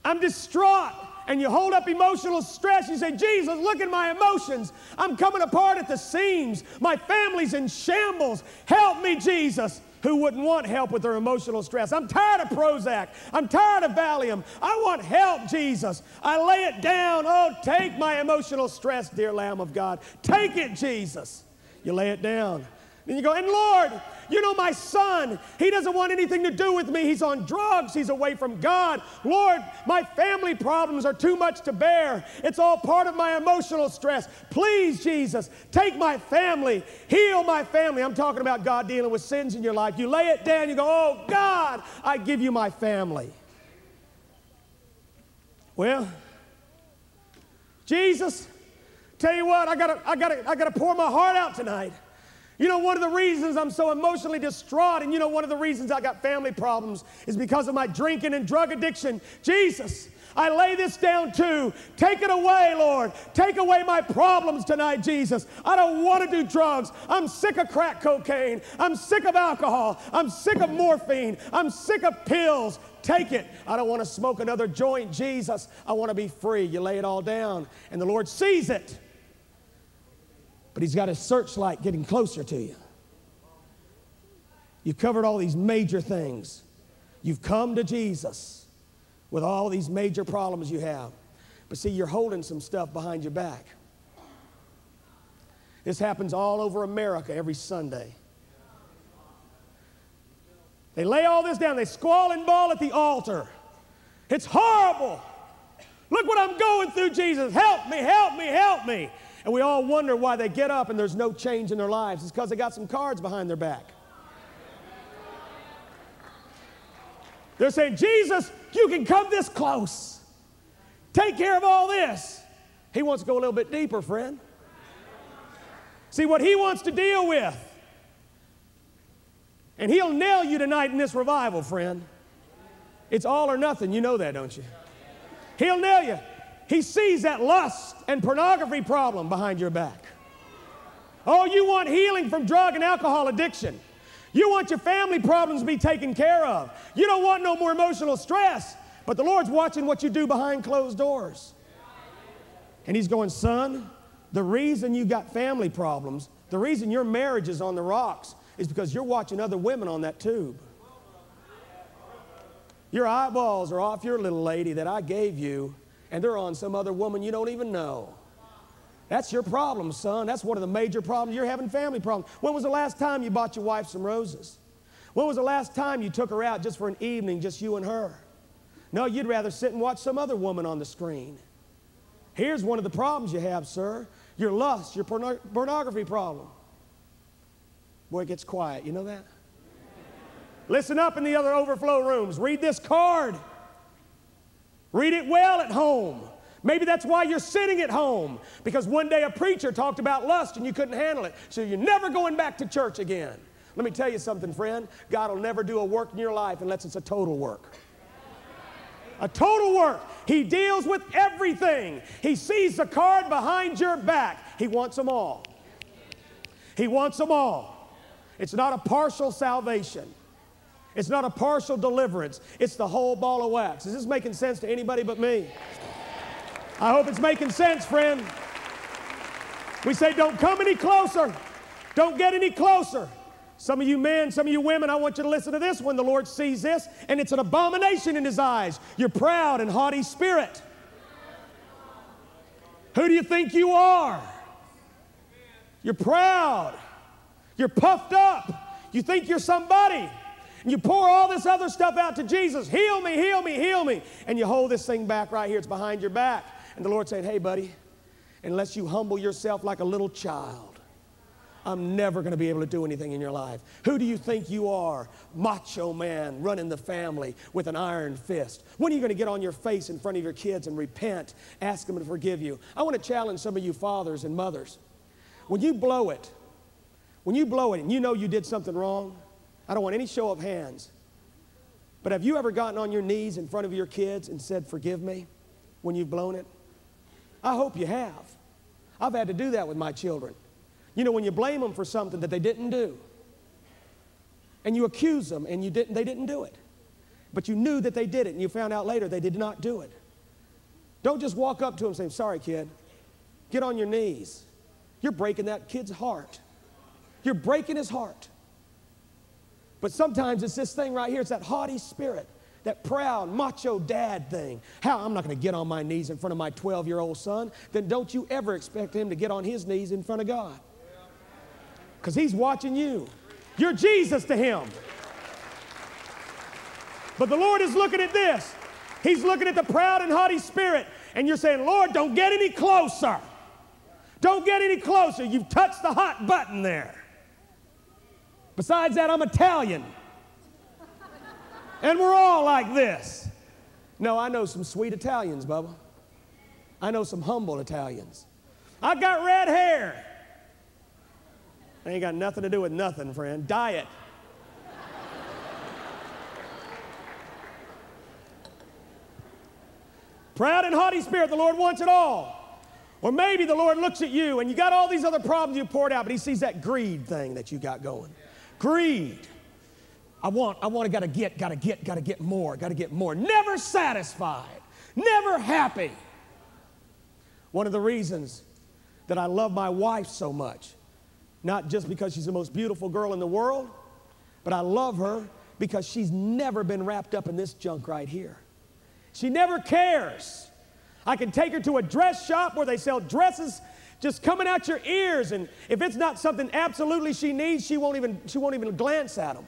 I'm distraught. And you hold up emotional stress. You say, Jesus, look at my emotions. I'm coming apart at the seams. My family's in shambles. Help me, Jesus who wouldn't want help with their emotional stress. I'm tired of Prozac. I'm tired of Valium. I want help, Jesus. I lay it down. Oh, take my emotional stress, dear Lamb of God. Take it, Jesus. You lay it down. Then you go, and Lord, you know my son, he doesn't want anything to do with me. He's on drugs, he's away from God. Lord, my family problems are too much to bear. It's all part of my emotional stress. Please, Jesus, take my family, heal my family. I'm talking about God dealing with sins in your life. You lay it down, you go, Oh God, I give you my family. Well, Jesus, tell you what, I gotta, I gotta, I gotta pour my heart out tonight. You know, one of the reasons I'm so emotionally distraught, and you know, one of the reasons I got family problems is because of my drinking and drug addiction. Jesus, I lay this down too. Take it away, Lord. Take away my problems tonight, Jesus. I don't want to do drugs. I'm sick of crack cocaine. I'm sick of alcohol. I'm sick of morphine. I'm sick of pills. Take it. I don't want to smoke another joint, Jesus. I want to be free. You lay it all down, and the Lord sees it. But He's got His searchlight getting closer to you. You've covered all these major things. You've come to Jesus with all these major problems you have. But see, you're holding some stuff behind your back. This happens all over America every Sunday. They lay all this down, they squall and bawl at the altar. It's horrible. Look what I'm going through, Jesus. Help me, help me, help me. And we all wonder why they get up and there's no change in their lives. It's because they got some cards behind their back. They're saying, Jesus, you can come this close. Take care of all this. He wants to go a little bit deeper, friend. See what he wants to deal with. And he'll nail you tonight in this revival, friend. It's all or nothing. You know that, don't you? He'll nail you. He sees that lust and pornography problem behind your back. Oh, you want healing from drug and alcohol addiction. You want your family problems to be taken care of. You don't want no more emotional stress. But the Lord's watching what you do behind closed doors. And He's going, son, the reason you got family problems, the reason your marriage is on the rocks, is because you're watching other women on that tube. Your eyeballs are off your little lady that I gave you, and they're on some other woman you don't even know. That's your problem, son. That's one of the major problems. You're having family problems. When was the last time you bought your wife some roses? When was the last time you took her out just for an evening, just you and her? No, you'd rather sit and watch some other woman on the screen. Here's one of the problems you have, sir your lust, your porno- pornography problem. Boy, it gets quiet. You know that? Listen up in the other overflow rooms. Read this card. Read it well at home. Maybe that's why you're sitting at home, because one day a preacher talked about lust and you couldn't handle it. So you're never going back to church again. Let me tell you something, friend. God will never do a work in your life unless it's a total work. A total work. He deals with everything. He sees the card behind your back. He wants them all. He wants them all. It's not a partial salvation. It's not a partial deliverance. It's the whole ball of wax. Is this making sense to anybody but me? I hope it's making sense, friend. We say, don't come any closer. Don't get any closer. Some of you men, some of you women, I want you to listen to this when the Lord sees this, and it's an abomination in His eyes. You're proud and haughty spirit. Who do you think you are? You're proud. You're puffed up. You think you're somebody. And you pour all this other stuff out to Jesus heal me, heal me, heal me. And you hold this thing back right here, it's behind your back. And the Lord said, Hey, buddy, unless you humble yourself like a little child, I'm never going to be able to do anything in your life. Who do you think you are? Macho man running the family with an iron fist. When are you going to get on your face in front of your kids and repent? Ask them to forgive you. I want to challenge some of you fathers and mothers. When you blow it, when you blow it and you know you did something wrong, I don't want any show of hands. But have you ever gotten on your knees in front of your kids and said, Forgive me when you've blown it? I hope you have. I've had to do that with my children. You know, when you blame them for something that they didn't do, and you accuse them and you didn't, they didn't do it, but you knew that they did it and you found out later they did not do it. Don't just walk up to them and say, Sorry, kid. Get on your knees. You're breaking that kid's heart. You're breaking his heart. But sometimes it's this thing right here, it's that haughty spirit, that proud, macho dad thing. How I'm not going to get on my knees in front of my 12 year old son. Then don't you ever expect him to get on his knees in front of God. Because he's watching you. You're Jesus to him. But the Lord is looking at this. He's looking at the proud and haughty spirit. And you're saying, Lord, don't get any closer. Don't get any closer. You've touched the hot button there. Besides that, I'm Italian. And we're all like this. No, I know some sweet Italians, Bubba. I know some humble Italians. I got red hair. Ain't got nothing to do with nothing, friend. Diet. Proud and haughty spirit, the Lord wants it all. Or maybe the Lord looks at you and you got all these other problems you poured out, but He sees that greed thing that you got going. Greed. I want, I want to, gotta get, gotta get, gotta get more, gotta get more. Never satisfied, never happy. One of the reasons that I love my wife so much, not just because she's the most beautiful girl in the world, but I love her because she's never been wrapped up in this junk right here. She never cares. I can take her to a dress shop where they sell dresses just coming out your ears and if it's not something absolutely she needs, she won't even she won't even glance at them.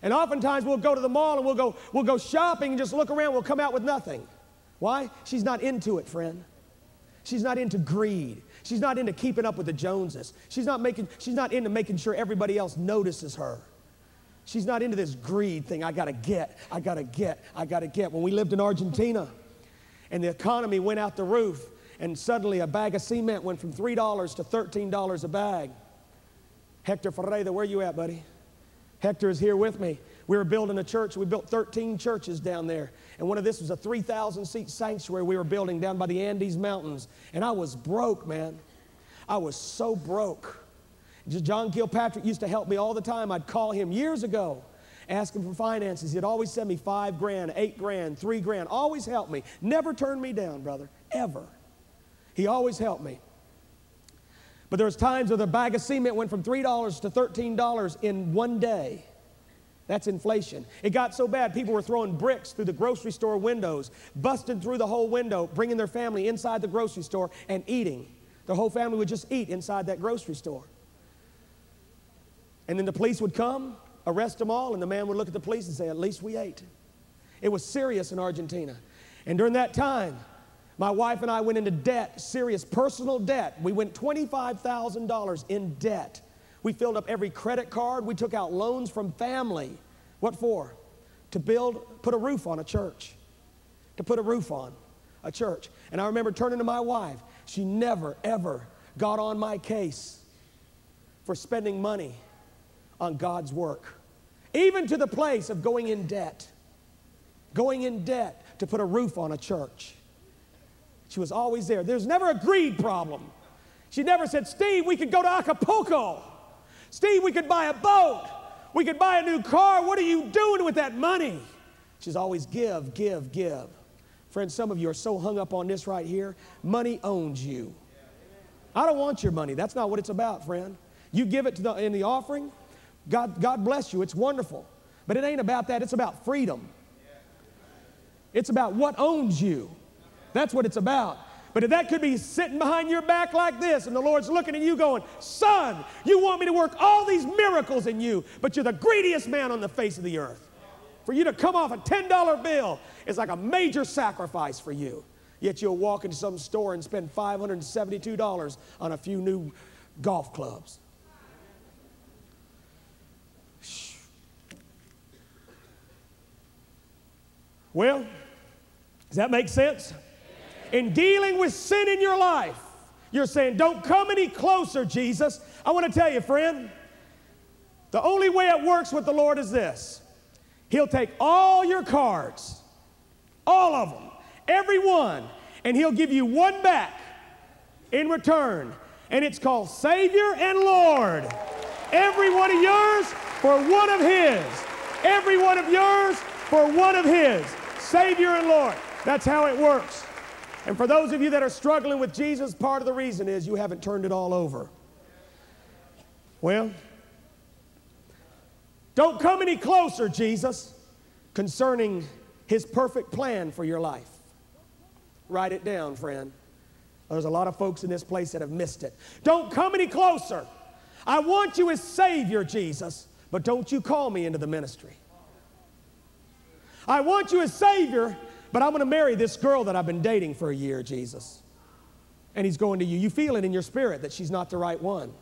And oftentimes we'll go to the mall and we'll go we'll go shopping and just look around, we'll come out with nothing. Why? She's not into it, friend. She's not into greed. She's not into keeping up with the Joneses. She's not making she's not into making sure everybody else notices her. She's not into this greed thing. I got to get, I got to get, I got to get. When we lived in Argentina and the economy went out the roof, and suddenly a bag of cement went from $3 to $13 a bag. Hector Ferreira, where you at, buddy? Hector is here with me. We were building a church. We built 13 churches down there. And one of this was a 3,000 seat sanctuary we were building down by the Andes Mountains. And I was broke, man. I was so broke. John Kilpatrick used to help me all the time. I'd call him years ago, ask him for finances. He'd always send me five grand, eight grand, three grand. Always helped me. Never turned me down, brother. Ever. He always helped me. But there was times where the bag of cement went from $3 to $13 in one day. That's inflation. It got so bad, people were throwing bricks through the grocery store windows, busting through the whole window, bringing their family inside the grocery store and eating. The whole family would just eat inside that grocery store. And then the police would come, arrest them all, and the man would look at the police and say, At least we ate. It was serious in Argentina. And during that time, my wife and I went into debt, serious personal debt. We went $25,000 in debt. We filled up every credit card. We took out loans from family. What for? To build, put a roof on a church. To put a roof on a church. And I remember turning to my wife. She never, ever got on my case for spending money on God's work, even to the place of going in debt, going in debt to put a roof on a church. She was always there. There's never a greed problem. She never said, Steve, we could go to Acapulco. Steve, we could buy a boat. We could buy a new car. What are you doing with that money? She's always give, give, give. Friends, some of you are so hung up on this right here. Money owns you. I don't want your money. That's not what it's about, friend. You give it to the, in the offering, God, God bless you. It's wonderful. But it ain't about that. It's about freedom. It's about what owns you. That's what it's about. But if that could be sitting behind your back like this and the Lord's looking at you going, Son, you want me to work all these miracles in you, but you're the greediest man on the face of the earth. For you to come off a $10 bill is like a major sacrifice for you. Yet you'll walk into some store and spend $572 on a few new golf clubs. Well, does that make sense? In dealing with sin in your life, you're saying, Don't come any closer, Jesus. I want to tell you, friend, the only way it works with the Lord is this He'll take all your cards, all of them, every one, and He'll give you one back in return. And it's called Savior and Lord. Every one of yours for one of His. Every one of yours for one of His. Savior and Lord. That's how it works. And for those of you that are struggling with Jesus, part of the reason is you haven't turned it all over. Well, don't come any closer, Jesus, concerning his perfect plan for your life. Write it down, friend. There's a lot of folks in this place that have missed it. Don't come any closer. I want you as Savior, Jesus, but don't you call me into the ministry. I want you as Savior, but I'm going to marry this girl that I've been dating for a year, Jesus. And he's going to you. You feel it in your spirit that she's not the right one.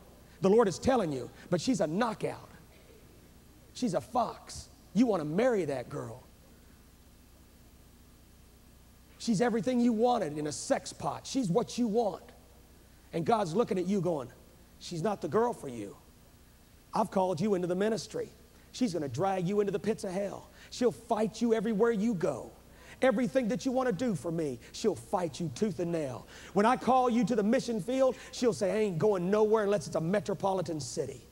The Lord is telling you, but she's a knockout. She's a fox. You want to marry that girl. She's everything you wanted in a sex pot. She's what you want. And God's looking at you going, She's not the girl for you. I've called you into the ministry. She's going to drag you into the pits of hell. She'll fight you everywhere you go. Everything that you want to do for me, she'll fight you tooth and nail. When I call you to the mission field, she'll say, I ain't going nowhere unless it's a metropolitan city.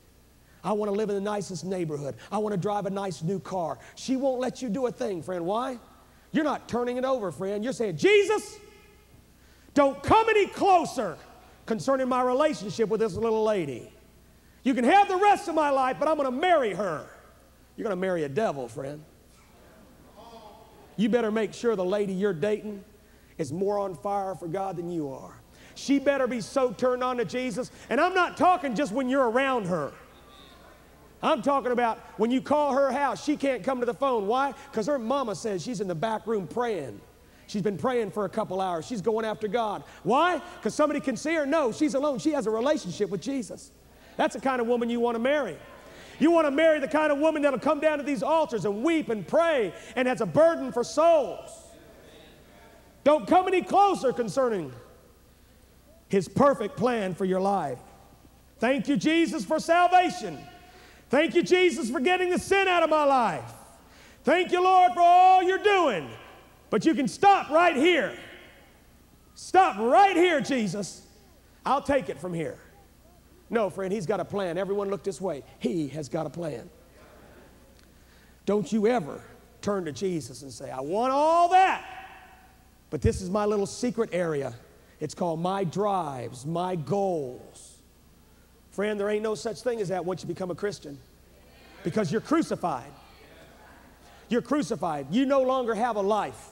I want to live in the nicest neighborhood. I want to drive a nice new car. She won't let you do a thing, friend. Why? You're not turning it over, friend. You're saying, Jesus, don't come any closer concerning my relationship with this little lady. You can have the rest of my life, but I'm going to marry her. You're going to marry a devil, friend. You better make sure the lady you're dating is more on fire for God than you are. She better be so turned on to Jesus. And I'm not talking just when you're around her. I'm talking about when you call her house, she can't come to the phone. Why? Because her mama says she's in the back room praying. She's been praying for a couple hours. She's going after God. Why? Because somebody can see her? No, she's alone. She has a relationship with Jesus. That's the kind of woman you want to marry. You want to marry the kind of woman that'll come down to these altars and weep and pray and has a burden for souls. Don't come any closer concerning his perfect plan for your life. Thank you, Jesus, for salvation. Thank you, Jesus, for getting the sin out of my life. Thank you, Lord, for all you're doing. But you can stop right here. Stop right here, Jesus. I'll take it from here. No, friend, he's got a plan. Everyone look this way. He has got a plan. Don't you ever turn to Jesus and say, I want all that, but this is my little secret area. It's called my drives, my goals. Friend, there ain't no such thing as that once you become a Christian because you're crucified. You're crucified. You no longer have a life.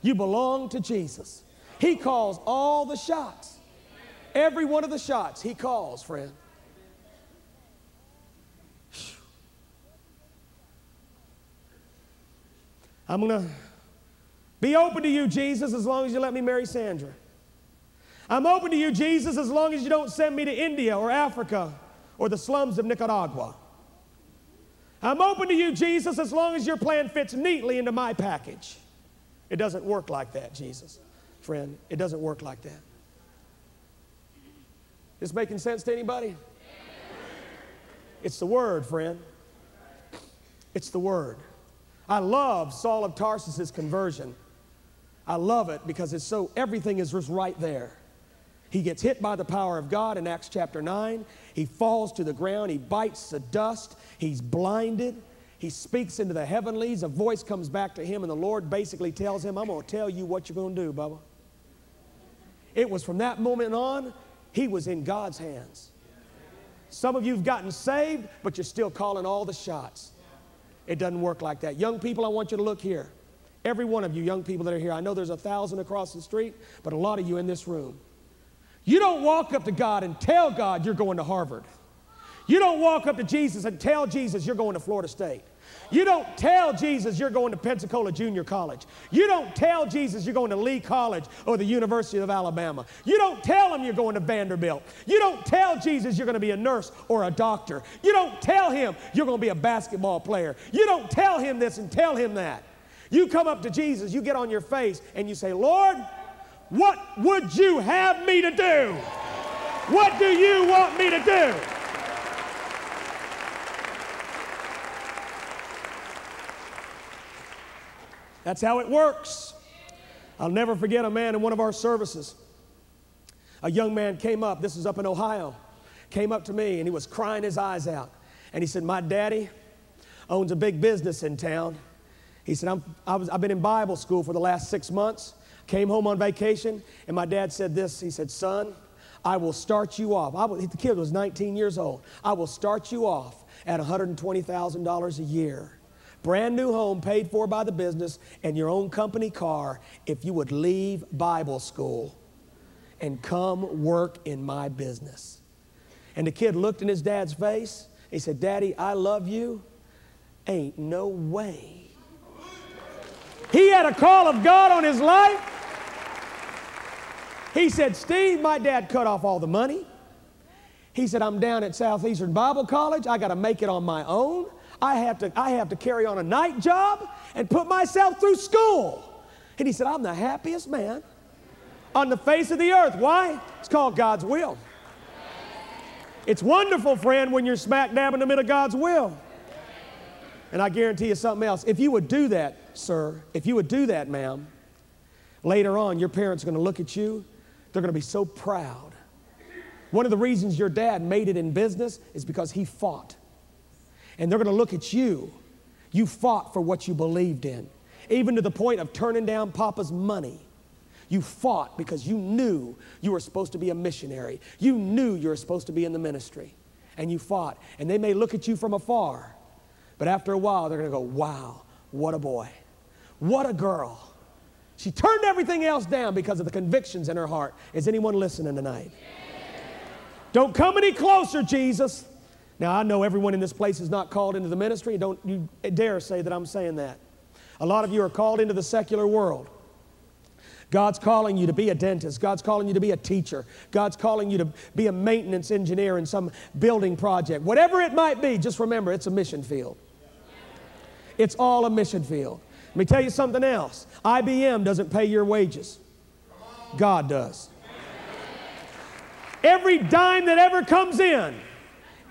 You belong to Jesus. He calls all the shots. Every one of the shots he calls, friend. I'm going to be open to you, Jesus, as long as you let me marry Sandra. I'm open to you, Jesus, as long as you don't send me to India or Africa or the slums of Nicaragua. I'm open to you, Jesus, as long as your plan fits neatly into my package. It doesn't work like that, Jesus. Friend, it doesn't work like that. Is this making sense to anybody? It's the word, friend. It's the word. I love Saul of Tarsus's conversion. I love it because it's so everything is just right there. He gets hit by the power of God in Acts chapter 9. He falls to the ground. He bites the dust. He's blinded. He speaks into the heavenlies. A voice comes back to him, and the Lord basically tells him, I'm going to tell you what you're going to do, Bubba. It was from that moment on, he was in God's hands. Some of you have gotten saved, but you're still calling all the shots. It doesn't work like that. Young people, I want you to look here. Every one of you young people that are here, I know there's a thousand across the street, but a lot of you in this room. You don't walk up to God and tell God you're going to Harvard. You don't walk up to Jesus and tell Jesus you're going to Florida State. You don't tell Jesus you're going to Pensacola Junior College. You don't tell Jesus you're going to Lee College or the University of Alabama. You don't tell him you're going to Vanderbilt. You don't tell Jesus you're going to be a nurse or a doctor. You don't tell him you're going to be a basketball player. You don't tell him this and tell him that. You come up to Jesus, you get on your face, and you say, Lord, what would you have me to do? What do you want me to do? That's how it works. I'll never forget a man in one of our services. A young man came up, this is up in Ohio, came up to me and he was crying his eyes out. And he said, My daddy owns a big business in town. He said, I'm, I was, I've been in Bible school for the last six months, came home on vacation, and my dad said this. He said, Son, I will start you off. I will, the kid was 19 years old. I will start you off at $120,000 a year. Brand new home paid for by the business and your own company car if you would leave Bible school and come work in my business. And the kid looked in his dad's face. He said, Daddy, I love you. Ain't no way. He had a call of God on his life. He said, Steve, my dad cut off all the money. He said, I'm down at Southeastern Bible College. I got to make it on my own. I have, to, I have to carry on a night job and put myself through school. And he said, I'm the happiest man on the face of the earth. Why? It's called God's will. It's wonderful, friend, when you're smack dab in the middle of God's will. And I guarantee you something else. If you would do that, sir, if you would do that, ma'am, later on, your parents are going to look at you. They're going to be so proud. One of the reasons your dad made it in business is because he fought. And they're going to look at you. You fought for what you believed in, even to the point of turning down Papa's money. You fought because you knew you were supposed to be a missionary. You knew you were supposed to be in the ministry. And you fought. And they may look at you from afar, but after a while, they're going to go, wow, what a boy. What a girl. She turned everything else down because of the convictions in her heart. Is anyone listening tonight? Don't come any closer, Jesus. Now, I know everyone in this place is not called into the ministry. Don't you dare say that I'm saying that. A lot of you are called into the secular world. God's calling you to be a dentist. God's calling you to be a teacher. God's calling you to be a maintenance engineer in some building project. Whatever it might be, just remember it's a mission field. It's all a mission field. Let me tell you something else IBM doesn't pay your wages, God does. Every dime that ever comes in,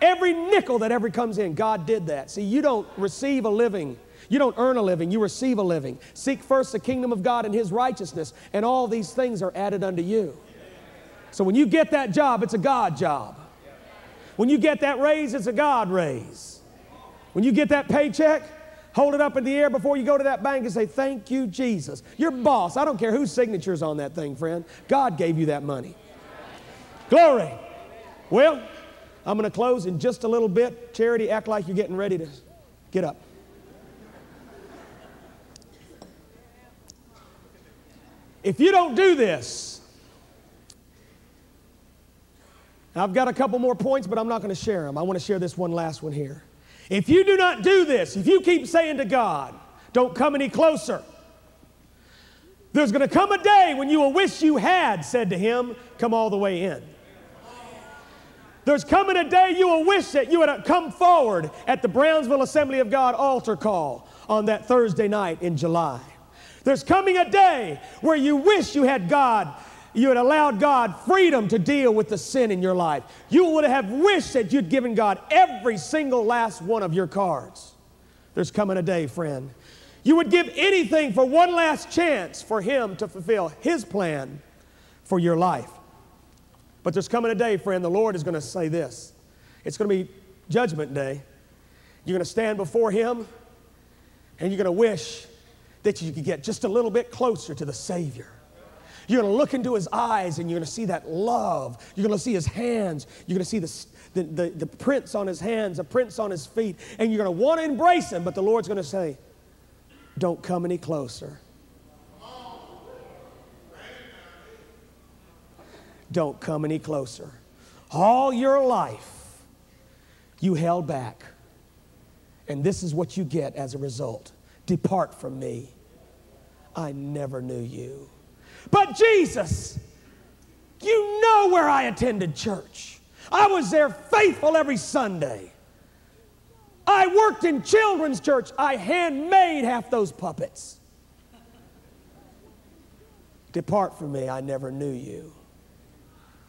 every nickel that ever comes in, God did that. See, you don't receive a living. You don't earn a living, you receive a living. Seek first the kingdom of God and his righteousness, and all these things are added unto you. So when you get that job, it's a God job. When you get that raise, it's a God raise. When you get that paycheck, hold it up in the air before you go to that bank and say, Thank you, Jesus. Your boss, I don't care whose signature's on that thing, friend. God gave you that money. Glory. Well, I'm going to close in just a little bit. Charity, act like you're getting ready to get up. If you don't do this, I've got a couple more points, but I'm not going to share them. I want to share this one last one here. If you do not do this, if you keep saying to God, don't come any closer, there's going to come a day when you will wish you had said to Him, Come all the way in. There's coming a day you will wish that you had come forward at the Brownsville Assembly of God altar call on that Thursday night in July. There's coming a day where you wish you had God, you had allowed God freedom to deal with the sin in your life. You would have wished that you'd given God every single last one of your cards. There's coming a day, friend. You would give anything for one last chance for Him to fulfill His plan for your life. But there's coming a day, friend, the Lord is going to say this. It's going to be Judgment Day. You're going to stand before Him and you're going to wish that you could get just a little bit closer to the Savior. You're going to look into his eyes and you're going to see that love. You're going to see his hands. You're going to see the, the, the, the prints on his hands, the prints on his feet, and you're going to want to embrace him, but the Lord's going to say, Don't come any closer. Don't come any closer. All your life, you held back. And this is what you get as a result. Depart from me. I never knew you. But Jesus, you know where I attended church. I was there faithful every Sunday. I worked in children's church. I handmade half those puppets. Depart from me, I never knew you.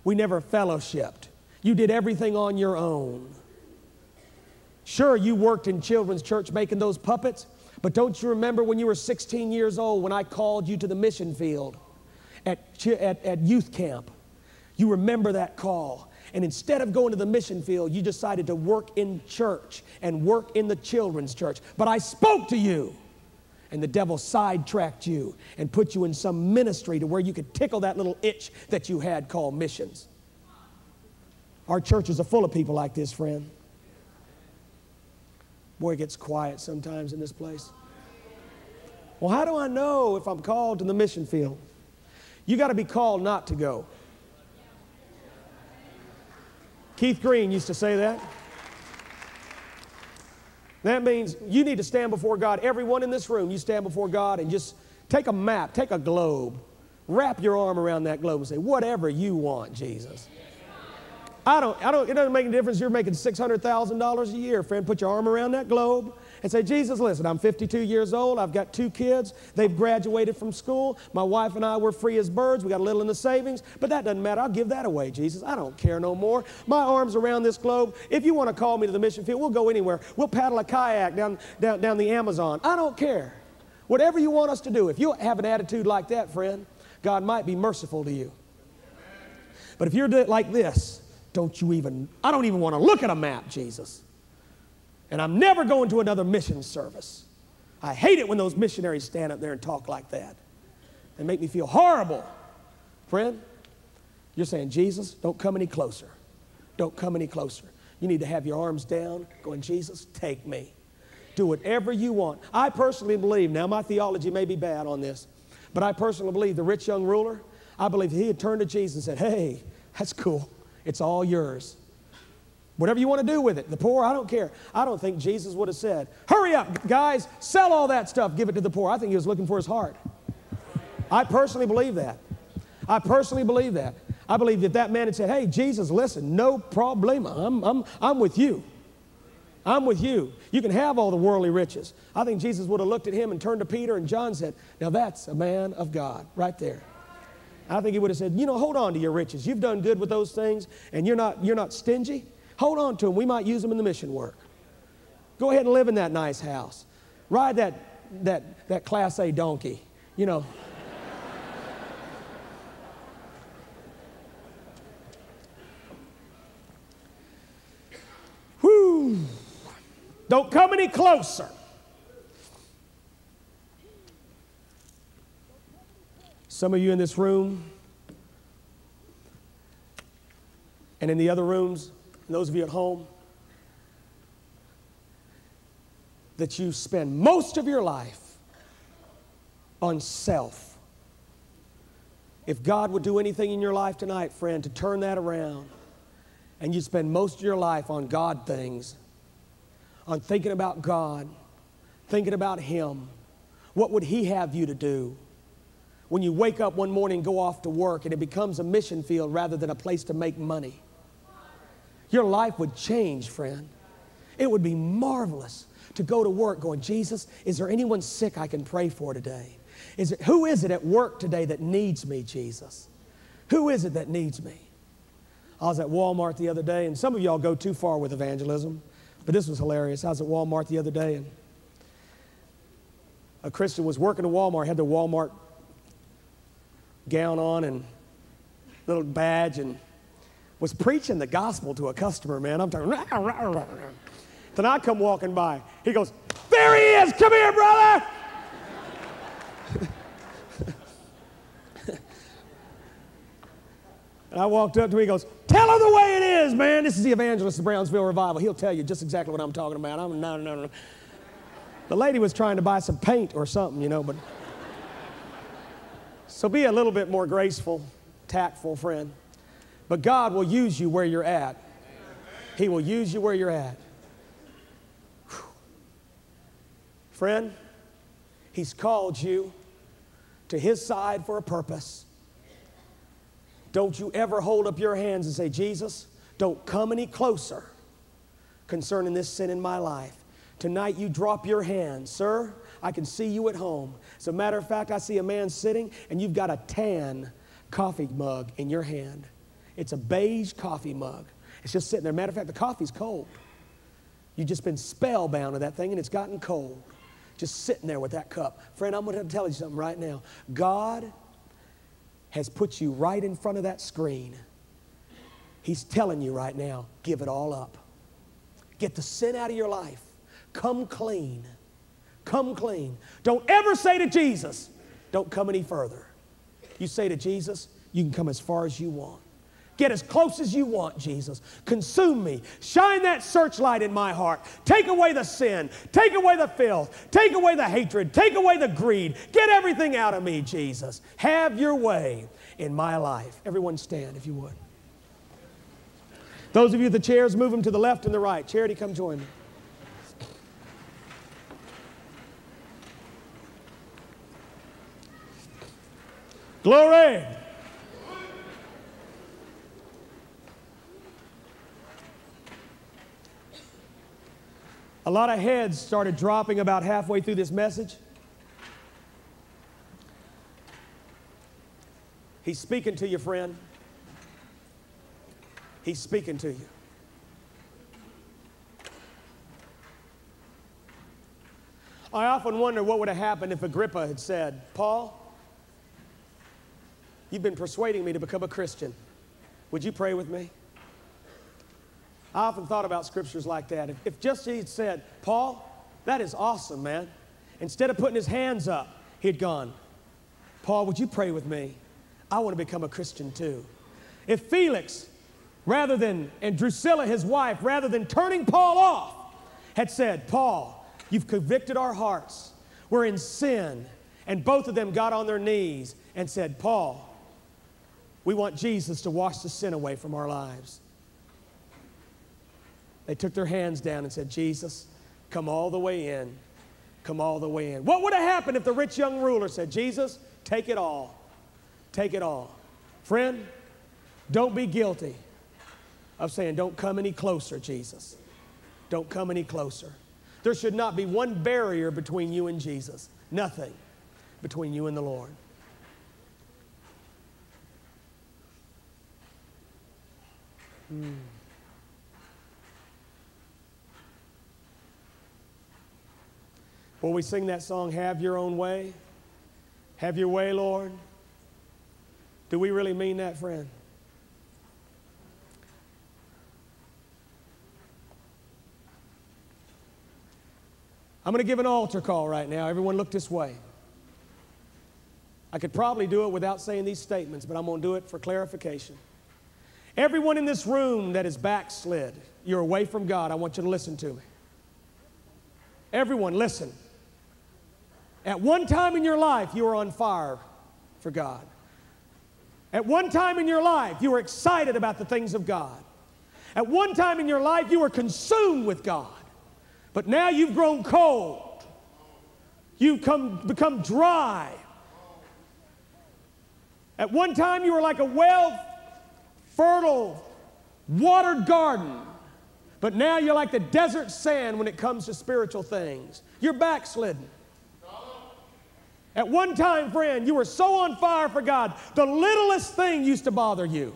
We never fellowshipped. You did everything on your own. Sure, you worked in children's church making those puppets, but don't you remember when you were 16 years old when I called you to the mission field at, at, at youth camp? You remember that call. And instead of going to the mission field, you decided to work in church and work in the children's church. But I spoke to you, and the devil sidetracked you and put you in some ministry to where you could tickle that little itch that you had called missions. Our churches are full of people like this, friend. Boy, it gets quiet sometimes in this place. Well, how do I know if I'm called to the mission field? You got to be called not to go. Keith Green used to say that. That means you need to stand before God. Everyone in this room, you stand before God and just take a map, take a globe, wrap your arm around that globe and say, whatever you want, Jesus. I don't, I don't, it doesn't make any difference. You're making $600,000 a year, friend. Put your arm around that globe and say, Jesus, listen, I'm 52 years old. I've got two kids. They've graduated from school. My wife and I were free as birds. We got a little in the savings, but that doesn't matter. I'll give that away, Jesus. I don't care no more. My arm's around this globe. If you want to call me to the mission field, we'll go anywhere. We'll paddle a kayak down, down, down the Amazon. I don't care. Whatever you want us to do. If you have an attitude like that, friend, God might be merciful to you. But if you're like this, don't you even, I don't even want to look at a map, Jesus. And I'm never going to another mission service. I hate it when those missionaries stand up there and talk like that. They make me feel horrible. Friend, you're saying, Jesus, don't come any closer. Don't come any closer. You need to have your arms down, going, Jesus, take me. Do whatever you want. I personally believe, now my theology may be bad on this, but I personally believe the rich young ruler, I believe he had turned to Jesus and said, Hey, that's cool. It's all yours. Whatever you want to do with it. The poor, I don't care. I don't think Jesus would have said, Hurry up, guys, sell all that stuff, give it to the poor. I think he was looking for his heart. I personally believe that. I personally believe that. I believe that that man had said, Hey, Jesus, listen, no problem. I'm, I'm, I'm with you. I'm with you. You can have all the worldly riches. I think Jesus would have looked at him and turned to Peter and John said, Now that's a man of God right there. I think he would have said, you know, hold on to your riches. You've done good with those things, and you're not, you're not stingy. Hold on to them. We might use them in the mission work. Go ahead and live in that nice house. Ride that, that, that Class A donkey, you know. *laughs* Whew. Don't come any closer. Some of you in this room and in the other rooms, and those of you at home, that you spend most of your life on self. If God would do anything in your life tonight, friend, to turn that around, and you spend most of your life on God things, on thinking about God, thinking about Him, what would He have you to do? When you wake up one morning and go off to work and it becomes a mission field rather than a place to make money. Your life would change, friend. It would be marvelous to go to work going, Jesus, is there anyone sick I can pray for today? Is it, who is it at work today that needs me, Jesus? Who is it that needs me? I was at Walmart the other day, and some of y'all go too far with evangelism, but this was hilarious. I was at Walmart the other day, and a Christian was working at Walmart, had the Walmart gown on and little badge and was preaching the gospel to a customer, man. I'm talking. Then I come walking by. He goes, There he is. Come here, brother. *laughs* and I walked up to him. He goes, Tell her the way it is, man. This is the evangelist of Brownsville Revival. He'll tell you just exactly what I'm talking about. I'm no, no, no. The lady was trying to buy some paint or something, you know, but. So be a little bit more graceful, tactful, friend. But God will use you where you're at. He will use you where you're at. Whew. Friend, He's called you to His side for a purpose. Don't you ever hold up your hands and say, Jesus, don't come any closer concerning this sin in my life. Tonight you drop your hands. Sir, I can see you at home. As a matter of fact, I see a man sitting and you've got a tan coffee mug in your hand. It's a beige coffee mug. It's just sitting there. Matter of fact, the coffee's cold. You've just been spellbound to that thing and it's gotten cold. Just sitting there with that cup. Friend, I'm going to tell you something right now. God has put you right in front of that screen. He's telling you right now, give it all up. Get the sin out of your life. Come clean. Come clean. Don't ever say to Jesus, don't come any further. You say to Jesus, you can come as far as you want. Get as close as you want, Jesus. Consume me. Shine that searchlight in my heart. Take away the sin. Take away the filth. Take away the hatred. Take away the greed. Get everything out of me, Jesus. Have your way in my life. Everyone stand if you would. Those of you at the chairs, move them to the left and the right. Charity, come join me. Glory. A lot of heads started dropping about halfway through this message. He's speaking to you, friend. He's speaking to you. I often wonder what would have happened if Agrippa had said, Paul, you've been persuading me to become a Christian. Would you pray with me? I often thought about scriptures like that. If, if just he'd said, Paul, that is awesome, man. Instead of putting his hands up, he'd gone, Paul, would you pray with me? I want to become a Christian too. If Felix, rather than, and Drusilla, his wife, rather than turning Paul off, had said, Paul, you've convicted our hearts. We're in sin. And both of them got on their knees and said, Paul, we want Jesus to wash the sin away from our lives. They took their hands down and said, Jesus, come all the way in. Come all the way in. What would have happened if the rich young ruler said, Jesus, take it all? Take it all. Friend, don't be guilty of saying, Don't come any closer, Jesus. Don't come any closer. There should not be one barrier between you and Jesus. Nothing between you and the Lord. Hmm. Will we sing that song, Have Your Own Way? Have Your Way, Lord? Do we really mean that, friend? I'm going to give an altar call right now. Everyone, look this way. I could probably do it without saying these statements, but I'm going to do it for clarification. Everyone in this room that is backslid, you're away from God, I want you to listen to me. Everyone, listen. At one time in your life, you were on fire for God. At one time in your life, you were excited about the things of God. At one time in your life, you were consumed with God. But now you've grown cold. You've come, become dry. At one time, you were like a well fertile, watered garden. But now you're like the desert sand when it comes to spiritual things. You're backslidden. At one time, friend, you were so on fire for God, the littlest thing used to bother you.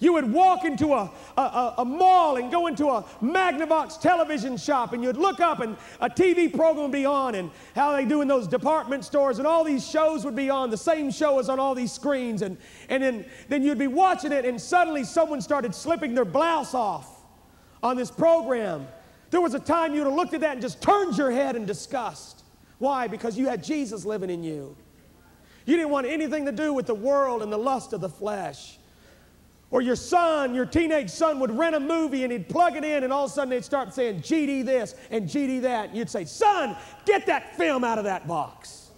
You would walk into a, a, a, mall and go into a Magnavox television shop, and you'd look up, and a TV program would be on, and how they do in those department stores, and all these shows would be on, the same show as on all these screens, and, and then, then you'd be watching it, and suddenly someone started slipping their blouse off on this program. There was a time you'd have looked at that and just turned your head in disgust. Why? Because you had Jesus living in you. You didn't want anything to do with the world and the lust of the flesh. Or your son, your teenage son, would rent a movie and he'd plug it in, and all of a sudden they'd start saying GD this and GD that. And you'd say, Son, get that film out of that box.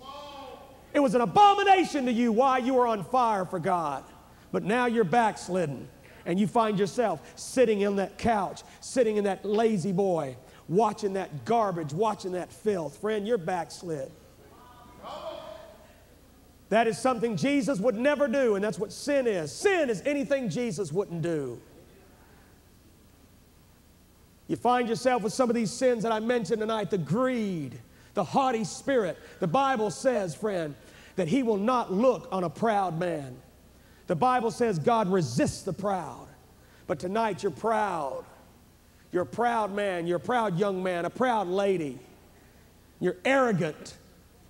It was an abomination to you why you were on fire for God. But now you're backslidden, and you find yourself sitting in that couch, sitting in that lazy boy, watching that garbage, watching that filth. Friend, you're backslid. That is something Jesus would never do, and that's what sin is. Sin is anything Jesus wouldn't do. You find yourself with some of these sins that I mentioned tonight the greed, the haughty spirit. The Bible says, friend, that He will not look on a proud man. The Bible says God resists the proud. But tonight you're proud. You're a proud man. You're a proud young man, a proud lady. You're arrogant.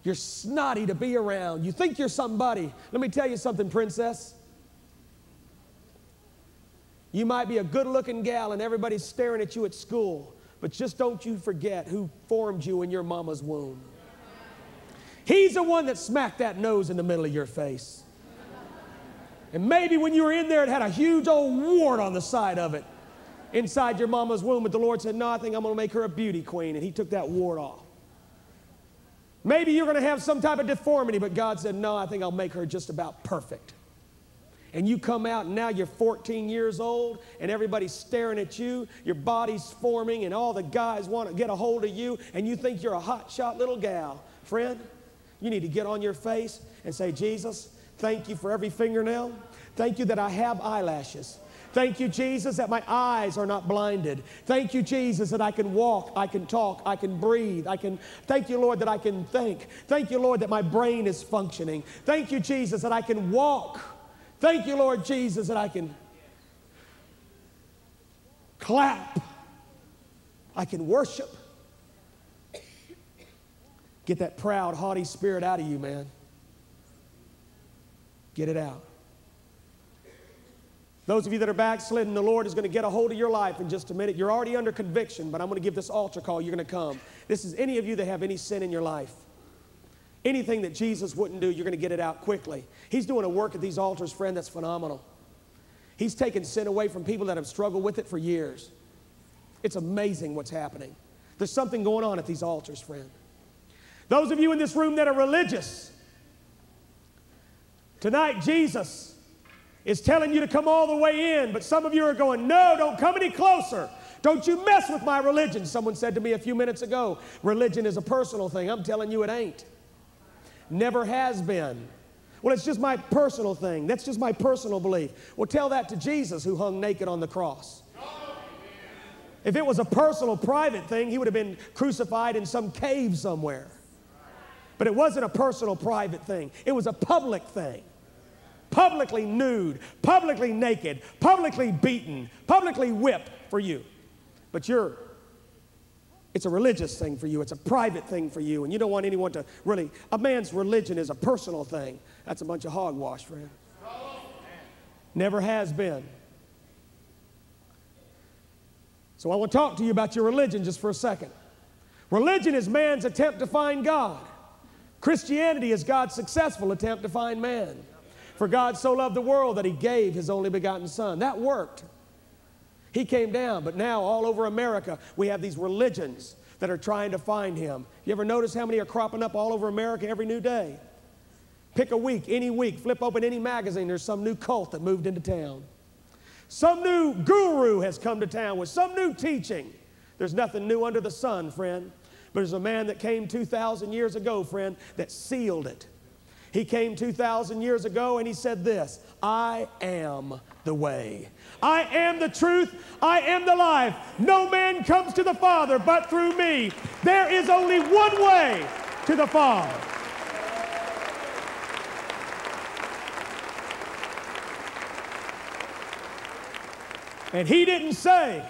You're snotty to be around. You think you're somebody. Let me tell you something, princess. You might be a good looking gal and everybody's staring at you at school, but just don't you forget who formed you in your mama's womb. He's the one that smacked that nose in the middle of your face. And maybe when you were in there, it had a huge old wart on the side of it inside your mama's womb. But the Lord said, No, I think I'm going to make her a beauty queen. And He took that wart off. Maybe you're going to have some type of deformity, but God said, No, I think I'll make her just about perfect. And you come out and now you're 14 years old and everybody's staring at you, your body's forming, and all the guys want to get a hold of you, and you think you're a hot shot little gal. Friend, you need to get on your face and say, Jesus, thank you for every fingernail. Thank you that I have eyelashes. Thank you, Jesus, that my eyes are not blinded. Thank you, Jesus, that I can walk, I can talk, I can breathe. I can thank you, Lord, that I can think. Thank you, Lord, that my brain is functioning. Thank you, Jesus, that I can walk. Thank you, Lord Jesus, that I can clap. I can worship. Get that proud, haughty spirit out of you, man. Get it out. Those of you that are backslidden, the Lord is going to get a hold of your life in just a minute. You're already under conviction, but I'm going to give this altar call. You're going to come. This is any of you that have any sin in your life. Anything that Jesus wouldn't do, you're going to get it out quickly. He's doing a work at these altars, friend, that's phenomenal. He's taking sin away from people that have struggled with it for years. It's amazing what's happening. There's something going on at these altars, friend. Those of you in this room that are religious, tonight Jesus is telling you to come all the way in, but some of you are going, No, don't come any closer. Don't you mess with my religion. Someone said to me a few minutes ago, religion is a personal thing. I'm telling you it ain't. Never has been. Well, it's just my personal thing. That's just my personal belief. Well, tell that to Jesus who hung naked on the cross. If it was a personal, private thing, he would have been crucified in some cave somewhere. But it wasn't a personal, private thing, it was a public thing. Publicly nude, publicly naked, publicly beaten, publicly whipped for you. But you're it's a religious thing for you. It's a private thing for you. And you don't want anyone to really, a man's religion is a personal thing. That's a bunch of hogwash, friend. Never has been. So I want to talk to you about your religion just for a second. Religion is man's attempt to find God. Christianity is God's successful attempt to find man. For God so loved the world that he gave his only begotten Son. That worked. He came down, but now all over America, we have these religions that are trying to find him. You ever notice how many are cropping up all over America every new day? Pick a week, any week, flip open any magazine, there's some new cult that moved into town. Some new guru has come to town with some new teaching. There's nothing new under the sun, friend. But there's a man that came 2,000 years ago, friend, that sealed it. He came 2,000 years ago and he said this I am the way. I am the truth. I am the life. No man comes to the Father but through me. There is only one way to the Father. And he didn't say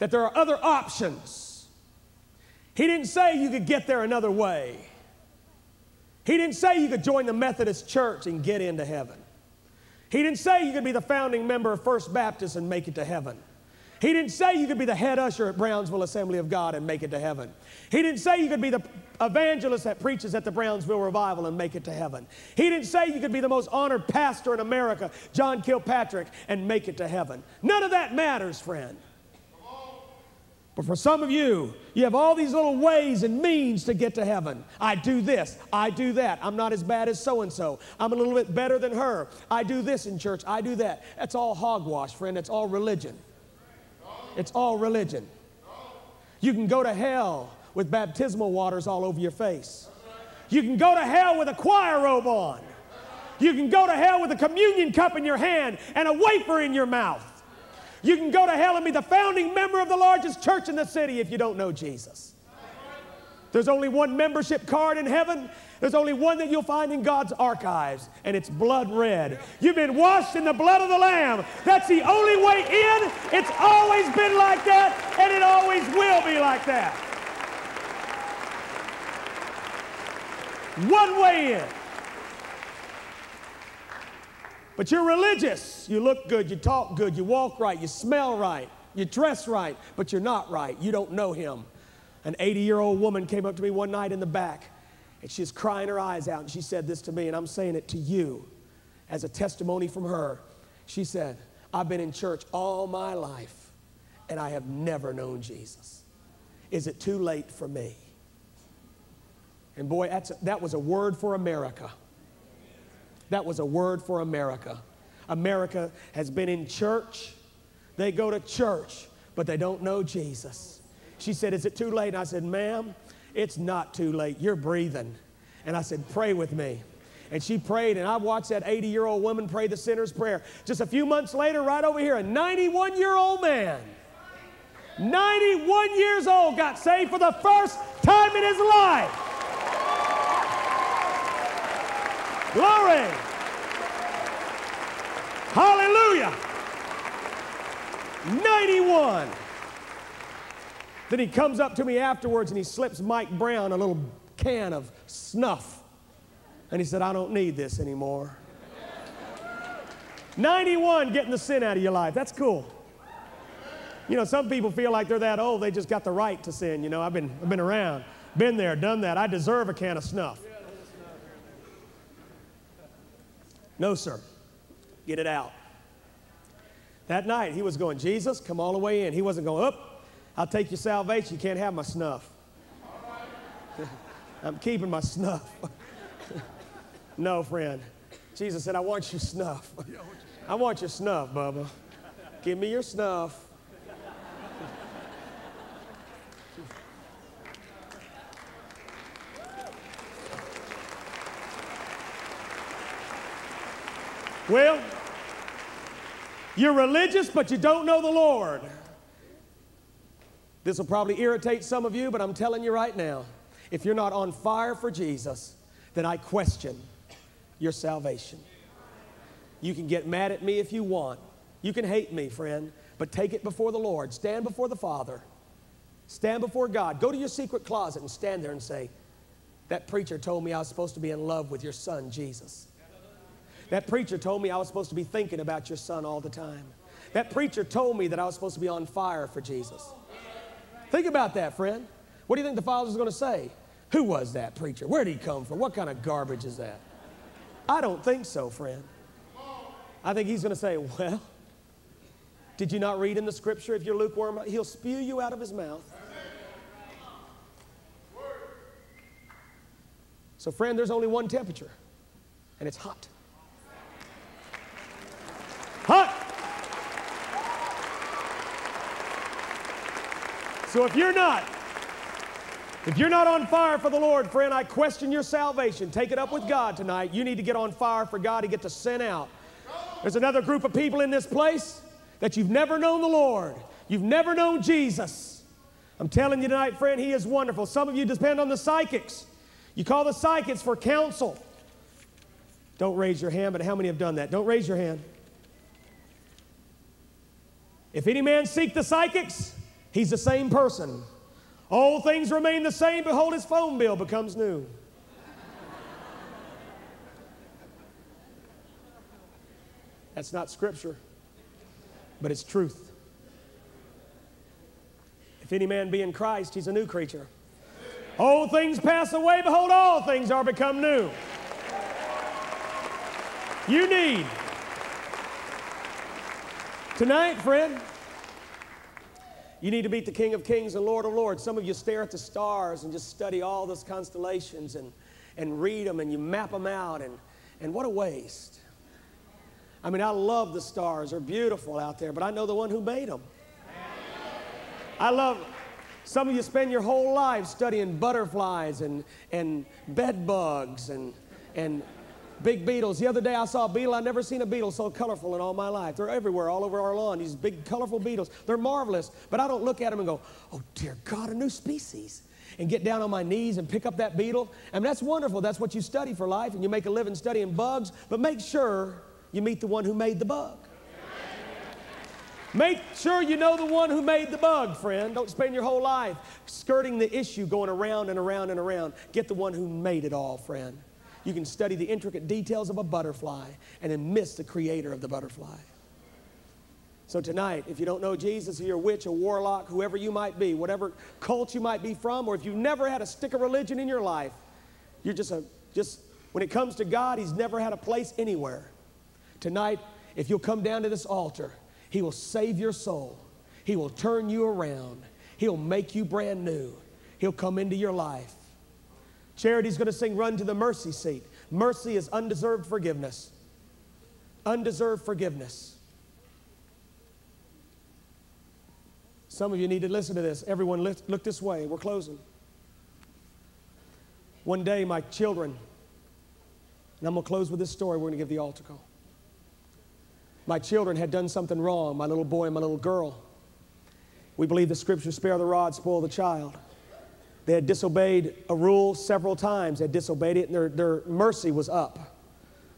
that there are other options. He didn't say you could get there another way. He didn't say you could join the Methodist Church and get into heaven. He didn't say you could be the founding member of First Baptist and make it to heaven. He didn't say you could be the head usher at Brownsville Assembly of God and make it to heaven. He didn't say you could be the evangelist that preaches at the Brownsville Revival and make it to heaven. He didn't say you could be the most honored pastor in America, John Kilpatrick, and make it to heaven. None of that matters, friend. But for some of you, you have all these little ways and means to get to heaven. I do this, I do that. I'm not as bad as so and so. I'm a little bit better than her. I do this in church, I do that. That's all hogwash, friend. It's all religion. It's all religion. You can go to hell with baptismal waters all over your face. You can go to hell with a choir robe on. You can go to hell with a communion cup in your hand and a wafer in your mouth. You can go to hell and be the founding member of the largest church in the city if you don't know Jesus. There's only one membership card in heaven. There's only one that you'll find in God's archives, and it's blood red. You've been washed in the blood of the Lamb. That's the only way in. It's always been like that, and it always will be like that. One way in. But you're religious. You look good, you talk good, you walk right, you smell right, you dress right, but you're not right. You don't know him. An 80 year old woman came up to me one night in the back and she's crying her eyes out and she said this to me, and I'm saying it to you as a testimony from her. She said, I've been in church all my life and I have never known Jesus. Is it too late for me? And boy, that's a, that was a word for America. That was a word for America. America has been in church. They go to church, but they don't know Jesus. She said, Is it too late? And I said, Ma'am, it's not too late. You're breathing. And I said, Pray with me. And she prayed, and I watched that 80 year old woman pray the sinner's prayer. Just a few months later, right over here, a 91 year old man, 91 years old, got saved for the first time in his life. Glory. Hallelujah. 91. Then he comes up to me afterwards and he slips Mike Brown a little can of snuff. And he said, I don't need this anymore. 91 getting the sin out of your life. That's cool. You know, some people feel like they're that old, they just got the right to sin. You know, I've been, I've been around, been there, done that. I deserve a can of snuff. No, sir. Get it out. That night, he was going, Jesus, come all the way in. He wasn't going, up, I'll take your salvation. You can't have my snuff. *laughs* I'm keeping my snuff. *laughs* no, friend. Jesus said, I want your snuff. *laughs* I want your snuff, Bubba. Give me your snuff. Well, you're religious, but you don't know the Lord. This will probably irritate some of you, but I'm telling you right now if you're not on fire for Jesus, then I question your salvation. You can get mad at me if you want. You can hate me, friend, but take it before the Lord. Stand before the Father. Stand before God. Go to your secret closet and stand there and say, That preacher told me I was supposed to be in love with your son, Jesus. That preacher told me I was supposed to be thinking about your son all the time. That preacher told me that I was supposed to be on fire for Jesus. Think about that, friend. What do you think the Father's going to say? Who was that preacher? Where did he come from? What kind of garbage is that? I don't think so, friend. I think he's going to say, Well, did you not read in the scripture if you're lukewarm? He'll spew you out of his mouth. So, friend, there's only one temperature, and it's hot. Hot. So if you're not, if you're not on fire for the Lord, friend, I question your salvation. Take it up with God tonight. You need to get on fire for God to get to send out. There's another group of people in this place that you've never known the Lord. You've never known Jesus. I'm telling you tonight, friend, He is wonderful. Some of you depend on the psychics. You call the psychics for counsel. Don't raise your hand, but how many have done that? Don't raise your hand. If any man seek the psychics, he's the same person. All things remain the same. Behold, his phone bill becomes new. That's not scripture, but it's truth. If any man be in Christ, he's a new creature. Old things pass away, behold, all things are become new. You need tonight, friend. You need to meet the King of Kings and Lord of Lords. Some of you stare at the stars and just study all those constellations and, and read them and you map them out, and, and what a waste. I mean, I love the stars, they're beautiful out there, but I know the one who made them. I love, some of you spend your whole life studying butterflies and, and bed bugs and, and Big beetles. The other day I saw a beetle. I've never seen a beetle so colorful in all my life. They're everywhere, all over our lawn. These big, colorful beetles. They're marvelous. But I don't look at them and go, oh, dear God, a new species. And get down on my knees and pick up that beetle. I mean, that's wonderful. That's what you study for life, and you make a living studying bugs. But make sure you meet the one who made the bug. Make sure you know the one who made the bug, friend. Don't spend your whole life skirting the issue, going around and around and around. Get the one who made it all, friend. You can study the intricate details of a butterfly and then miss the creator of the butterfly. So tonight, if you don't know Jesus, you're a witch, a warlock, whoever you might be, whatever cult you might be from, or if you've never had a stick of religion in your life, you're just a just when it comes to God, He's never had a place anywhere. Tonight, if you'll come down to this altar, He will save your soul. He will turn you around. He'll make you brand new. He'll come into your life. Charity's going to sing Run to the Mercy Seat. Mercy is undeserved forgiveness. Undeserved forgiveness. Some of you need to listen to this. Everyone, look, this way. We're closing. One day, my children, and I'm going to close with this story. We're going to give the altar call. My children had done something wrong, my little boy and my little girl. We believe the scripture spare the rod, spoil the child. They had disobeyed a rule several times. They had disobeyed it, and their, their mercy was up.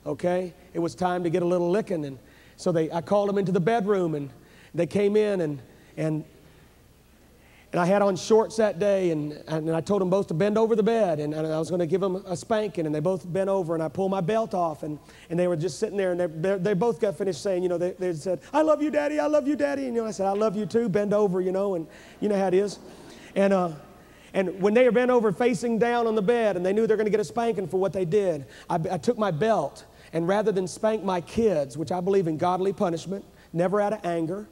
Okay? It was time to get a little licking. And so they, I called them into the bedroom, and they came in, and, and and I had on shorts that day, and, and I told them both to bend over the bed, and, and I was going to give them a spanking, and they both bent over, and I pulled my belt off, and, and they were just sitting there, and they, they, both got finished saying, you know, they, they said, I love you, Daddy, I love you, Daddy. And you know, I said, I love you too, bend over, you know, and you know how it is. And, uh, and when they were bent over facing down on the bed, and they knew they were going to get a spanking for what they did, I, I took my belt, and rather than spank my kids, which I believe in godly punishment, never out of anger,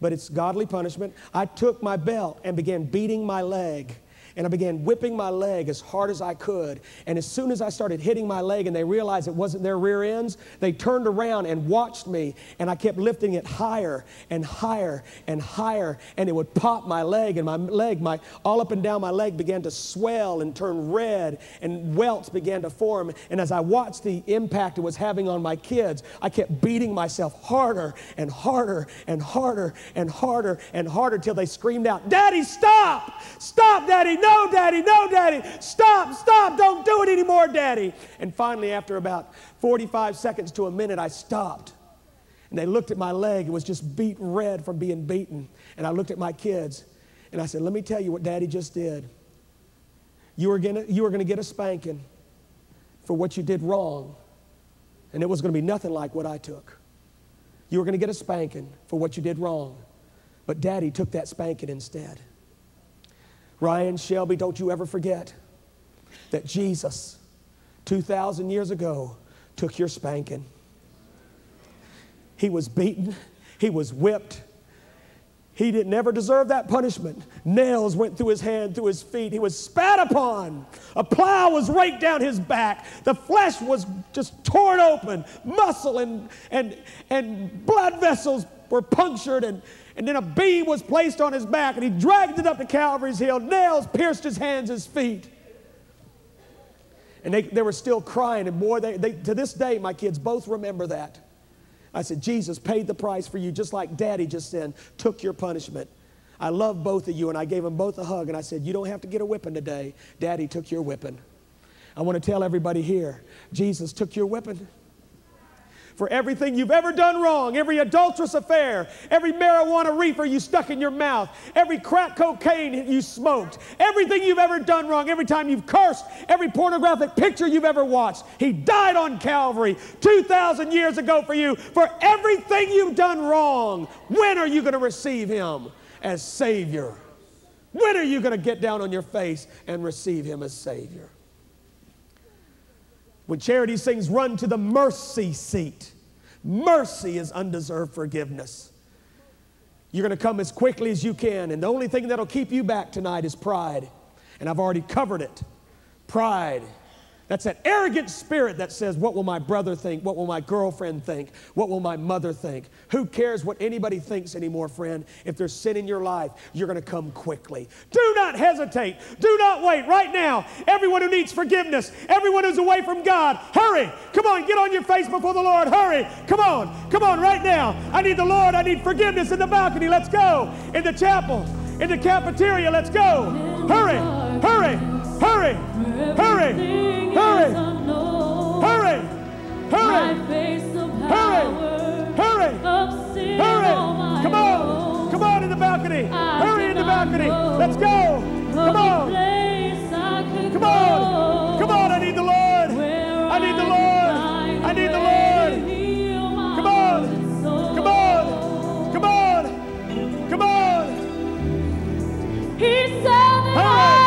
but it's godly punishment. I took my belt and began beating my leg and I began whipping my leg as hard as I could. And as soon as I started hitting my leg and they realized it wasn't their rear ends, they turned around and watched me. And I kept lifting it higher and higher and higher. And it would pop my leg, and my leg, my all up and down my leg began to swell and turn red, and welts began to form. And as I watched the impact it was having on my kids, I kept beating myself harder and harder and harder and harder and harder till they screamed out, Daddy, stop! Stop, Daddy! No! No, Daddy, no, Daddy. Stop, stop. Don't do it anymore, Daddy. And finally, after about 45 seconds to a minute, I stopped. And they looked at my leg. It was just beat red from being beaten. And I looked at my kids and I said, Let me tell you what Daddy just did. You were gonna, you were gonna get a spanking for what you did wrong. And it was gonna be nothing like what I took. You were gonna get a spanking for what you did wrong. But Daddy took that spanking instead. Ryan Shelby, don't you ever forget that Jesus, 2,000 years ago, took your spanking. He was beaten, he was whipped. He didn't ever deserve that punishment. Nails went through his hand, through his feet. He was spat upon. A plow was raked down his back. The flesh was just torn open. Muscle and, and, and blood vessels were punctured and, and then a beam was placed on his back, and he dragged it up to Calvary's Hill. Nails pierced his hands, his feet. And they, they were still crying. And boy, they, they, to this day, my kids both remember that. I said, Jesus paid the price for you, just like Daddy just then took your punishment. I love both of you, and I gave them both a hug, and I said, You don't have to get a whipping today. Daddy took your whipping. I want to tell everybody here Jesus took your whipping for everything you've ever done wrong, every adulterous affair, every marijuana reefer you stuck in your mouth, every crack cocaine you smoked, everything you've ever done wrong, every time you've cursed, every pornographic picture you've ever watched. He died on Calvary 2,000 years ago for you, for everything you've done wrong. When are you going to receive Him as Savior? When are you going to get down on your face and receive Him as Savior? When charity sings, run to the mercy seat. Mercy is undeserved forgiveness. You're going to come as quickly as you can, and the only thing that'll keep you back tonight is pride. And I've already covered it. Pride. That's that arrogant spirit that says, What will my brother think? What will my girlfriend think? What will my mother think? Who cares what anybody thinks anymore, friend? If there's sin in your life, you're going to come quickly. Do not hesitate. Do not wait. Right now, everyone who needs forgiveness, everyone who's away from God, hurry. Come on, get on your face before the Lord. Hurry. Come on. Come on, right now. I need the Lord. I need forgiveness in the balcony. Let's go. In the chapel, in the cafeteria. Let's go. Hurry. Hurry. Hurry. Hurry. Hurry. Hurry. Hurry. Hurry. Hurry. Hurry. Come on. Come on in the balcony. Hurry in the balcony. Let's go. Come on. Come on. Come on. I need the Lord. I need the Lord. I need the Lord. Come on. Come on. Come on. Come on. He said that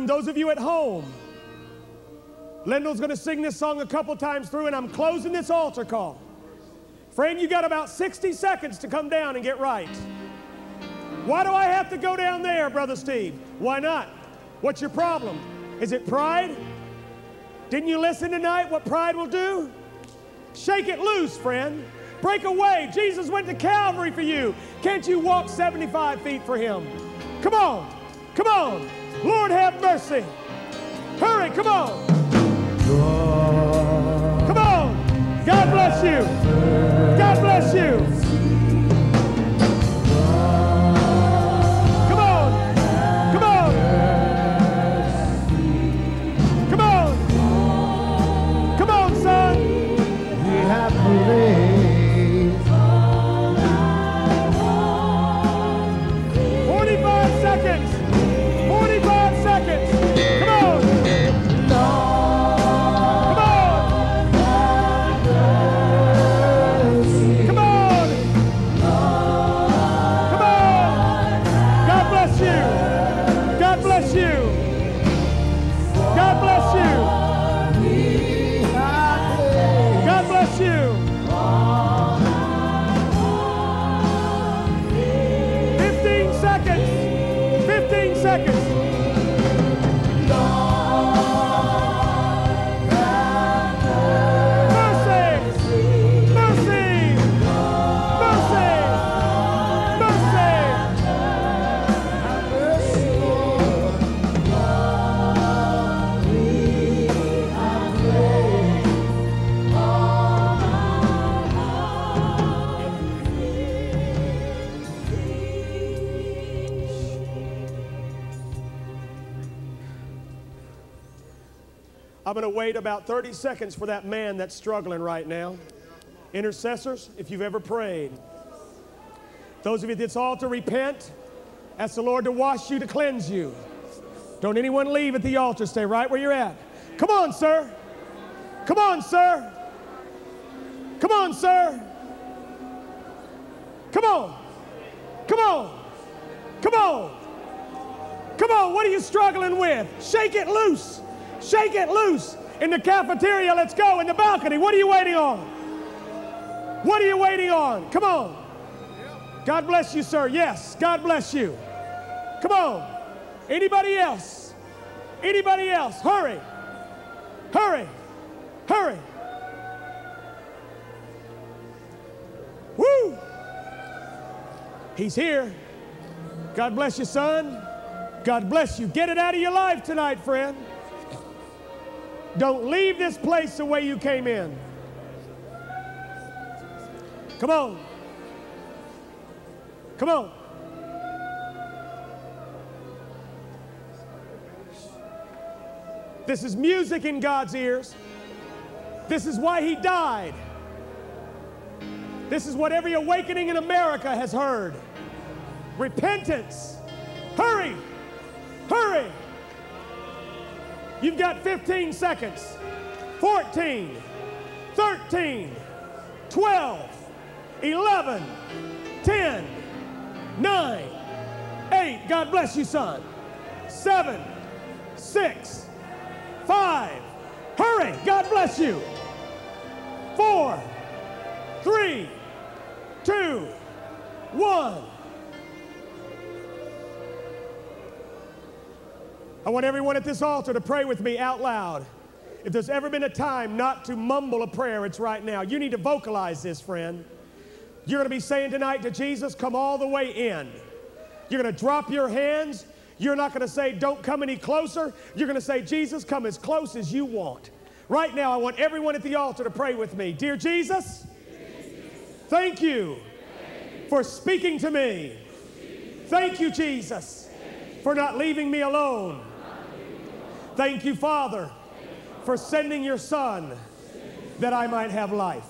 room, those of you at home. Lindell's going to sing this song a couple times through, and I'm closing this altar call. Friend, you got about 60 seconds to come down and get right. Why do I have to go down there, Brother Steve? Why not? What's your problem? Is it pride? Didn't you listen tonight what pride will do? Shake it loose, friend. Break away. Jesus went to Calvary for you. Can't you walk 75 feet for him? Come on. Hurry, come on. Come on. God bless you. God bless you. Seconds. Wait about 30 seconds for that man that's struggling right now. Intercessors, if you've ever prayed, those of you at this altar, repent. Ask the Lord to wash you, to cleanse you. Don't anyone leave at the altar. Stay right where you're at. Come on, sir. Come on, sir. Come on, sir. Come on. Come on. Come on. Come on. What are you struggling with? Shake it loose. Shake it loose. In the cafeteria, let's go. In the balcony, what are you waiting on? What are you waiting on? Come on. God bless you, sir. Yes, God bless you. Come on. Anybody else? Anybody else? Hurry. Hurry. Hurry. Woo! He's here. God bless you, son. God bless you. Get it out of your life tonight, friend. Don't leave this place the way you came in. Come on. Come on. This is music in God's ears. This is why he died. This is what every awakening in America has heard. Repentance. Hurry. Hurry. You've got 15 seconds. 14, 13, 12, 11, 10, 9, 8. God bless you, son. 7, 6, 5. Hurry. God bless you. 4, 3, 2, 1. I want everyone at this altar to pray with me out loud. If there's ever been a time not to mumble a prayer, it's right now. You need to vocalize this, friend. You're going to be saying tonight to Jesus, come all the way in. You're going to drop your hands. You're not going to say, don't come any closer. You're going to say, Jesus, come as close as you want. Right now, I want everyone at the altar to pray with me. Dear Jesus, thank you for speaking to me. Thank you, Jesus, for not leaving me alone. Thank you, Father, for sending your Son that I might have life.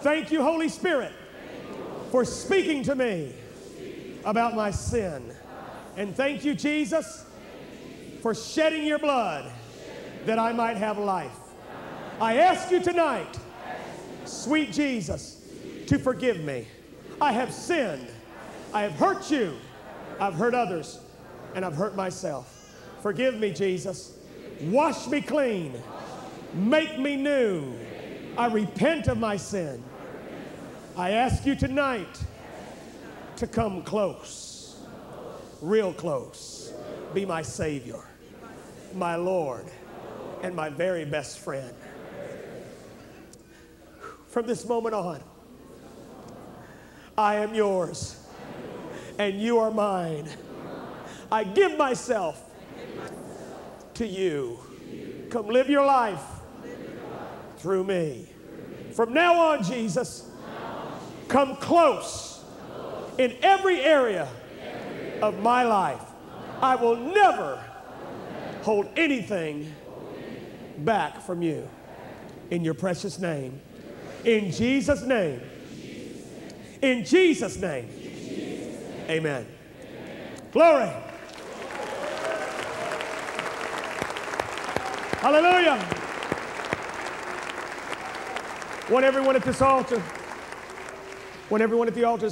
Thank you, Holy Spirit, for speaking to me about my sin. And thank you, Jesus, for shedding your blood that I might have life. I ask you tonight, sweet Jesus, to forgive me. I have sinned. I have hurt you. I've hurt others. And I've hurt myself. Forgive me, Jesus. Wash me clean. Make me new. I repent of my sin. I ask you tonight to come close, real close. Be my Savior, my Lord, and my very best friend. From this moment on, I am yours, and you are mine. I give myself to you. Come live your life through me. From now on, Jesus, come close in every area of my life. I will never hold anything back from you. In your precious name. In Jesus' name. In Jesus' name. Amen. Glory. Hallelujah. Want everyone at this altar, want everyone at the altar.